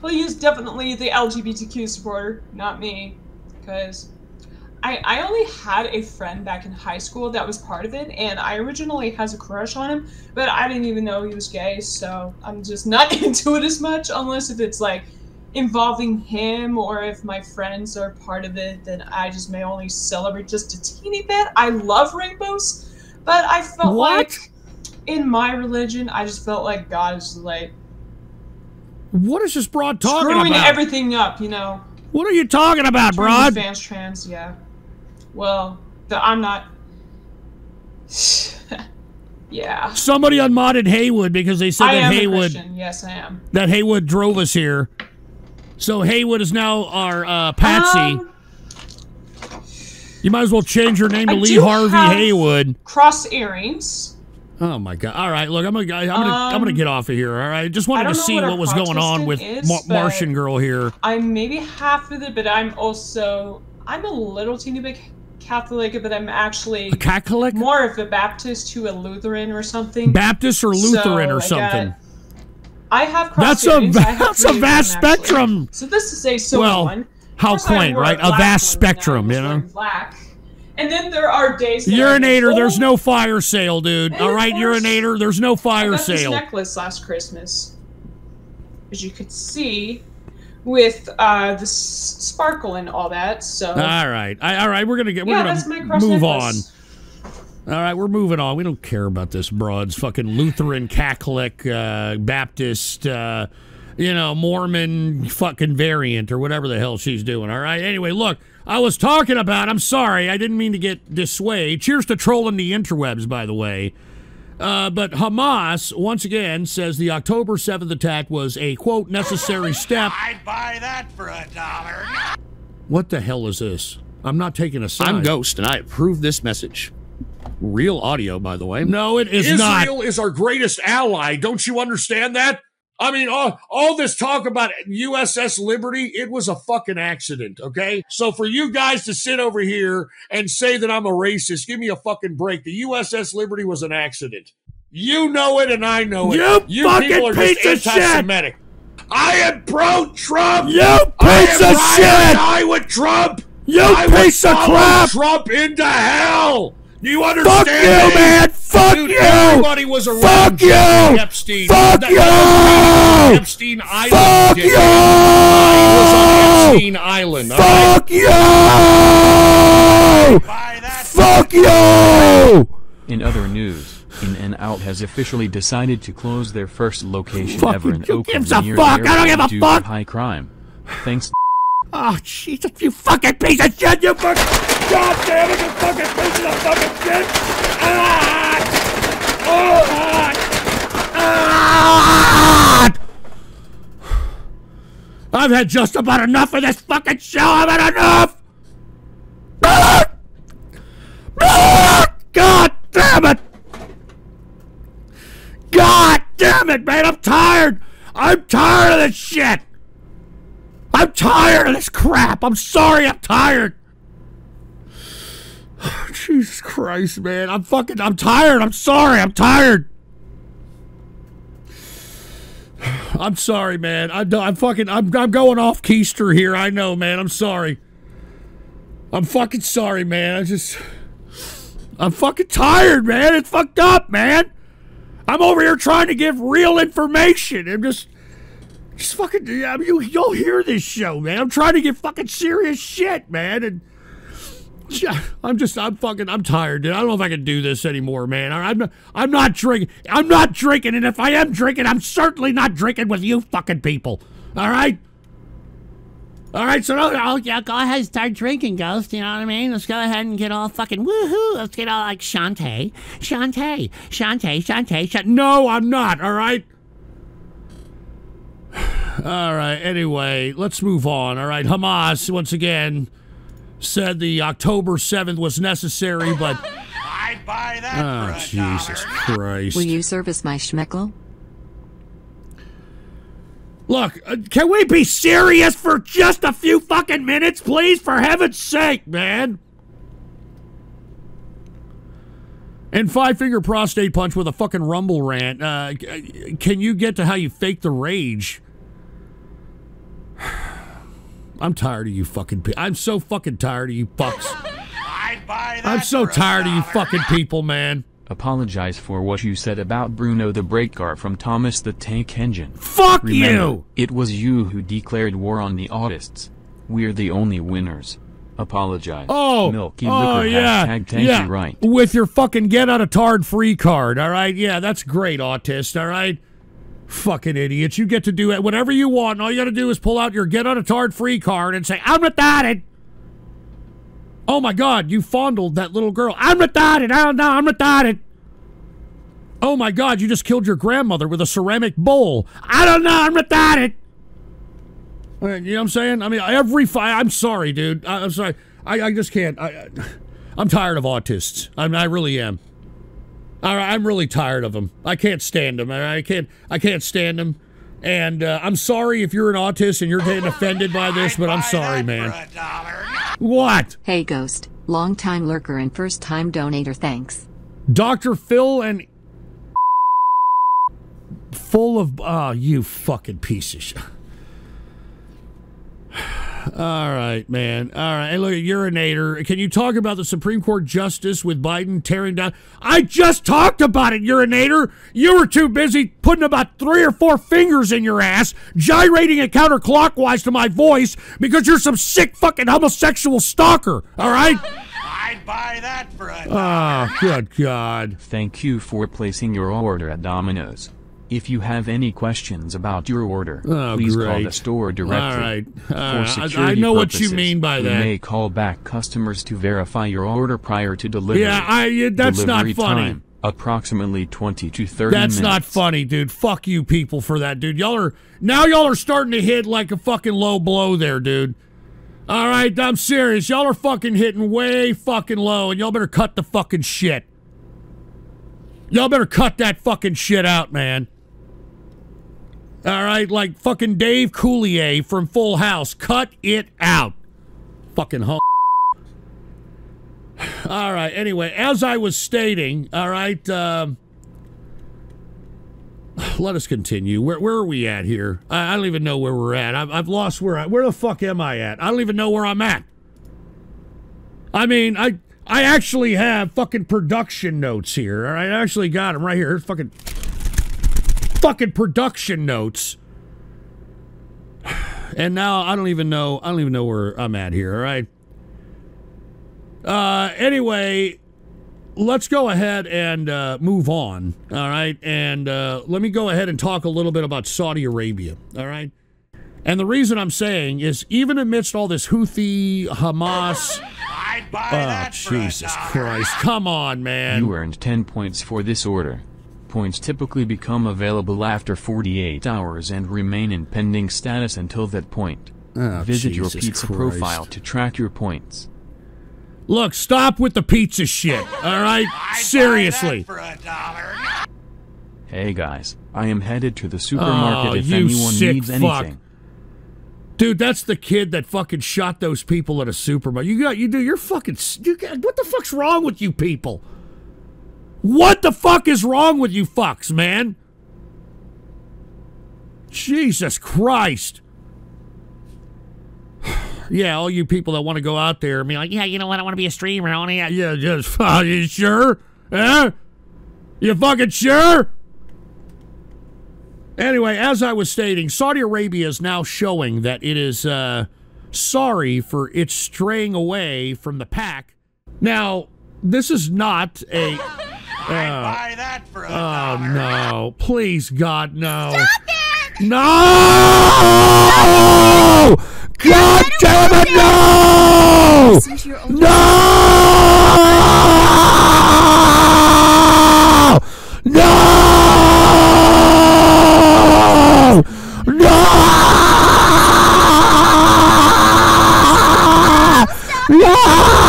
[SPEAKER 15] Well, he's definitely the LGBTQ supporter, not me. Because I, I only had a friend back in high school that was part of it, and I originally has a crush on him, but I didn't even know he was gay, so I'm just not [laughs] into it as much, unless if it's like involving him or if my friends are part of it, then I just may only celebrate just a teeny bit. I love rainbows, but I felt
[SPEAKER 1] What?
[SPEAKER 15] like in my religion, I just felt like God is like
[SPEAKER 1] What is this broad talking
[SPEAKER 15] screwing
[SPEAKER 1] about?
[SPEAKER 15] everything up, you know.
[SPEAKER 1] what are you talking about,
[SPEAKER 15] Trans
[SPEAKER 1] broad?
[SPEAKER 15] Fans trans, yeah. Well, the, I'm not. [sighs] yeah.
[SPEAKER 1] Somebody unmodded Haywood because they said
[SPEAKER 15] I
[SPEAKER 1] that Haywood.
[SPEAKER 15] Yes, I am.
[SPEAKER 1] that Haywood drove us here. So Haywood is now our uh, Patsy.
[SPEAKER 15] Um,
[SPEAKER 1] you might as well change your name to
[SPEAKER 15] I
[SPEAKER 1] Lee Harvey Haywood.
[SPEAKER 15] Cross earrings.
[SPEAKER 1] Oh my god! All right, look, I'm gonna, I'm gonna, I'm gonna
[SPEAKER 15] Um,
[SPEAKER 1] get off of here. All right, just wanted to see
[SPEAKER 15] what
[SPEAKER 1] what was going on with
[SPEAKER 15] is,
[SPEAKER 1] Mar- Martian Girl here.
[SPEAKER 15] I'm maybe half of it, but I'm also I'm a little teeny bit Catholic, but I'm actually
[SPEAKER 1] A Catholic?
[SPEAKER 15] more of a Baptist to a Lutheran or something.
[SPEAKER 1] Baptist or
[SPEAKER 15] So,
[SPEAKER 1] Lutheran
[SPEAKER 15] I
[SPEAKER 1] or something.
[SPEAKER 15] I have cross
[SPEAKER 1] That's a that's a vast
[SPEAKER 15] actually.
[SPEAKER 1] spectrum.
[SPEAKER 15] So this is a silver
[SPEAKER 1] well,
[SPEAKER 15] one.
[SPEAKER 1] how quaint, right? A vast
[SPEAKER 15] I
[SPEAKER 1] spectrum, you know.
[SPEAKER 15] Black. And then there are days. I
[SPEAKER 1] Urinator,
[SPEAKER 15] "Oh,
[SPEAKER 1] there's no fire sale, dude.
[SPEAKER 15] And
[SPEAKER 1] All right, urinator, there's no
[SPEAKER 15] I
[SPEAKER 1] fire
[SPEAKER 15] got this
[SPEAKER 1] sale.
[SPEAKER 15] necklace last Christmas, as you could see, with uh, the s- sparkle and all that. So
[SPEAKER 1] All right, I, all right, we're gonna get, we're
[SPEAKER 15] Yeah, that's my
[SPEAKER 1] gonna
[SPEAKER 15] cross
[SPEAKER 1] move
[SPEAKER 15] necklace.
[SPEAKER 1] on. All right, we're moving on. We don't care about this broad's fucking Lutheran, Catholic, uh, Baptist, uh, you know, Mormon fucking variant or whatever the hell she's doing. All right. Anyway, look, I was talking about. I'm sorry, I didn't mean to get dissuade. Cheers to trolling the interwebs, by the way. Uh, but Hamas once again says the October 7th attack was a quote necessary [laughs] step.
[SPEAKER 4] I'd buy that for a dollar.
[SPEAKER 1] What the hell is this? I'm not taking a side.
[SPEAKER 13] I'm Ghost, and I approve this message. Real audio, by the way.
[SPEAKER 1] No, it is
[SPEAKER 13] Israel
[SPEAKER 1] not. is our greatest ally. Don't you understand that? I mean, all, all this talk about USS Liberty, it was a fucking accident, okay? So for you guys to sit over here and say that I'm a racist, give me a fucking break. The USS Liberty was an accident. You know it and I know it.
[SPEAKER 9] You fucking
[SPEAKER 1] people are
[SPEAKER 9] piece of shit!
[SPEAKER 1] anti-Semitic. I am pro-Trump.
[SPEAKER 9] You piece of shit!
[SPEAKER 1] I with Trump.
[SPEAKER 9] You
[SPEAKER 1] I would
[SPEAKER 9] piece of crap!
[SPEAKER 1] Trump into hell. You
[SPEAKER 9] Fuck
[SPEAKER 1] understand?
[SPEAKER 9] you,
[SPEAKER 1] me?
[SPEAKER 9] man! Fuck
[SPEAKER 1] Dude,
[SPEAKER 9] you!
[SPEAKER 1] Everybody was around
[SPEAKER 9] Fuck you!
[SPEAKER 1] Jeffrey Epstein.
[SPEAKER 9] Fuck
[SPEAKER 1] That-
[SPEAKER 9] you!
[SPEAKER 1] that Epstein Island.
[SPEAKER 9] Fuck
[SPEAKER 1] dick.
[SPEAKER 9] you!
[SPEAKER 1] I was on Epstein Island. all right?
[SPEAKER 9] Fuck you! Fuck you!
[SPEAKER 2] In other news, In-N-Out has officially decided to close their first location
[SPEAKER 9] Fuck
[SPEAKER 2] ever
[SPEAKER 9] you,
[SPEAKER 2] in
[SPEAKER 9] who
[SPEAKER 2] Oakland
[SPEAKER 9] gives a fuck? I don't give a
[SPEAKER 2] due
[SPEAKER 9] fuck.
[SPEAKER 2] to high crime. Thanks.
[SPEAKER 9] Oh, Jesus, you fucking piece of shit! You fucking. God damn it, you fucking piece of fucking shit! Ah! Oh, ah! Ah! I've had just about enough of this fucking show. I've had enough! God damn it! God damn it, man! I'm tired! I'm tired of this shit! I'm tired of this crap. I'm sorry. I'm tired. [sighs] Jesus Christ, man. I'm fucking. I'm tired. I'm sorry. I'm tired. [sighs] I'm sorry, man. I'm, I'm fucking. I'm, I'm going off keister here. I know, man. I'm sorry. I'm fucking sorry, man. I just. [sighs] I'm fucking tired, man. It's fucked up, man. I'm over here trying to give real information. I'm just. Just fucking, you, you'll hear this show, man. I'm trying to get fucking serious shit, man. And I'm just, I'm fucking, I'm tired, dude. I don't know if I can do this anymore, man. I'm not, I'm not drinking. I'm not drinking. And if I am drinking, I'm certainly not drinking with you fucking people. All right? All right, so no, I'll, oh, yeah, go ahead and start drinking, Ghost. You know what I mean? Let's go ahead and get all fucking woohoo. Let's get all like Shantae, Shantae, Shantae, Shantae. No, I'm not, all right? All right. Anyway, let's move on. All right. Hamas once again said the October seventh was necessary, but [laughs]
[SPEAKER 4] I'd buy that
[SPEAKER 1] oh
[SPEAKER 4] for a
[SPEAKER 1] Jesus Christ!
[SPEAKER 3] Will you service my schmeckle?
[SPEAKER 1] Look, uh, can we be serious for just a few fucking minutes, please? For heaven's sake, man. And five finger prostate punch with a fucking rumble rant. Uh, can you get to how you fake the rage? [sighs] I'm tired of you fucking people. I'm so fucking tired of you fucks.
[SPEAKER 4] I'd buy that
[SPEAKER 1] I'm so tired of you fucking people, man.
[SPEAKER 2] Apologize for what you said about Bruno the brake car from Thomas the Tank Engine.
[SPEAKER 1] Fuck
[SPEAKER 2] Remember,
[SPEAKER 1] you!
[SPEAKER 2] It was you who declared war on the autists. We're the only winners. Apologize.
[SPEAKER 1] Oh,
[SPEAKER 2] Milky
[SPEAKER 1] oh
[SPEAKER 2] Liquor
[SPEAKER 1] yeah,
[SPEAKER 2] hashtag
[SPEAKER 1] yeah.
[SPEAKER 2] right.
[SPEAKER 1] With your fucking get out of tard free card, all right? Yeah, that's great, autist, all right? Fucking idiots. You get to do it whatever you want. and All you got to do is pull out your get out of tard free card and say, I'm retarded. Oh my God, you fondled that little girl. I'm retarded. I don't know. I'm retarded. Oh my God, you just killed your grandmother with a ceramic bowl. I don't know. I'm retarded. Uh, You know what I'm saying? I mean, every fi- I'm sorry, dude. I, I'm sorry. I, I just can't. I, I'm tired of autists. I, mean, I really am. I, I'm really tired of them. I can't stand them. I, can't. I can't stand them. And uh, I'm sorry if you're an autist and you're getting offended by this, but I'm sorry, man. What?
[SPEAKER 3] Hey Ghost, long time lurker and first time donator thanks.
[SPEAKER 1] Dr. Phil and full of oh, you fucking piece of shit. All right, man. All right. Hey, look, urinator. Can you talk about the Supreme Court justice with Biden tearing down? I just talked about it, urinator. You were too busy putting about three or four fingers in your ass, gyrating it counterclockwise to my voice because you're some sick fucking homosexual stalker. All right?
[SPEAKER 4] I'd buy that for a
[SPEAKER 1] Oh, good God.
[SPEAKER 2] Thank you for placing your order at Domino's. If you have any questions about your order,
[SPEAKER 1] Oh,
[SPEAKER 2] please call the store directly.
[SPEAKER 1] All right.
[SPEAKER 2] For
[SPEAKER 1] All. I-
[SPEAKER 2] security
[SPEAKER 1] I know what you
[SPEAKER 2] purposes,
[SPEAKER 1] mean by
[SPEAKER 2] we
[SPEAKER 1] that.
[SPEAKER 2] may call back customers to verify your order prior to delivery.
[SPEAKER 1] Yeah, I- that's not
[SPEAKER 2] Delivery
[SPEAKER 1] funny.
[SPEAKER 2] Time, approximately 20 to 30
[SPEAKER 1] That's
[SPEAKER 2] minutes.
[SPEAKER 1] not funny, dude. Fuck you people for that, dude. Y'all are now y'all are starting to hit like a fucking low blow there, dude. All right, I'm serious. Y'all are fucking hitting way fucking low, and y'all better cut the fucking shit. Y'all better cut that fucking shit out, man. All right, like fucking Dave Coulier from Full House. Cut it out. Fucking home. All right. Anyway, as I was stating, all right. Um, let us continue. Where where are we at here? I, I don't even know where we're at. I've, I've lost where I. Where the fuck am I at? I don't even know where I'm at. I mean, I I actually have fucking production notes here. All right, I actually got them right here. Fucking fucking production notes. And now I don't even know. I don't even know where I'm at here. All right. Uh, anyway, let's go ahead and uh, move on. All right. And uh, let me go ahead and talk a little bit about Saudi Arabia. All right. And the reason I'm saying is even amidst all this Houthi, Hamas. I'd buy oh, Jesus Christ. Come on, man.
[SPEAKER 2] You earned 10 points for this order. Points typically become available after 48 hours and remain in pending status until that point.
[SPEAKER 1] Oh,
[SPEAKER 2] Visit your pizza
[SPEAKER 1] Christ.
[SPEAKER 2] profile to track your points.
[SPEAKER 1] Look, stop with the pizza shit. All right? Seriously.
[SPEAKER 2] Hey guys, I am headed to the supermarket
[SPEAKER 1] Oh,
[SPEAKER 2] if
[SPEAKER 1] you
[SPEAKER 2] anyone
[SPEAKER 1] sick
[SPEAKER 2] needs
[SPEAKER 1] fuck.
[SPEAKER 2] anything.
[SPEAKER 1] Dude, that's the kid that fucking shot those people at a supermarket. You got you do you're fucking you got, what the fuck's wrong with you people? What the fuck is wrong with you fucks, man? Jesus Christ. [sighs] Yeah, all you people that want to go out there and be like, yeah, you know what? I want to be a streamer. I want to, yeah, yeah, [laughs] just, [laughs] are you sure? Huh? You fucking sure? Anyway, as I was stating, Saudi Arabia is now showing that it is uh, sorry for its straying away from the pack. Now, this is not a. [laughs]
[SPEAKER 4] Uh, buy that for a
[SPEAKER 1] oh no! Please, God, no! Stop it! No! God damn it, no! No! No!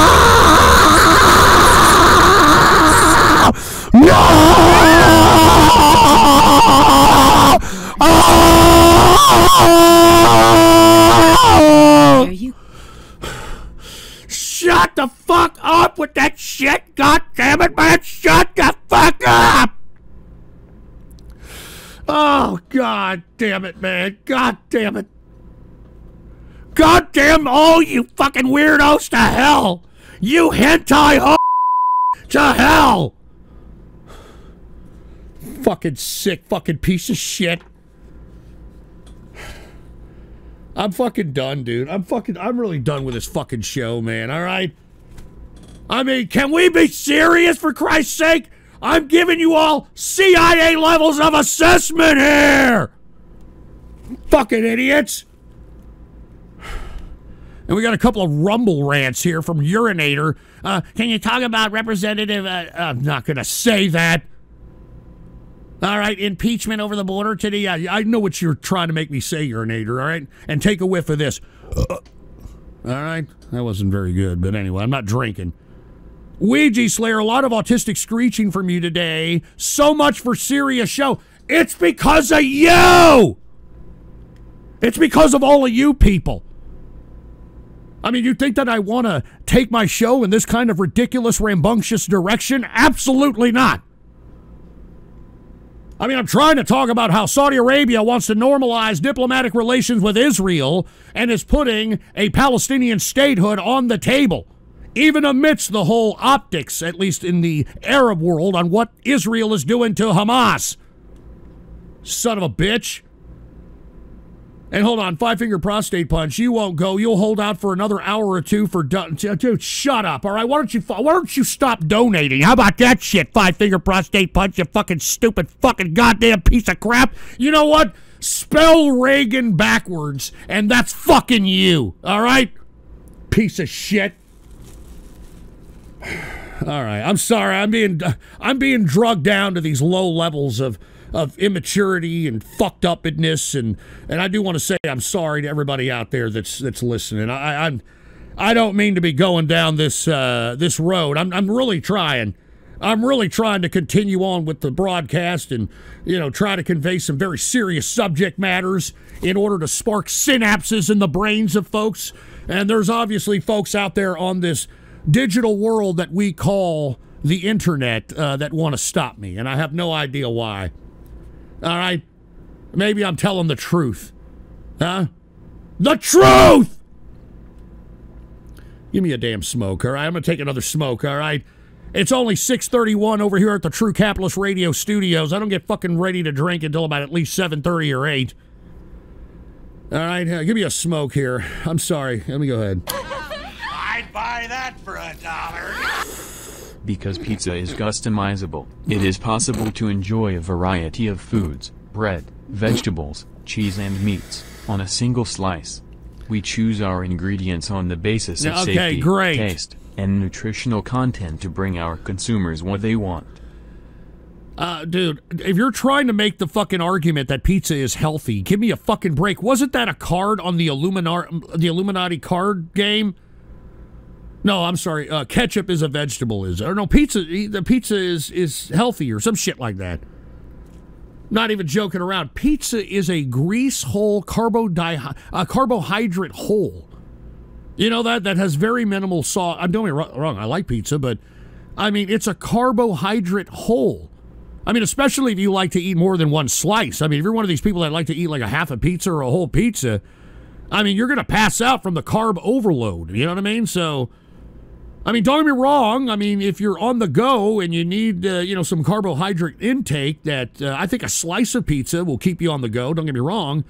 [SPEAKER 1] Shut the fuck up with that shit! God damn it, man! Shut the fuck up! Oh, god damn it, man. God damn it. God damn all you fucking weirdos to hell! You hentai ho to hell! Fucking sick fucking piece of shit. I'm fucking done, dude. I'm fucking. I'm really done with this fucking show, man. All right. I mean, can we be serious for Christ's sake? I'm giving you all CIA levels of assessment here. Fucking idiots. And we got a couple of rumble rants here from Urinator. Uh, can you talk about Representative? Uh, I'm not going to say that. All right, impeachment over the border today. I, I know what you're trying to make me say, Urinator. All right, and take a whiff of this. Uh, all right, that wasn't very good, but anyway, I'm not drinking. Ouija Slayer, a lot of autistic screeching from you today. So much for serious show. It's because of you. It's because of all of you people. I mean, you think that I want to take my show in this kind of ridiculous, rambunctious direction? Absolutely not. I mean, I'm trying to talk about how Saudi Arabia wants to normalize diplomatic relations with Israel and is putting a Palestinian statehood on the table, even amidst the whole optics, at least in the Arab world, on what Israel is doing to Hamas. Son of a bitch. And hold on, five finger prostate punch. You won't go. You'll hold out for another hour or two for dude. Shut up. All right. Why don't you? Why don't you stop donating? How about that shit? Five finger prostate punch. You fucking stupid fucking goddamn piece of crap. You know what? Spell Reagan backwards, and that's fucking you. All right. Piece of shit. [sighs] All right. I'm sorry. I'm being I'm being drugged down to these low levels of of immaturity and fucked upness and and I do want to say I'm sorry to everybody out there that's that's listening. I, I'm I don't mean to be going down this uh, this road. I'm I'm really trying. I'm really trying to continue on with the broadcast and you know try to convey some very serious subject matters in order to spark synapses in the brains of folks. And there's obviously folks out there on this digital world that we call the internet uh, that want to stop me, and I have no idea why. All right? Maybe I'm telling the truth. Huh? The truth! Give me a damn smoke, all right? I'm going to take another smoke, all right? It's only 6:31 over here at the True Capitalist Radio Studios. I don't get fucking ready to drink until about at least 7:30 or 8. All right, uh, give me a smoke here. I'm sorry. Let me go ahead. [laughs]
[SPEAKER 4] I'd buy that for a dollar.
[SPEAKER 2] Because pizza is customizable, it is possible to enjoy a variety of foods, bread, vegetables, cheese and meats, on a single slice. We choose our ingredients on the basis of
[SPEAKER 1] okay,
[SPEAKER 2] safety,
[SPEAKER 1] great.
[SPEAKER 2] taste, and nutritional content to bring our consumers what they want.
[SPEAKER 1] Uh, dude, if you're trying to make the fucking argument that pizza is healthy, give me a fucking break. Wasn't that a card on the Illuminati, the Illuminati card game? No, I'm sorry. Uh, ketchup is a vegetable, is or no pizza? The pizza is is healthy or some shit like that. Not even joking around. Pizza is a grease hole, carbodi- a carbohydrate hole. You know that that has very minimal salt. I'm doing it wrong. I like pizza, but I mean it's a carbohydrate hole. I mean, especially if you like to eat more than one slice. I mean, if you're one of these people that like to eat like a half a pizza or a whole pizza, I mean, you're going to pass out from the carb overload. You know what I mean? So, I mean, don't get me wrong. I mean, if you're on the go and you need, uh, you know, some carbohydrate intake, that uh, I think a slice of pizza will keep you on the go. Don't get me wrong.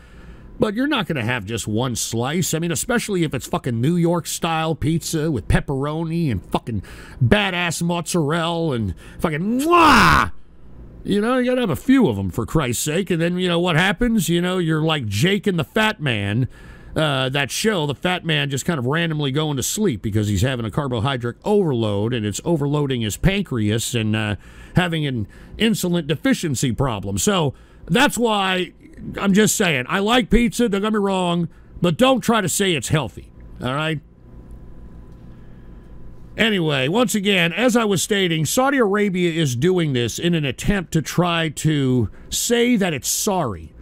[SPEAKER 1] But you're not going to have just one slice. I mean, especially if it's fucking New York style pizza with pepperoni and fucking badass mozzarella and fucking mwah! You know, you got to have a few of them for Christ's sake. And then, you know, what happens? You know, you're like Jake and the Fat Man. Uh, that show, the fat man just kind of randomly going to sleep because he's having a carbohydrate overload and it's overloading his pancreas and uh, having an insulin deficiency problem. So that's why I'm just saying, I like pizza, don't get me wrong, but don't try to say it's healthy. All right? Anyway, once again, as I was stating, Saudi Arabia is doing this in an attempt to try to say that it's sorry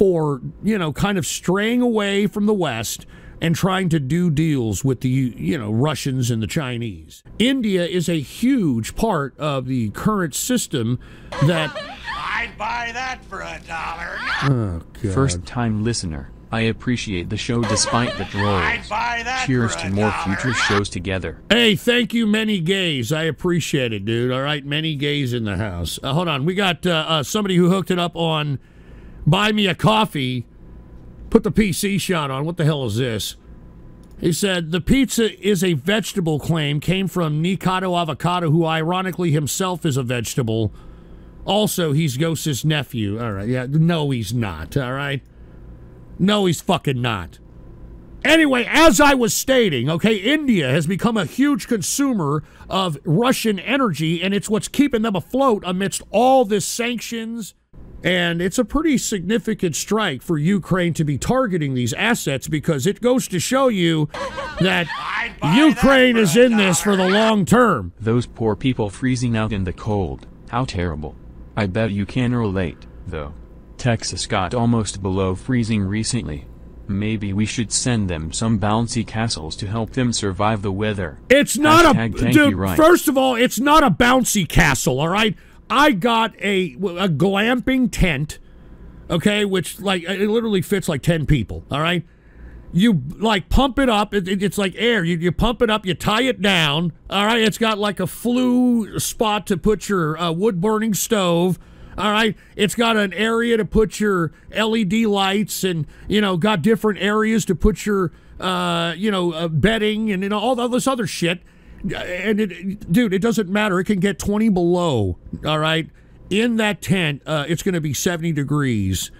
[SPEAKER 1] for, you know, kind of straying away from the West and trying to do deals with the, you know, Russians and the Chinese. India is a huge part of the current system that.
[SPEAKER 4] I'd buy that for a dollar.
[SPEAKER 1] Oh, God.
[SPEAKER 2] First time listener, I appreciate the show despite the trolls.
[SPEAKER 4] buy that
[SPEAKER 2] Cheers to more
[SPEAKER 4] dollar.
[SPEAKER 2] future shows together.
[SPEAKER 1] Hey, thank you, many gays. I appreciate it, dude. All right, many gays in the house. Uh, hold on, we got uh, uh, somebody who hooked it up on Buy Me a Coffee. Put the PC shot on. What the hell is this? He said the pizza is a vegetable claim came from Nikocado Avocado, who ironically himself is a vegetable. Also, he's Ghost's nephew. All right, yeah, no, he's not. All right, no, he's fucking not. Anyway, as I was stating, okay, India has become a huge consumer of Russian energy, and it's what's keeping them afloat amidst all this sanctions. And it's a pretty significant strike for Ukraine to be targeting these assets because it goes to show you that Ukraine is in this for the long term.
[SPEAKER 2] Those poor people freezing out in the cold. How terrible. I bet you can relate, though. Texas got almost below freezing recently. Maybe we should send them some bouncy castles to help them survive the weather.
[SPEAKER 1] It's not
[SPEAKER 2] Hashtag
[SPEAKER 1] a
[SPEAKER 2] thank
[SPEAKER 1] dude.
[SPEAKER 2] right.
[SPEAKER 1] First of all, it's not a bouncy castle. All right, I got a a glamping tent. Okay, which like it literally fits like ten people. All right, you like pump it up. It, it- it's like air. You you pump it up. You tie it down. All right, it's got like a flue spot to put your uh, wood burning stove. All right, it's got an area to put your LED lights, and you know, got different areas to put your uh, you know uh, bedding and you know all this other shit. And it, dude, it doesn't matter. It can get 20 below. All right, in that tent, uh, it's going to be 70 degrees,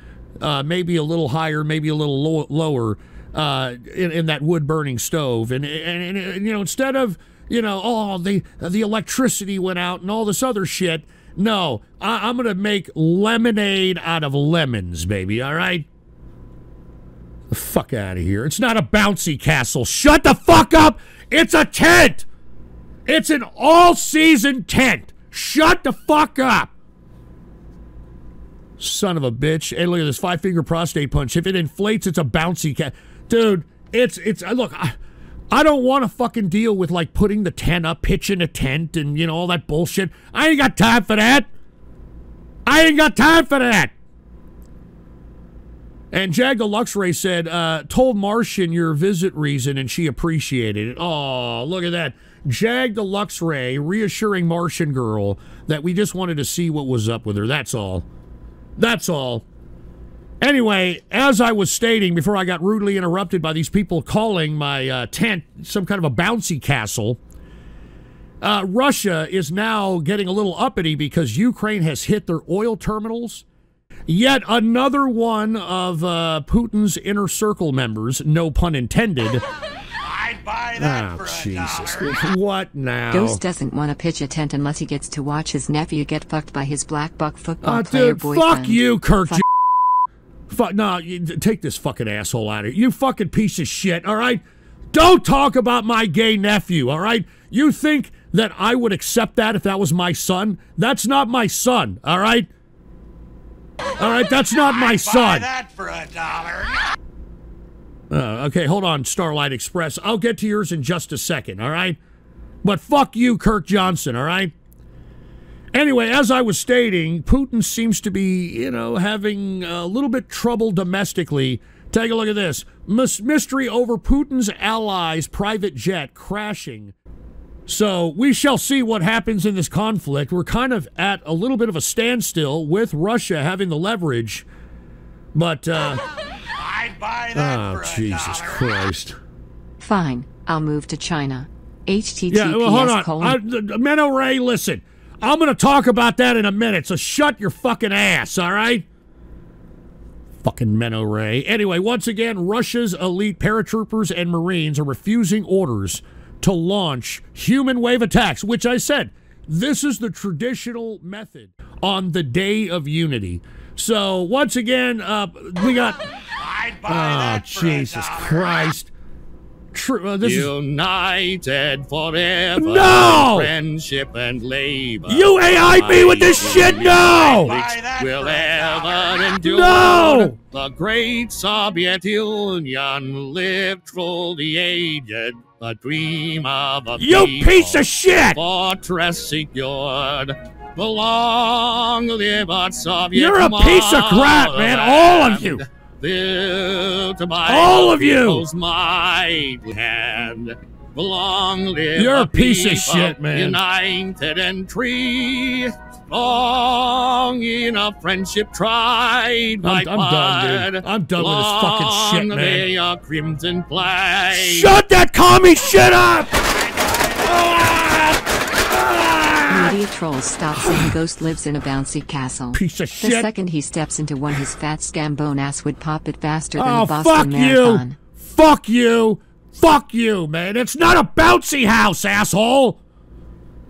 [SPEAKER 1] uh, maybe a little higher, maybe a little low, lower uh, in, in that wood burning stove. And, and, and you know, instead of you know, oh the the electricity went out and all this other shit. No, I, I'm going to make lemonade out of lemons, baby. All right. The fuck out of here. It's not a bouncy castle. Shut the fuck up. It's a tent. It's an all season tent. Shut the fuck up. Son of a bitch. Hey, look at this five finger prostate punch. If it inflates, it's a bouncy cat. Dude, it's, it's, uh, look, I, I don't want to fucking deal with like putting the tent up, pitching a tent, and you know, all that bullshit. I ain't got time for that. I ain't got time for that. And Jag the Luxray said, uh, told Martian your visit reason and she appreciated it. Oh, look at that. Jag the Luxray reassuring Martian girl that we just wanted to see what was up with her. That's all. That's all. Anyway, as I was stating before I got rudely interrupted by these people calling my uh, tent some kind of a bouncy castle, uh, Russia is now getting a little uppity because Ukraine has hit their oil terminals. Yet another one of uh, Putin's inner circle members, no pun intended. Oh, Jesus. [laughs] What now?
[SPEAKER 3] Ghost doesn't want to pitch a tent unless he gets to watch his nephew get fucked by his black buck football
[SPEAKER 1] Uh,
[SPEAKER 3] player
[SPEAKER 1] dude,
[SPEAKER 3] boyfriend.
[SPEAKER 1] fuck you, Kirk.
[SPEAKER 3] Fuck- [laughs]
[SPEAKER 1] Fuck no, you, take this fucking asshole out of here. You fucking piece of shit, all right? Don't talk about my gay nephew, all right? You think that I would accept that if that was my son? That's not my son, all right? All right, that's not [laughs] my
[SPEAKER 4] Buy
[SPEAKER 1] son.
[SPEAKER 4] that for a dollar.
[SPEAKER 1] Uh, okay, hold on, Starlight Express. I'll get to yours in just a second, all right? But fuck you, Kirk Johnson, all right? Anyway, as I was stating, Putin seems to be, you know, having a little bit trouble domestically. Take a look at this. Mys- mystery over Putin's allies' private jet crashing. So we shall see what happens in this conflict. We're kind of at a little bit of a standstill with Russia having the leverage. But, uh.
[SPEAKER 4] I'd buy that
[SPEAKER 1] Oh,
[SPEAKER 4] for
[SPEAKER 1] Jesus
[SPEAKER 4] dollar.
[SPEAKER 1] Christ.
[SPEAKER 3] Fine, I'll move to China. HTTPS
[SPEAKER 1] Yeah, well, hold on.
[SPEAKER 3] colon-
[SPEAKER 1] I, Menno Ray, listen. I'm going to talk about that in a minute, so shut your fucking ass, all right? Fucking Menno Ray. Anyway, once again, Russia's elite paratroopers and Marines are refusing orders to launch human wave attacks, which I said, this is the traditional method on the Day of Unity. So, once again, uh, we got. Oh, Jesus Christ. True. Uh, this is.
[SPEAKER 13] United forever.
[SPEAKER 1] No!
[SPEAKER 13] Friendship and labor.
[SPEAKER 1] You AI me with this shit? No!
[SPEAKER 13] Will ever endure.
[SPEAKER 1] No!
[SPEAKER 13] The great Soviet Union lived through the ages. A dream of a
[SPEAKER 1] You
[SPEAKER 13] people,
[SPEAKER 1] piece of shit!
[SPEAKER 13] Fortress secured. The long live our Soviet
[SPEAKER 1] You're a piece of crap, man. All of you.
[SPEAKER 13] Motherland. Built by
[SPEAKER 1] All of you.
[SPEAKER 13] Long live
[SPEAKER 1] You're a piece of shit, man.
[SPEAKER 13] United and tree. long in a friendship tried
[SPEAKER 1] I'm- I'm done, dude. I'm done with this fucking shit, man.
[SPEAKER 13] may crimson flag.
[SPEAKER 1] Shut that commie shit up!
[SPEAKER 3] Trolls stop saying Ghost lives in a bouncy castle.
[SPEAKER 1] Piece of shit.
[SPEAKER 3] The second he steps into one, his fat scambone ass would pop it faster than
[SPEAKER 1] Oh,
[SPEAKER 3] the Boston
[SPEAKER 1] fuck
[SPEAKER 3] Marathon.
[SPEAKER 1] you! Fuck you! Fuck you, man! It's not a bouncy house, asshole!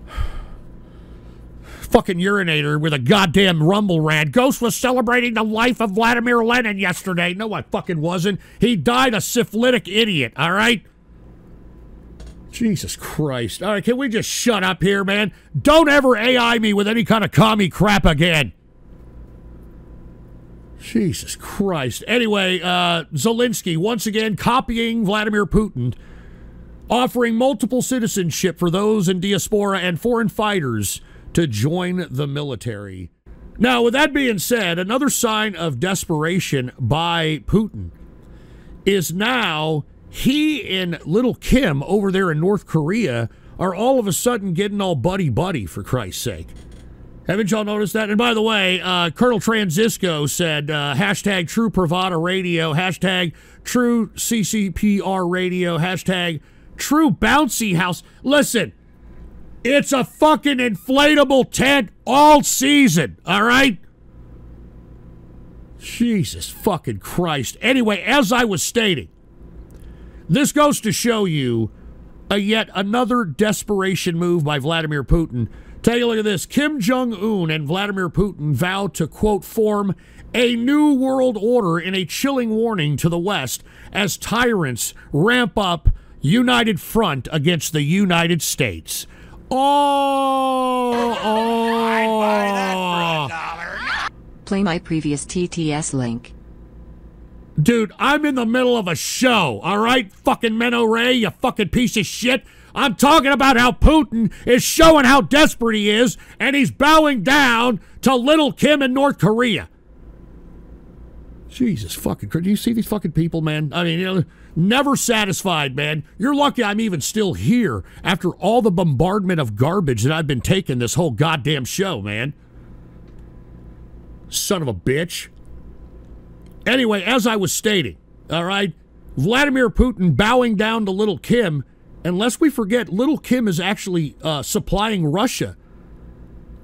[SPEAKER 1] [sighs] Fucking urinator with a goddamn rumble rant. Ghost was celebrating the life of Vladimir Lenin yesterday. No, I fucking wasn't. He died a syphilitic idiot, alright? Jesus Christ. Alright, can we just shut up here, man? Don't ever AI me with any kind of commie crap again. Jesus Christ. Anyway, uh, Zelensky once again copying Vladimir Putin, offering multiple citizenship for those in diaspora and foreign fighters to join the military. Now, with that being said, another sign of desperation by Putin is now he and little Kim over there in North Korea are all of a sudden getting all buddy buddy, for Christ's sake. Haven't y'all noticed that? And by the way, uh, Colonel Transisco said uh, hashtag True Pravada Radio, hashtag True CCPR Radio, hashtag True Bouncy House. Listen, it's a fucking inflatable tent all season, all right? Jesus fucking Christ. Anyway, as I was stating, this goes to show you a yet another desperation move by Vladimir Putin. Take a look at this. Kim Jong un and Vladimir Putin vow to, quote, form a new world order in a chilling warning to the West as tyrants ramp up united front against the United States. Oh, oh.
[SPEAKER 3] Play my previous TTS link.
[SPEAKER 1] Dude, I'm in the middle of a show, all right? Fucking Menno Ray, you fucking piece of shit. I'm talking about how Putin is showing how desperate he is, and he's bowing down to little Kim in North Korea. Jesus fucking Christ. Do you see these fucking people, man? I mean, you know, never satisfied, man. You're lucky I'm even still here after all the bombardment of garbage that I've been taking this whole goddamn show, man. Son of a bitch. Anyway, as I was stating, all right, Vladimir Putin bowing down to little Kim, unless we forget, little Kim is actually uh, supplying Russia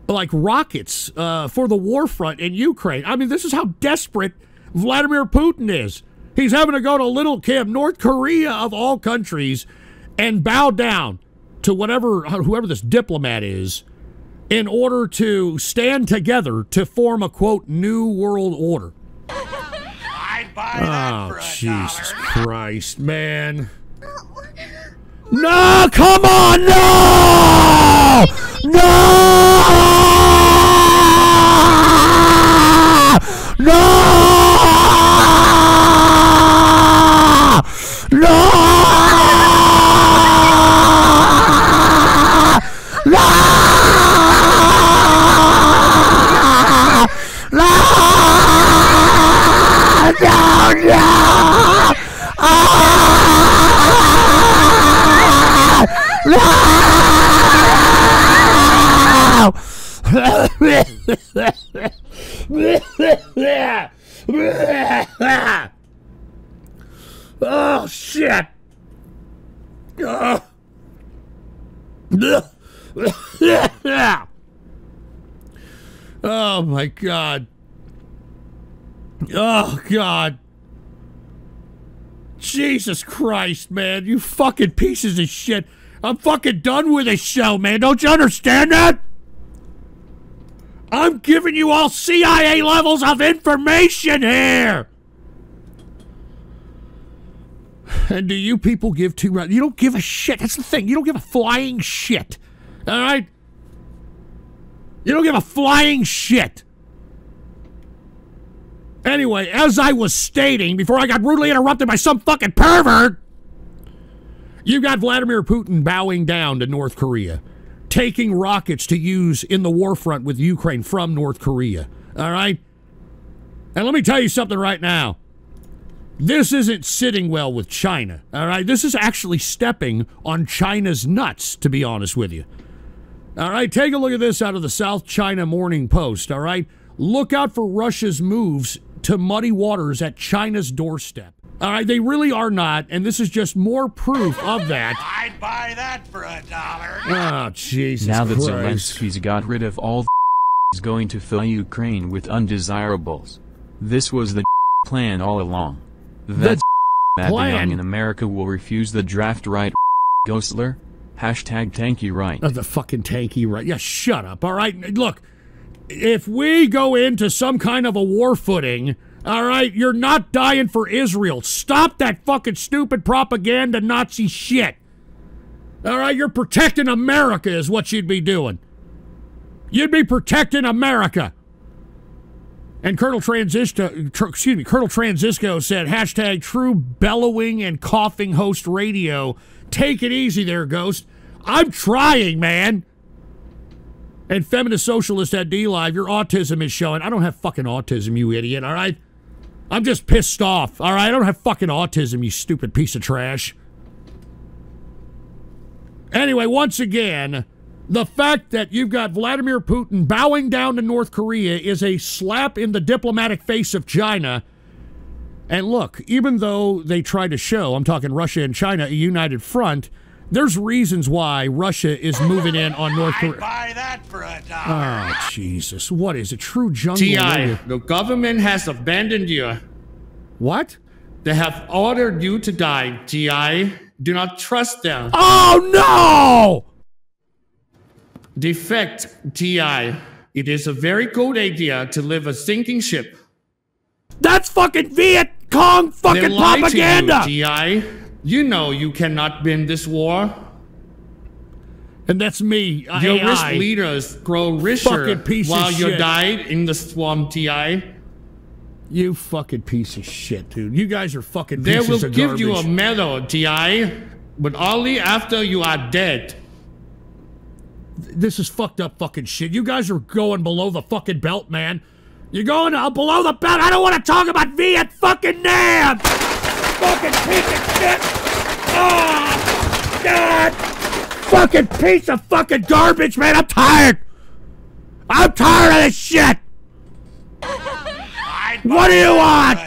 [SPEAKER 1] like rockets uh, for the war front in Ukraine. I mean, this is how desperate Vladimir Putin is. He's having to go to little Kim, North Korea of all countries, and bow down to whatever whoever this diplomat is in order to stand together to form a quote new world order. Oh, Jesus Christ, man. [gasps] No, come on, no! No! No! No! No! No! oh shit! Oh. oh my god! Oh god! Jesus Christ, man! You fucking pieces of shit! I'm fucking done with this show, man! Don't you understand that? I'm giving you all CIA levels of information here! And do you people give two You don't give a shit. That's the thing. You don't give a flying shit. All right? You don't give a flying shit. Anyway, as I was stating before I got rudely interrupted by some fucking pervert, you got Vladimir Putin bowing down to North Korea, taking rockets to use in the war front with Ukraine from North Korea. All right? And let me tell you something right now. This isn't sitting well with China. All right? This is actually stepping on China's nuts, to be honest with you. All right, take a look at this out of the South China Morning Post. All right, look out for Russia's moves to muddy waters at China's doorstep. All right, they really are not, and this is just more proof of that.
[SPEAKER 4] I'd buy that for a dollar.
[SPEAKER 1] Oh, Jesus
[SPEAKER 2] now that
[SPEAKER 1] Christ.
[SPEAKER 2] Zelensky's got rid of all the [laughs] is going to fill Ukraine with undesirables. This was the [laughs] plan all along. That [laughs] that the
[SPEAKER 1] plan?
[SPEAKER 2] young in America will refuse the draft right Ghostler? Hashtag tanky right.
[SPEAKER 1] of the fucking tanky right. Yeah, shut up. All right, look, if we go into some kind of a war footing, all right, you're not dying for Israel. Stop that fucking stupid propaganda Nazi shit. All right, you're protecting America is what you'd be doing. You'd be protecting America. And Colonel Transisco, tr- excuse me, Colonel Transisco said hashtag true bellowing and coughing host radio. Take it easy there, Ghost. I'm trying, man. And feminist socialist at DLive, your autism is showing. I don't have fucking autism, you idiot, all right? I'm just pissed off, all right? I don't have fucking autism, you stupid piece of trash. Anyway, once again, the fact that you've got Vladimir Putin bowing down to North Korea is a slap in the diplomatic face of China. And look, even though they try to show, I'm talking Russia and China, a united front, there's reasons why Russia is moving in on North Korea.
[SPEAKER 4] Buy that for a dollar.
[SPEAKER 1] Oh, Jesus. What is a True jungle?
[SPEAKER 16] TI, the government has abandoned you.
[SPEAKER 1] What?
[SPEAKER 16] They have ordered you to die. TI, do not trust them.
[SPEAKER 1] Oh, no!
[SPEAKER 16] Defect, TI. It is a very good idea to live a sinking ship.
[SPEAKER 1] That's fucking Viet Cong fucking
[SPEAKER 16] they lie
[SPEAKER 1] propaganda!
[SPEAKER 16] To you, TI. You know you cannot win this war.
[SPEAKER 1] And that's me.
[SPEAKER 16] Your rich leaders grow richer while you
[SPEAKER 1] shit.
[SPEAKER 16] died in the swamp, TI.
[SPEAKER 1] You fucking piece of shit, dude. You guys are fucking
[SPEAKER 16] They will give you a medal, TI, but only after you are dead.
[SPEAKER 1] This is fucked up fucking shit. You guys are going below the fucking belt, man. You're going uh, below the belt. I don't want to talk about Viet fucking Nam. fucking piece of shit. Oh, God. Fucking piece of fucking garbage, man. I'm tired. I'm tired of this shit. What do you want?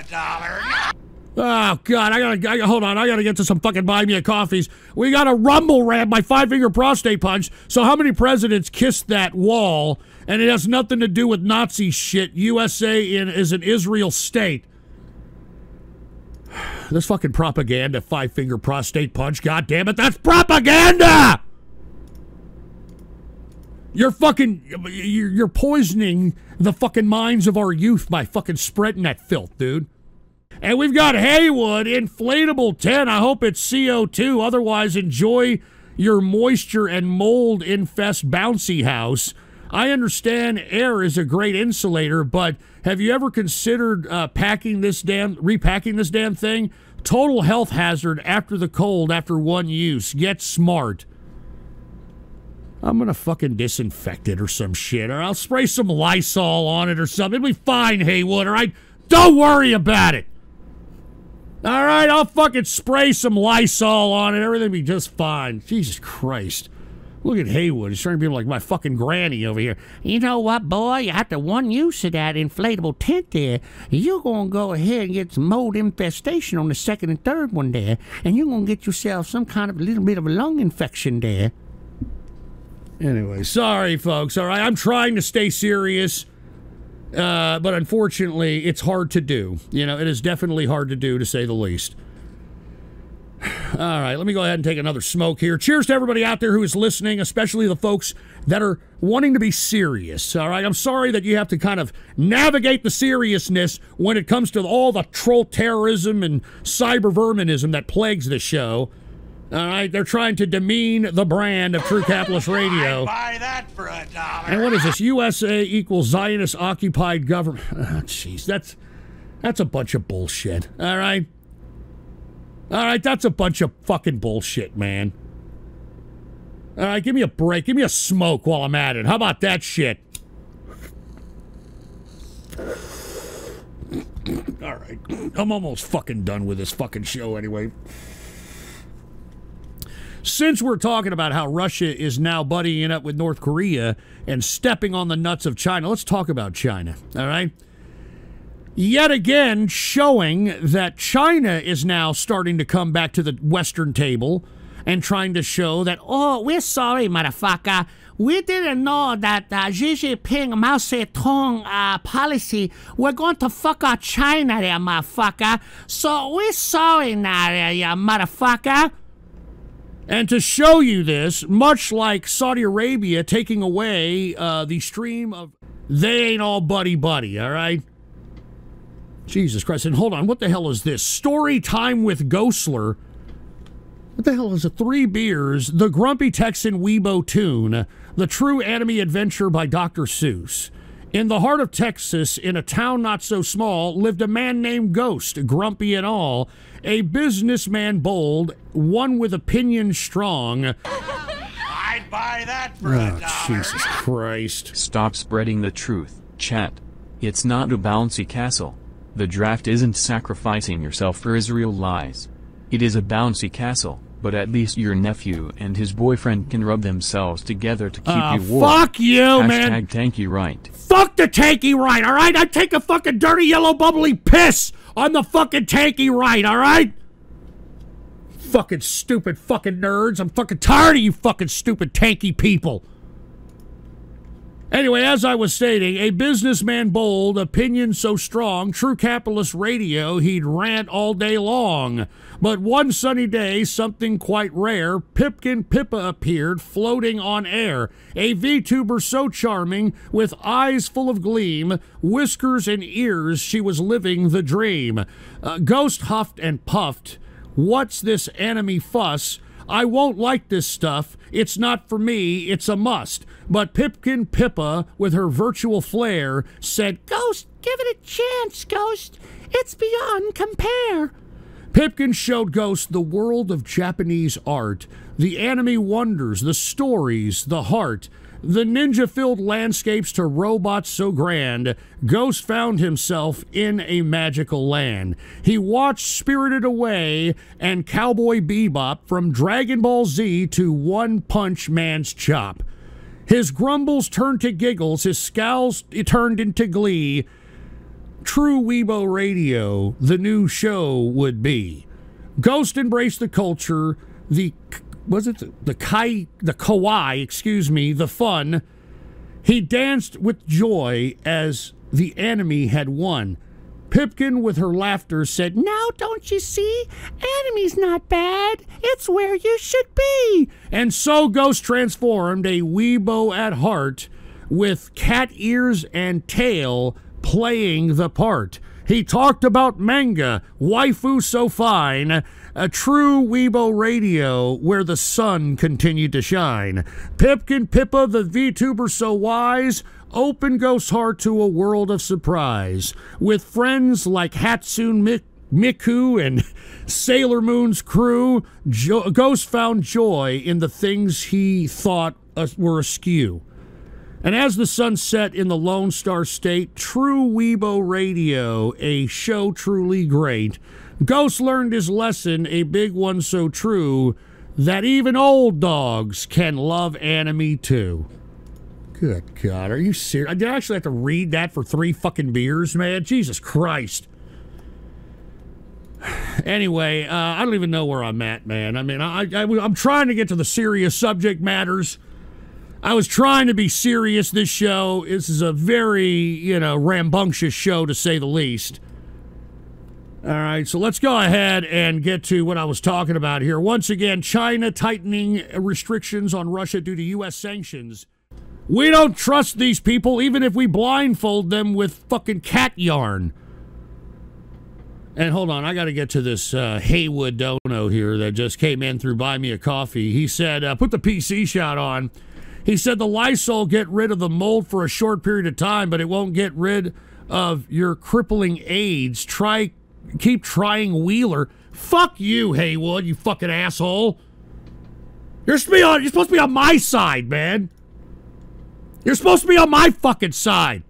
[SPEAKER 1] Oh God, I gotta, I gotta hold on. I gotta get to some fucking buy me a coffees. We got a rumble ram, my five finger prostate punch. So how many presidents kissed that wall? And it has nothing to do with Nazi shit. USA in, is an Israel state. This fucking propaganda, five finger prostate punch. God damn it, that's propaganda. You're fucking, you're, poisoning the fucking minds of our youth by fucking spreading that filth, dude. And we've got Haywood Inflatable 10. I hope it's CO2. Otherwise, enjoy your moisture and mold infest bouncy house. I understand air is a great insulator, but have you ever considered uh, packing this damn, repacking this damn thing? Total health hazard after the cold after one use. Get smart. I'm gonna fucking disinfect it or some shit, or I'll spray some Lysol on it or something. It'll be fine, Haywood, all right? Don't worry about it. All right, I'll fucking spray some Lysol on it. Everything will be just fine. Jesus Christ. Look at Haywood. He's trying to be like my fucking granny over here.
[SPEAKER 9] You know what, boy? After one use of that inflatable tent there, you're going to go ahead and get some mold infestation on the second and third one there, and you're going to get yourself some kind of a little bit of a lung infection there.
[SPEAKER 1] Anyway, sorry, folks. All right, I'm trying to stay serious, uh, but unfortunately, it's hard to do. You know, it is definitely hard to do, to say the least. All right, let me go ahead and take another smoke here. Cheers to everybody out there who is listening, especially the folks that are wanting to be serious. All right, I'm sorry that you have to kind of navigate the seriousness when it comes to all the troll terrorism and cyber verminism that plagues this show. All right, they're trying to demean the brand of True Capitalist Radio.
[SPEAKER 4] Buy that for a dollar.
[SPEAKER 1] And what is this? USA equals Zionist occupied government. [laughs] Oh, jeez, that's that's a bunch of bullshit. All right. All right, that's a bunch of fucking bullshit, man. All right, give me a break. Give me a smoke while I'm at it. How about that shit? All right. I'm almost fucking done with this fucking show anyway. since we're talking about how Russia is now buddying up with North Korea and stepping on the nuts of China, let's talk about China. All right. Yet again, showing that China is now starting to come back to the Western table and trying to show that, oh, we're sorry, motherfucker. We didn't know that uh, Xi Jinping Mao Zedong uh, policy. We're going to fuck out China there, motherfucker. So we're sorry now, there, you motherfucker. And to show you this, much like Saudi Arabia taking away uh, the stream of, they ain't all buddy buddy, all right? Jesus Christ. And hold on, what the hell is this? Story time with Ghostler. What the hell is it? Three Beers, The Grumpy Texan Weibo Tune, The True Anime Adventure by Dr. Seuss. In the heart of Texas, in a town not so small, lived a man named Ghost, grumpy and all, a businessman bold, one with opinion strong.
[SPEAKER 4] I'd buy that for a
[SPEAKER 1] Oh,
[SPEAKER 4] dollar.
[SPEAKER 1] Jesus Christ.
[SPEAKER 2] Stop spreading the truth, chat. It's not a bouncy castle. The draft isn't sacrificing yourself for Israel lies. It is a bouncy castle, but at least your nephew and his boyfriend can rub themselves together to keep
[SPEAKER 1] Ah,
[SPEAKER 2] you warm.
[SPEAKER 1] fuck you,
[SPEAKER 2] Hashtag
[SPEAKER 1] man.
[SPEAKER 2] tanky right.
[SPEAKER 1] Fuck the tanky right, all right? I take a fucking dirty yellow bubbly piss on the fucking tanky right, all right? Fucking stupid fucking nerds. I'm fucking tired of you fucking stupid tanky people. Anyway, as I was stating, a businessman bold, opinion so strong, true capitalist radio, he'd rant all day long. But one sunny day, something quite rare, Pipkin Pippa appeared, floating on air. A VTuber so charming, with eyes full of gleam, whiskers and ears, she was living the dream. Uh, Ghost huffed and puffed. What's this enemy fuss? I won't like this stuff. It's not for me, it's a must. But Pipkin Pippa, with her virtual flair, said, Ghost, give it a chance, Ghost. It's beyond compare. Pipkin showed Ghost the world of Japanese art, the anime wonders, the stories, the heart, the ninja filled landscapes to robots so grand. Ghost found himself in a magical land. He watched Spirited Away and Cowboy Bebop from Dragon Ball Z to One Punch Man's Chop. His grumbles turned to giggles, his scowls turned into glee. True Weibo Radio, the new show would be. Ghost embraced the culture, the was it the, kai the kawaii, excuse me, the fun. He danced with joy as the enemy had won. Pipkin, with her laughter, said, Now don't you see? Enemy's not bad. It's where you should be. And so Ghost transformed a Weibo at heart with cat ears and tail playing the part. He talked about manga, waifu so fine, a true Weibo radio where the sun continued to shine. Pipkin Pippa, the VTuber so wise, opened Ghost's heart to a world of surprise. With friends like Hatsune Mik- Miku and [laughs] Sailor Moon's crew, jo- Ghost found joy in the things he thought uh, were askew. And as the sun set in the Lone Star State, True Weibo Radio, a show truly great, Ghost learned his lesson, a big one so true, that even old dogs can love anime too. Good God, are you serious? I actually have to read that for three fucking beers, man. Jesus Christ. [sighs] Anyway, uh, I don't even know where I'm at, man. I mean, I, I, I'm trying to get to the serious subject matters. I was trying to be serious this show. This is a very, you know, rambunctious show to say the least. All right, so let's go ahead and get to what I was talking about here. Once again, China tightening restrictions on Russia due to U.S. sanctions. We don't trust these people, even if we blindfold them with fucking cat yarn. And hold on, I got to get to this uh, Haywood Dono here that just came in through Buy Me a Coffee. He said, uh, put the PC shot on. He said the Lysol get rid of the mold for a short period of time, but it won't get rid of your crippling AIDS. Try, keep trying Wheeler. Fuck you, Haywood, you fucking asshole. You're supposed to be on. You're supposed to be on my side, man. You're supposed to be on my fucking side.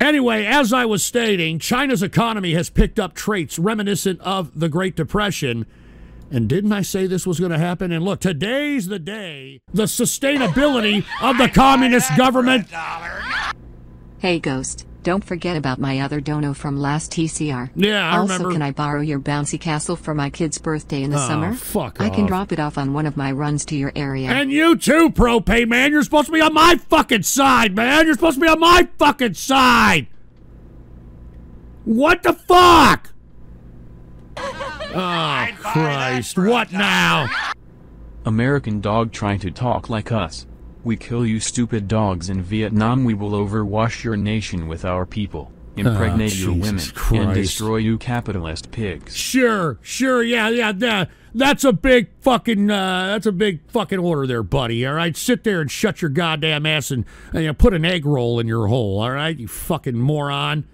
[SPEAKER 1] Anyway, as I was stating, China's economy has picked up traits reminiscent of the Great Depression. And didn't I say this was going to happen? And look, today's the day. The sustainability of the communist government.
[SPEAKER 3] Hey Ghost, don't forget about my other dono from last TCR.
[SPEAKER 1] Yeah, I
[SPEAKER 3] also,
[SPEAKER 1] remember.
[SPEAKER 3] can I borrow your bouncy castle for my kid's birthday in the
[SPEAKER 1] Oh,
[SPEAKER 3] summer?
[SPEAKER 1] fuck
[SPEAKER 3] I can drop it off on one of my runs to your area.
[SPEAKER 1] And you too, Propane, man. You're supposed to be on my fucking side, man. You're supposed to be on my fucking side. What the fuck? Oh, [laughs] Christ. What now?
[SPEAKER 2] American dog trying to talk like us. We kill you stupid dogs in Vietnam we will overwash your nation with our people, impregnate your
[SPEAKER 1] Oh, Jesus
[SPEAKER 2] women, and destroy you capitalist pigs.
[SPEAKER 1] Sure, sure, yeah, yeah, yeah. That's a big fucking, uh, that's a big fucking order there, buddy. All right, sit there and shut your goddamn ass and, and you know, put an egg roll in your hole. All right, you fucking moron.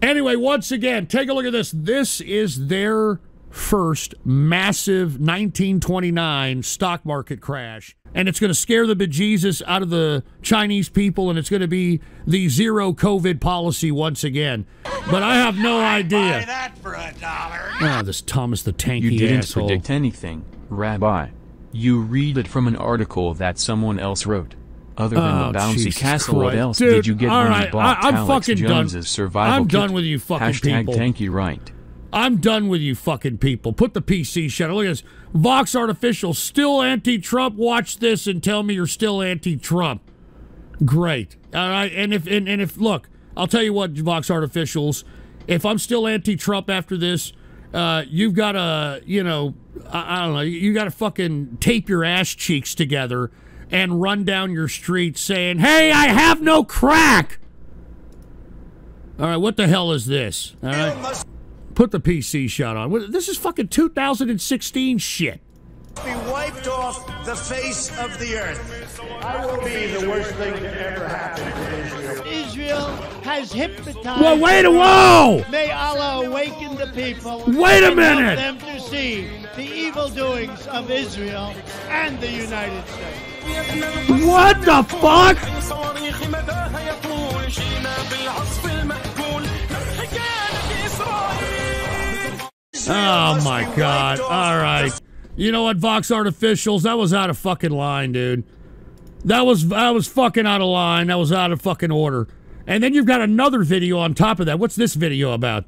[SPEAKER 1] Anyway, once again, take a look at this. This is their first massive 1929 stock market crash. And it's going to scare the bejesus out of the Chinese people, and it's going to be the zero COVID policy once again. But I have no idea.
[SPEAKER 4] Buy that for a dollar.
[SPEAKER 1] Ah, this Thomas the Tanky
[SPEAKER 2] You didn't
[SPEAKER 1] asshole.
[SPEAKER 2] predict anything, Rabbi. You read it from an article that someone else wrote. Other than
[SPEAKER 1] Oh,
[SPEAKER 2] the bouncy
[SPEAKER 1] Jesus
[SPEAKER 2] castle, what else
[SPEAKER 1] Dude,
[SPEAKER 2] did you get
[SPEAKER 1] all
[SPEAKER 2] when
[SPEAKER 1] right,
[SPEAKER 2] you bought
[SPEAKER 1] I- I'm
[SPEAKER 2] Alex
[SPEAKER 1] fucking done.
[SPEAKER 2] Survival
[SPEAKER 1] I'm
[SPEAKER 2] kit?
[SPEAKER 1] done with you fucking
[SPEAKER 2] Hashtag
[SPEAKER 1] people.
[SPEAKER 2] tanky right.
[SPEAKER 1] I'm done with you fucking people. Put the PC shut. Look at this. Vox Artificial still anti-Trump. Watch this and tell me you're still anti-Trump. Great. All right. And if and, and if look, I'll tell you what, Vox Artificials. If I'm still anti-Trump after this, uh, you've got to, you know, I, I don't know, you got to fucking tape your ass cheeks together and run down your street saying, "Hey, I have no crack." All right, what the hell is this? All right. Put the PC shot on. This is fucking 2016 shit.
[SPEAKER 4] Be wiped off the face of the earth. I will be the worst thing to ever happen to Israel.
[SPEAKER 17] Israel has hypnotized.
[SPEAKER 1] Whoa, wait a- whoa!
[SPEAKER 17] May Allah awaken the people.
[SPEAKER 1] Wait a
[SPEAKER 17] and
[SPEAKER 1] minute!
[SPEAKER 17] them to see the evil doings of Israel and the United States.
[SPEAKER 1] What the fuck? Oh my god. All right. You know what, Vox Artificials? That was out of fucking line, dude. That was that was fucking out of line. That was out of fucking order. And then you've got another video on top of that. What's this video about?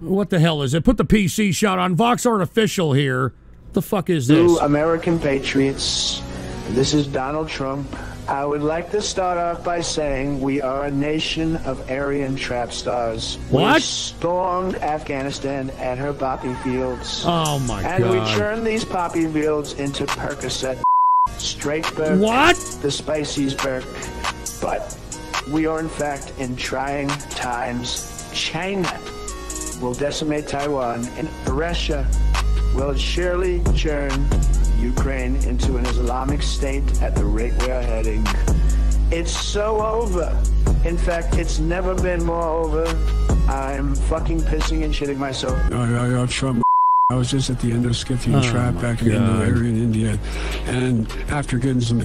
[SPEAKER 1] What the hell is it? Put the PC shot on Vox Artificial here. The fuck is this?
[SPEAKER 18] To American patriots, this is Donald Trump. I would like to start off by saying we are a nation of Aryan trap stars.
[SPEAKER 1] What?
[SPEAKER 18] We stormed Afghanistan and her poppy fields.
[SPEAKER 1] Oh my god.
[SPEAKER 18] and we turned these poppy fields into Percocet, Straightburg,
[SPEAKER 1] What?
[SPEAKER 18] the Spiciesburg. But we are in fact in trying times. China will decimate Taiwan, and Russia will surely turn Ukraine into an Islamic state at the rate we are heading. It's so over. In fact, it's never been more over. I'm fucking pissing and shitting myself.
[SPEAKER 19] I, I, I, Trump. I was just at the end of Scythian
[SPEAKER 18] Oh,
[SPEAKER 19] trap
[SPEAKER 18] my
[SPEAKER 19] back in the
[SPEAKER 18] God.
[SPEAKER 19] area in India, and after getting some,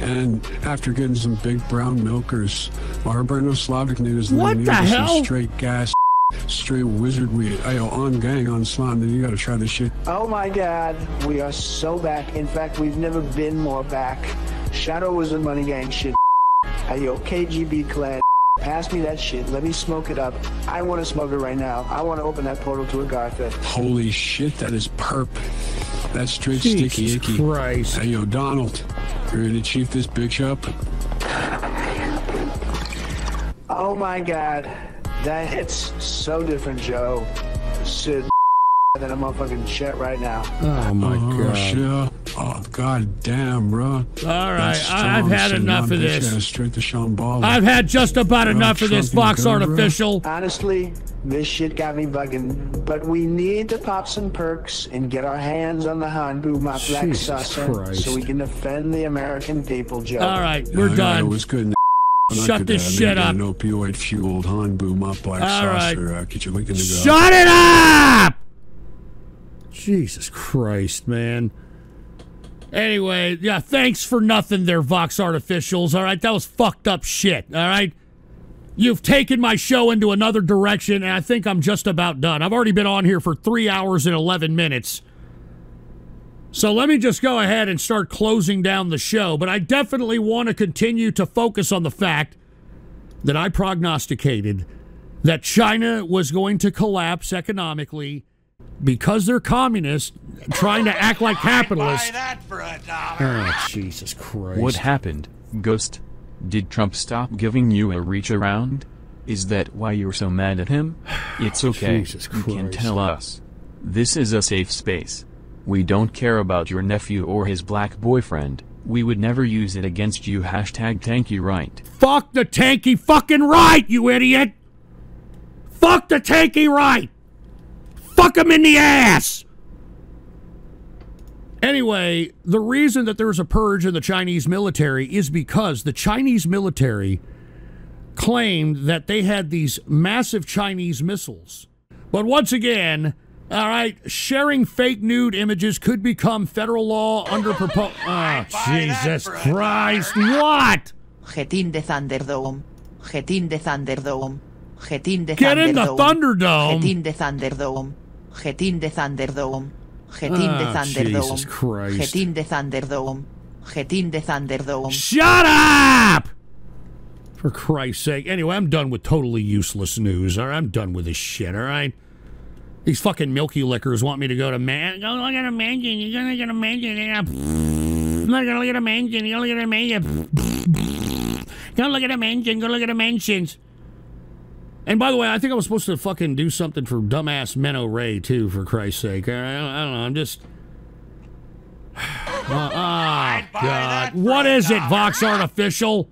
[SPEAKER 19] and after getting some big brown milkers, Barbarino Slavic natives, and
[SPEAKER 1] What
[SPEAKER 19] then
[SPEAKER 1] the
[SPEAKER 19] you get
[SPEAKER 1] hell?
[SPEAKER 19] Straight gas, straight wizard weed. Ayo, on gang on slime. Then you got to try this shit.
[SPEAKER 18] Oh my god, we are so back. In fact, we've never been more back. Shadow was a money gang shit. Hey yo, KGB clan. Pass me that shit. Let me smoke it up. I want to smoke it right now. I want to open that portal to Agartha.
[SPEAKER 19] Holy shit, that is perp. That's straight
[SPEAKER 1] Jesus
[SPEAKER 19] sticky icky.
[SPEAKER 1] Christ.
[SPEAKER 19] Hey yo, Donald, you ready to chief this bitch up?
[SPEAKER 18] Oh my god, that hits so different, Joe. Sid than a motherfucking shit right now.
[SPEAKER 1] Oh my
[SPEAKER 19] oh,
[SPEAKER 1] God.
[SPEAKER 19] Shit. Oh god damn, bro.
[SPEAKER 1] All right, I- I've had enough of this.
[SPEAKER 19] Straight to Sean Ball.
[SPEAKER 1] I've had just about enough of this Vox Artificial.
[SPEAKER 18] Honestly, this shit got me bugging. But we need to pop some perks and get our hands on the Hanbu Mop Black Saucer
[SPEAKER 1] Christ.
[SPEAKER 18] so we can defend the American people, Joe.
[SPEAKER 1] All right, we're
[SPEAKER 19] Yeah,
[SPEAKER 1] done.
[SPEAKER 19] It was good.
[SPEAKER 1] Shut this shit up.
[SPEAKER 19] An opioid fueled Han boom up black
[SPEAKER 1] All right.
[SPEAKER 19] saucer. Uh, get your link in the
[SPEAKER 1] Shut it up! Jesus Christ, man. Anyway, yeah, thanks for nothing there, Vox Artificials. All right, that was fucked up shit. All right, You've taken my show into another direction, and I think I'm just about done. I've already been on here for three hours and 11 minutes. So let me just go ahead and start closing down the show. But I definitely want to continue to focus on the fact that I prognosticated that China was going to collapse economically because they're communists trying to act like [laughs] capitalists. Oh, Jesus Christ.
[SPEAKER 2] What happened, Ghost? Did Trump stop giving you a reach around? Is that why you're so mad at him? [sighs] It's okay.
[SPEAKER 1] Jesus
[SPEAKER 2] you can tell us. This is a safe space. We don't care about your nephew or his black boyfriend. We would never use it against you. Hashtag tanky right.
[SPEAKER 1] Fuck the tanky fucking right, you idiot! Fuck the tanky right! Fuck him in the ass! Anyway, the reason that there's a purge in the Chinese military is because the Chinese military claimed that they had these massive Chinese missiles. But once again, all right, sharing fake nude images could become federal law under proposal. [laughs] Oh, Jesus Christ, [laughs] what?
[SPEAKER 20] Jetín de Thunderdome. Jetín de Thunderdome. Jetín de
[SPEAKER 1] Get in the
[SPEAKER 20] Thunderdome.
[SPEAKER 1] Thunderdome.
[SPEAKER 20] Jetín de Thunderdome. Jetín de Thunderdome. Jetín de
[SPEAKER 1] Ah,
[SPEAKER 20] Thunderdome.
[SPEAKER 1] Jesus Christ.
[SPEAKER 20] Jetín de Thunderdome. Jetín de Thunderdome.
[SPEAKER 1] Shut up! For Christ's sake. Anyway, I'm done with totally useless news. All right, I'm done with this shit. All right. These fucking milky lickers want me to go to man. Go look at a mansion. You're gonna get a mansion. You're gonna look at a mansion. You're gonna look at a mansion. Go look at a mansion. Go look at a mansions. And by the way, I think I was supposed to fucking do something for dumbass Menno Ray too. For Christ's sake, all right? I don't, I don't know. I'm just. [sighs] Oh, [laughs] God. What is it, Vox Artificial?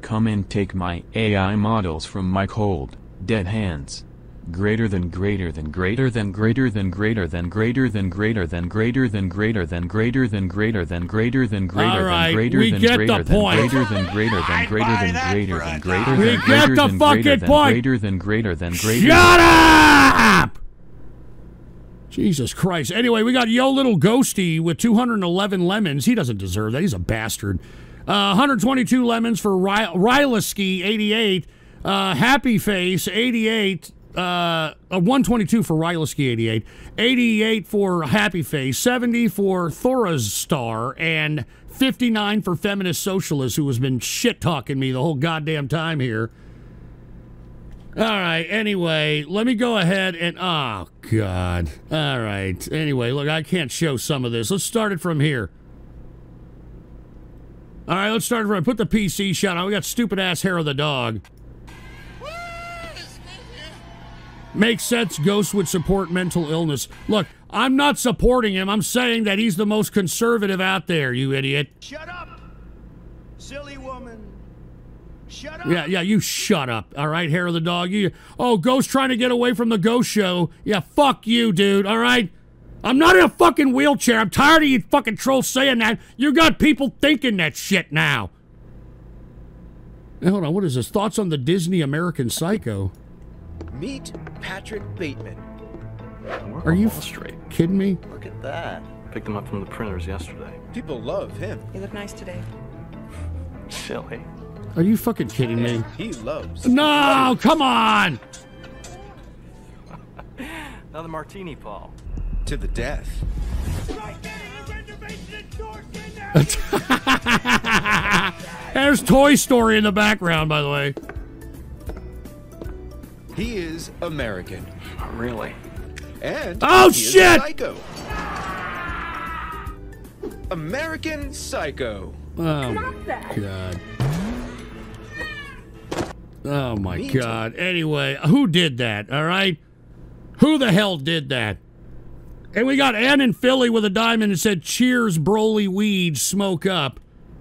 [SPEAKER 2] Come and take my AI models from my cold, dead hands. Greater than greater than greater than greater than greater than greater than greater than greater than greater than greater than greater than greater than greater
[SPEAKER 1] All right,
[SPEAKER 2] than greater
[SPEAKER 1] we
[SPEAKER 2] than
[SPEAKER 1] get the
[SPEAKER 2] greater than
[SPEAKER 1] point.
[SPEAKER 2] greater than greater than greater than greater than greater
[SPEAKER 1] We
[SPEAKER 2] than
[SPEAKER 1] get
[SPEAKER 2] greater
[SPEAKER 1] the
[SPEAKER 2] than
[SPEAKER 1] fucking
[SPEAKER 2] greater than
[SPEAKER 1] point.
[SPEAKER 2] greater than greater than greater
[SPEAKER 1] Shut up! Jesus Christ. Anyway, we got Yo Little Ghosty with 211 lemons. He doesn't deserve that. He's a bastard. Uh, 122 lemons for Ry- Rylaski, 88. Uh, Happy Face, 88. Uh, uh, 122 for Rylaski, 88. 88 for Happy Face. 70 for Thora's Star. And 59 for Feminist Socialist, who has been shit talking me the whole goddamn time here. All right. Anyway, let me go ahead and. Oh, God. All right. Anyway, look, I can't show some of this. Let's start it from here. All right, let's start it from. Put the PC shot on. We got stupid ass hair of the dog. Makes sense. Ghost would support mental illness. Look, I'm not supporting him. I'm saying that he's the most conservative out there, you idiot.
[SPEAKER 4] Shut up, silly woman. Shut up.
[SPEAKER 1] Yeah, yeah, you shut up. All right, hair of the dog. You Oh, Ghost trying to get away from the Ghost show. Yeah, fuck you, dude. All right? I'm not in a fucking wheelchair. I'm tired of you fucking trolls saying that. You got people thinking that shit now. Hey, hold on, what is this? Thoughts on the Disney American Psycho?
[SPEAKER 21] Meet Patrick Bateman.
[SPEAKER 1] Are you kidding me?
[SPEAKER 21] Look at that.
[SPEAKER 22] Picked them up from the printers yesterday.
[SPEAKER 21] People love him.
[SPEAKER 23] You look nice today.
[SPEAKER 22] Silly.
[SPEAKER 1] Are you fucking kidding me?
[SPEAKER 21] He loves.
[SPEAKER 1] No, come on! [laughs]
[SPEAKER 22] Another martini, Paul.
[SPEAKER 21] To the death. [laughs]
[SPEAKER 1] There's Toy Story in the background, by the way.
[SPEAKER 21] He is American.
[SPEAKER 22] Really?
[SPEAKER 21] And
[SPEAKER 1] Oh,
[SPEAKER 21] he is a
[SPEAKER 1] shit!
[SPEAKER 21] psycho. American Psycho.
[SPEAKER 1] Oh my god. Oh my
[SPEAKER 21] Me
[SPEAKER 1] god. Anyway, who did that? All right? Who the hell did that? And we got Ann in Philly with a diamond that said, Cheers, Broly Weed, smoke up.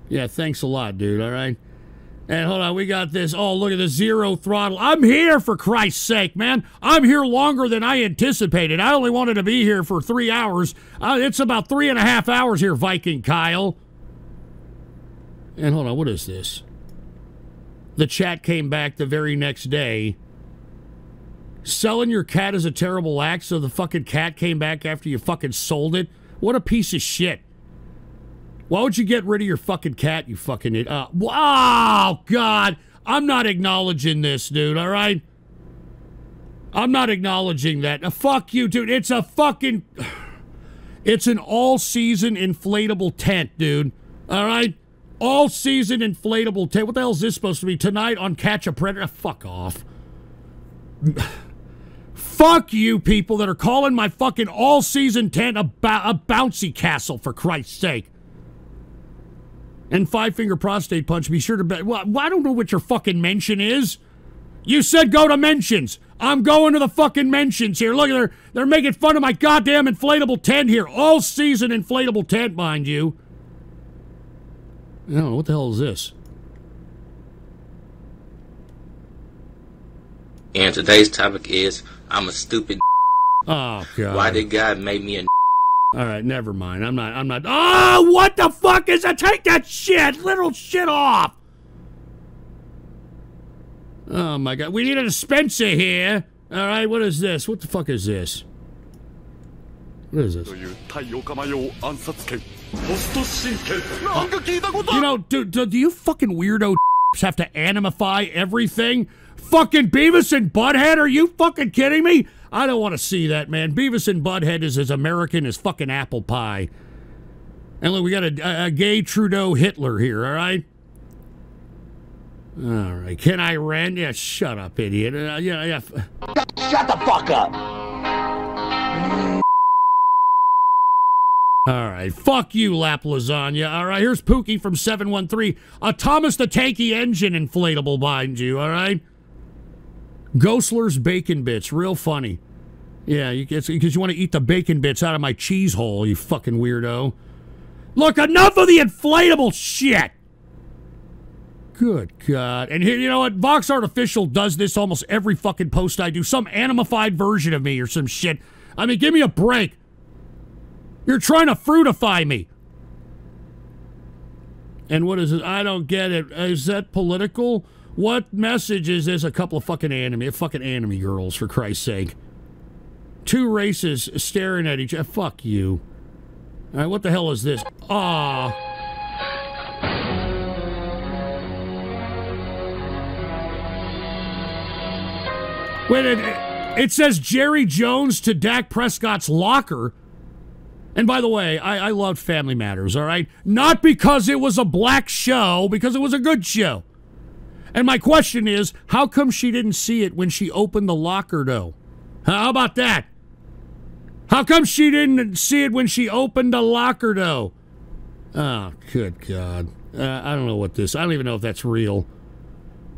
[SPEAKER 1] Yeah, thanks a lot, dude, all right? And hold on, we got this. Oh, look at the zero throttle. I'm here for Christ's sake, man. I'm here longer than I anticipated. I only wanted to be here for three hours. Uh, it's about three and a half hours here, Viking Kyle. And hold on, what is this? The chat came back the very next day. Selling your cat is a terrible act, so the fucking cat came back after you fucking sold it? What a piece of shit. Why would you get rid of your fucking cat, you fucking idiot? Uh, wow, God. I'm not acknowledging this, dude. All right. I'm not acknowledging that. Uh, fuck you, dude. It's a fucking. [sighs] It's an all season inflatable tent, dude. All right? All season inflatable tent. What the hell is this supposed to be? Tonight on Catch a Predator? Uh, Fuck off. [sighs] Fuck you people that are calling my fucking all season tent a, a bouncy castle, for Christ's sake. And five finger prostate punch, be sure to bet. Well, I don't know what your fucking mention is. You said go to mentions. I'm going to the fucking mentions here. Look, they're they're making fun of my goddamn inflatable tent here. All season inflatable tent, mind you. I don't know what the hell is this.
[SPEAKER 24] And today's topic is I'm a stupid.
[SPEAKER 1] Oh god.
[SPEAKER 24] Why did God make me a?
[SPEAKER 1] All right, never mind. I'm not. I'm not. Oh, what the fuck is that? Take that shit, little shit off. Oh my god, we need a dispenser here. All right, what is this? What the fuck is this? What is this?
[SPEAKER 25] Uh,
[SPEAKER 1] you know, do, do, do you fucking weirdo [laughs] have to animify everything? Fucking Beavis and Butthead? Are you fucking kidding me? I don't want to see that, man. Beavis and Butthead is as American as fucking apple pie. And look, we got a, a, gay Trudeau Hitler here, all right? All right. Can I rent? Yeah, shut up, idiot. Uh, yeah, yeah.
[SPEAKER 23] Shut the fuck up.
[SPEAKER 1] All right. Fuck you, Lap Lasagna. All right. Here's Pookie from 713. A Thomas the Tanky engine inflatable, mind you. All right. Ghostler's bacon bits. Real funny. Yeah, you because you want to eat the bacon bits out of my cheese hole, you fucking weirdo. Look, enough of the inflatable shit. Good God. And here, you know what? Vox Artificial does this almost every fucking post I do. Some animified version of me or some shit. I mean, give me a break. You're trying to fruitify me. And what is it? I don't get it. Is that political? What message is this? A couple of fucking anime, fucking anime girls, for Christ's sake. Two races staring at each other. Fuck you. All right, what the hell is this? Ah. Wait, it, it says Jerry Jones to Dak Prescott's locker. And by the way, I, I loved Family Matters, all right? Not because it was a black show, because it was a good show. And my question is, how come she didn't see it when she opened the locker door? How about that? How come she didn't see it when she opened the locker door? Oh, good God. Uh, I don't know what this, I don't even know if that's real.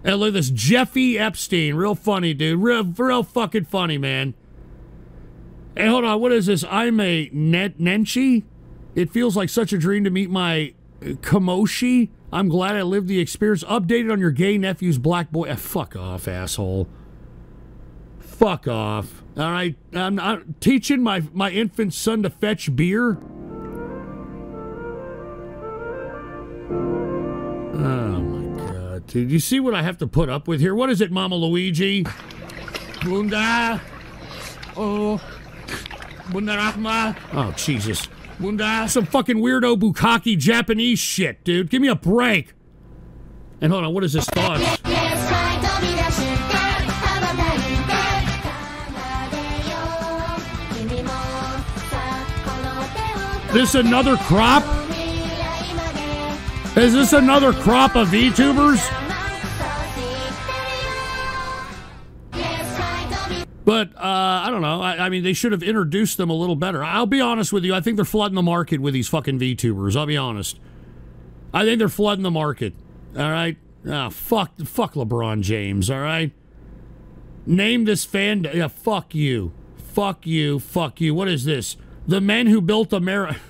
[SPEAKER 1] And look at this Jeffy Epstein. Real funny, dude. Real, real fucking funny, man. Hey, hold on. What is this? I'm a net Nenchi. It feels like such a dream to meet my Kamoshi. I'm glad I lived the experience. Updated on your gay nephew's black boy. Ah, fuck off, asshole. Fuck off. All right. I'm not teaching my, my infant son to fetch beer. Oh, my God. Dude, you see what I have to put up with here? What is it, Mama Luigi? Bunda. Oh. Bunda Rahma. Oh, Jesus. Bunda. Some fucking weirdo bukkake Japanese shit, dude. Give me a break. And hold on, what is this thought? This another crop? Is this another crop of VTubers? But uh, I don't know. I, I, mean, they should have introduced them a little better. I'll be honest with you. I think they're flooding the market with these fucking VTubers. I'll be honest. I think they're flooding the market. All right. Ah, fuck, fuck LeBron James. All right. Name this fan. Yeah, fuck you. Fuck you. Fuck you. What is this? The men who built America. [laughs]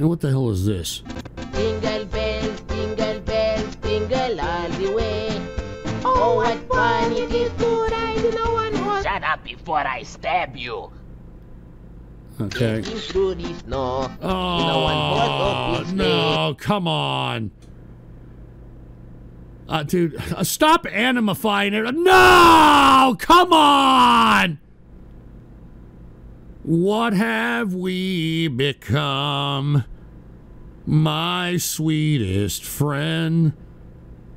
[SPEAKER 1] And what the hell is this?
[SPEAKER 26] Jingle bells, jingle bells, jingle all the way. Oh, what fun it is before I stab you.
[SPEAKER 1] Okay.
[SPEAKER 26] Through the snow.
[SPEAKER 1] Oh, no, come on. Uh, dude, uh, stop animifying it. No, come on. What have we become? My sweetest friend.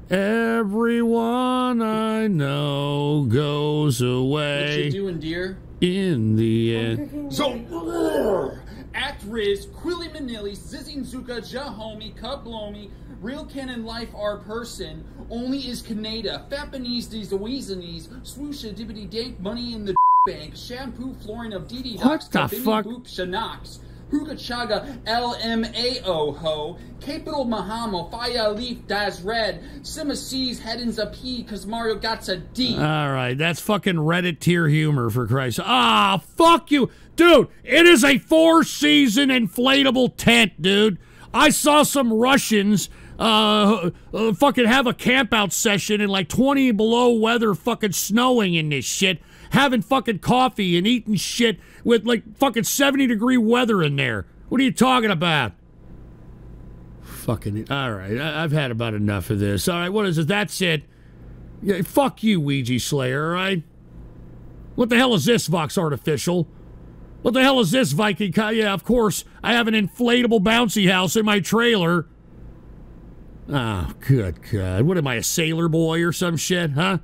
[SPEAKER 1] Everyone I know goes away.
[SPEAKER 27] What you doing, dear?
[SPEAKER 1] In the end.
[SPEAKER 27] So, Act Riz, Quilly Manili, Zizzing Zuka, Jahomi, Kublomi, Real Canon Life R Person, Only is Canada, Fapanese These Weasanies, Swoosha Dibbity Dank, Money in the Bank, Shampoo Flooring of Didi
[SPEAKER 1] What the
[SPEAKER 27] Tabini
[SPEAKER 1] fuck?
[SPEAKER 27] Boop Shanox, Huga Chaga LMAO Ho, Capital Mahamo, Fire Leaf Das Red, Sima C's Headings a P, cause Mario got a D.
[SPEAKER 1] All right, that's fucking Reddit tier humor for Christ. Ah, fuck you, dude. It is a four-season inflatable tent, dude. I saw some Russians uh, uh fucking have a campout session in like 20 below weather, fucking snowing in this shit, having fucking coffee and eating shit with like fucking 70 degree weather in there. What are you talking about? Fucking all right. I, I've had about enough of this. All right, what is it? That's it. Yeah, fuck you, Ouija Slayer, all right? What the hell is this, Vox Artificial? What the hell is this, Viking? Yeah, of course, I have an inflatable bouncy house in my trailer. Oh, good God. What am I, a sailor boy or some shit, huh?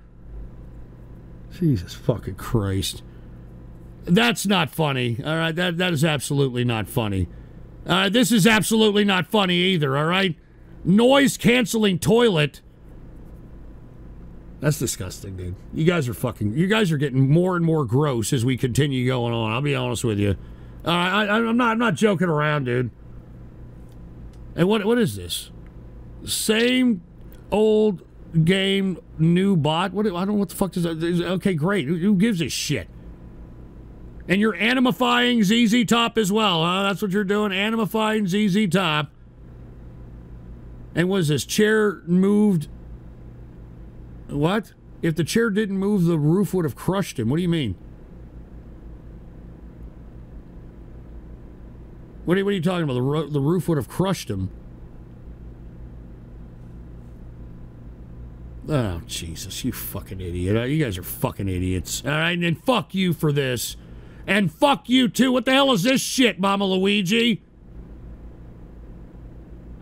[SPEAKER 1] Jesus fucking Christ. That's not funny, all right? That, that is absolutely not funny. Uh, this is absolutely not funny either, all right? Noise canceling toilet. That's disgusting, dude. You guys are fucking. You guys are getting more and more gross as we continue going on. I'll be honest with you. Uh, I, I, I'm not. I'm not joking around, dude. And what? What is this? Same old game, new bot. What? I don't know what the fuck does that. Okay, great. Who, gives a shit? And you're animifying ZZ Top as well, huh? That's what you're doing, animifying ZZ Top. And was this chair moved? What? If the chair didn't move, the roof would have crushed him. What do you mean? What are, what are you talking about? The, the roof would have crushed him. Oh, Jesus, you fucking idiot. You guys are fucking idiots. All right, and fuck you for this. And fuck you too. What the hell is this shit, Mama Luigi?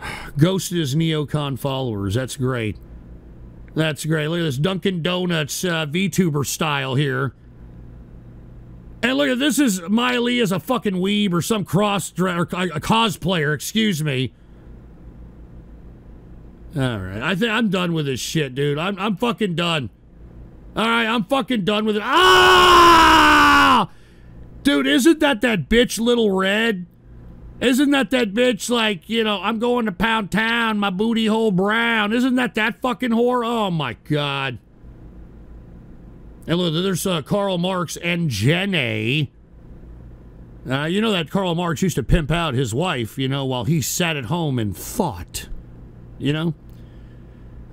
[SPEAKER 1] [sighs] Ghosted his neocon followers. That's great. That's great. Look at this Dunkin' Donuts uh, VTuber style here. And look at this is Miley as a fucking weeb or some cross or a cosplayer, excuse me. All right, I think I'm done with this shit, dude. I'm I'm fucking done. All right, I'm fucking done with it. Ah, dude, isn't that that bitch, Little Red? Isn't that that bitch like you know? I'm going to Pound Town, my booty hole brown. Isn't that that fucking whore? Oh my god. And look, there's uh, Karl Marx and Jenny. Uh, you know that Karl Marx used to pimp out his wife, you know, while he sat at home and thought. You know?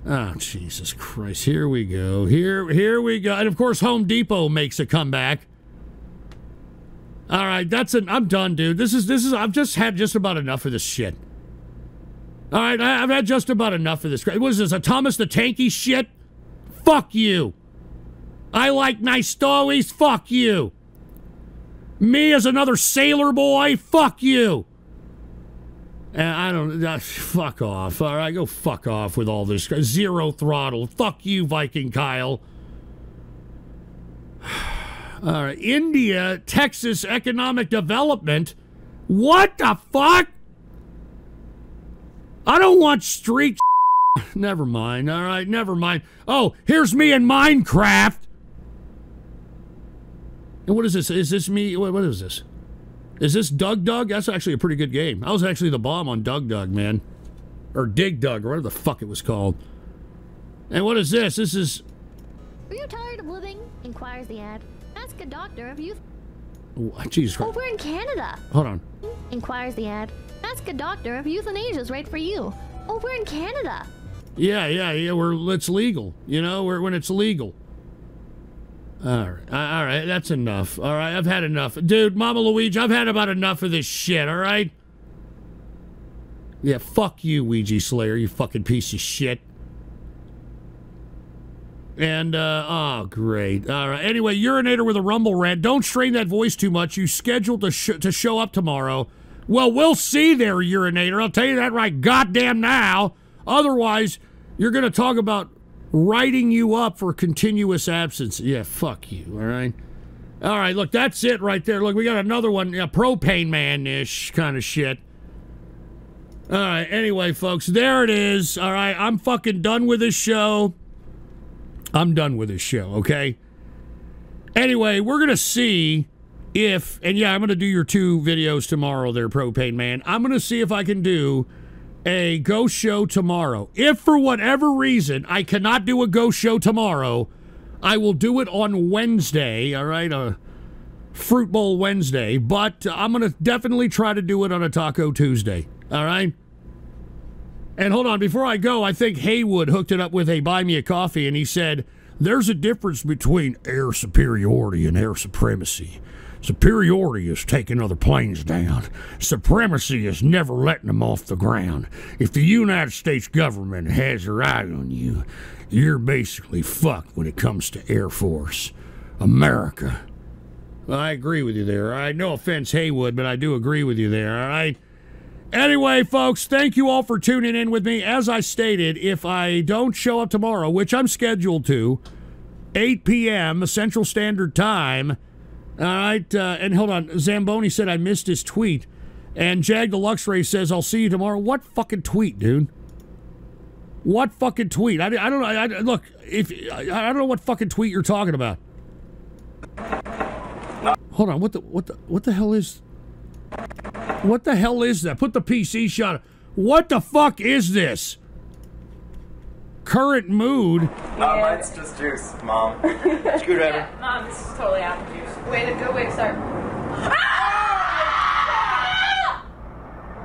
[SPEAKER 1] Oh, Jesus Christ. Here we go. Here here we go. And of course Home Depot makes a comeback. All right, that's an I'm done, dude. This is this is I've just had just about enough of this shit. All right, I've had just about enough of this. What is this? A Thomas the Tanky shit? Fuck you. I like nice stories. Fuck you. Me as another sailor boy. Fuck you. And I don't. Uh, fuck off. All right, go fuck off with all this zero throttle. Fuck you, Viking Kyle. [sighs] All right, India, Texas economic development. What the fuck? I don't want street. [laughs] never mind. All right, never mind. Oh, here's me in Minecraft. And what is this? Is this me? What, what is this? Is this Doug Doug? That's actually a pretty good game. I was actually the bomb on Doug Doug, man. Or Dig Dug, or whatever the fuck it was called. And what is this? This is.
[SPEAKER 28] Are you tired of living? Inquires the ad. Ask a doctor of youth.
[SPEAKER 1] Oh, Jesus Christ.
[SPEAKER 28] Over in Canada.
[SPEAKER 1] Hold on.
[SPEAKER 28] Inquires the ad. Ask a doctor if euthanasia's right for you. Oh, we're in Canada.
[SPEAKER 1] Yeah, yeah, yeah. Where it's legal, you know, where when it's legal. All right, all right, that's enough. All right, I've had enough, dude. Mama Luigi, I've had about enough of this shit. All right. Yeah, fuck you, Ouija Slayer, you fucking piece of shit. And uh oh, great. All right. Anyway, urinator with a rumble rant. Don't strain that voice too much. You scheduled to sh- to show up tomorrow. Well, we'll see there, urinator. I'll tell you that right goddamn now. Otherwise, You're going to talk about writing you up for continuous absence. Yeah, fuck you, all right? All right, look, that's it right there. Look, we got another one, a propane man ish kind of shit. All right, anyway, folks, there it is. All right, I'm fucking done with this show. I'm done with this show, okay? Anyway, we're going to see if, and yeah, I'm going to do your two videos tomorrow there, Propane Man. I'm going to see if I can do a ghost show tomorrow. If for whatever reason I cannot do a ghost show tomorrow, I will do it on Wednesday, all right? A Fruit Bowl Wednesday, but I'm going to definitely try to do it on a Taco Tuesday, all right? And hold on, before I go, I think Haywood hooked it up with a buy me a coffee, and he said, There's a difference between air superiority and air supremacy. Superiority is taking other planes down. Supremacy is never letting them off the ground. If the United States government has their eye on you, you're basically fucked when it comes to Air Force. America. Well, I agree with you there. Right, no offense, Haywood, but I do agree with you there. All right. Anyway, folks, thank you all for tuning in with me. As I stated, if I don't show up tomorrow, which I'm scheduled to, 8 p.m. Central Standard Time. All right, uh, and hold on. Zamboni said I missed his tweet, and Jag the Luxray says I'll see you tomorrow. What fucking tweet, dude? What fucking tweet? I, I don't know. I, I- look, if I, I don't know what fucking tweet you're talking about. Hold on. What the what the what the hell is? What the hell is that? Put the PC shot. What the fuck is this? Current mood.
[SPEAKER 29] No, mine's just juice, mom. Screwdriver.
[SPEAKER 15] Mom, this is totally apple juice. Way to go, Wixar.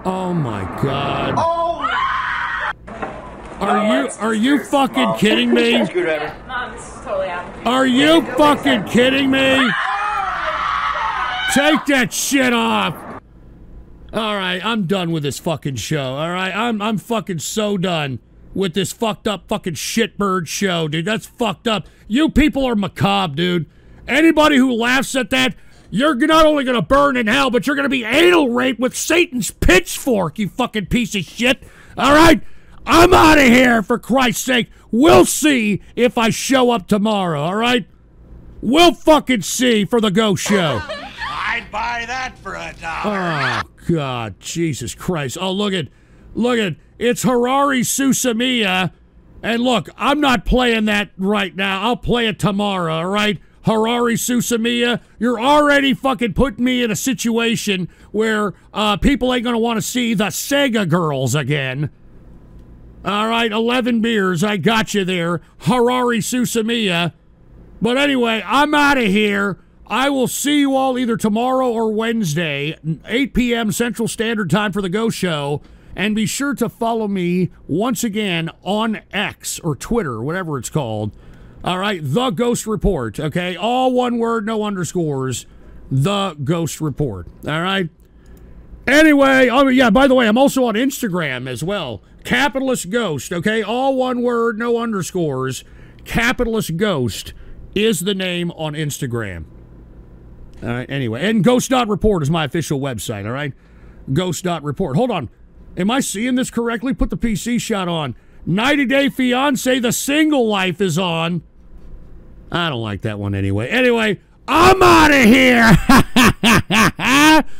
[SPEAKER 1] Oh my god.
[SPEAKER 29] Oh!
[SPEAKER 1] Are you are you fucking kidding me?
[SPEAKER 29] Screwdriver.
[SPEAKER 15] Mom, this is totally apple juice.
[SPEAKER 1] Are you fucking kidding me? Take that shit off. All right, I'm done with this fucking show. All right, I'm I'm fucking so done with this fucked up fucking shitbird show, dude. That's fucked up. You people are macabre, dude. Anybody who laughs at that, you're not only gonna burn in hell, but you're gonna be anal raped with Satan's pitchfork. You fucking piece of shit. All right, I'm out of here for Christ's sake. We'll see if I show up tomorrow. All right, we'll fucking see for the ghost show.
[SPEAKER 4] I'd buy that for a dollar.
[SPEAKER 1] Oh God, Jesus Christ! Oh look at, look at it's Haruhi Suzumiya, and look, I'm not playing that right now. I'll play it tomorrow. All right, Haruhi Suzumiya, you're already fucking putting me in a situation where uh, people ain't gonna want to see the Sega girls again. All right, 11 beers. I got you there. Haruhi Suzumiya. But anyway, I'm out of here. I will see you all either tomorrow or Wednesday, 8 p.m. Central Standard Time for the Go Show. And be sure to follow me once again on X or Twitter, whatever it's called. All right, The Ghost Report. Okay, all one word, no underscores. The Ghost Report. All right. Anyway, oh yeah, by the way, I'm also on Instagram as well. Capitalist Ghost, okay? All one word, no underscores. Capitalist Ghost is the name on Instagram. All right, anyway, and Ghost Dot Report is my official website, all right? Ghost Dot Report. Hold on. Am I seeing this correctly? Put the PC shot on. 90 Day Fiance, The Single Life is on. I don't like that one anyway. Anyway, I'm out of here. [laughs]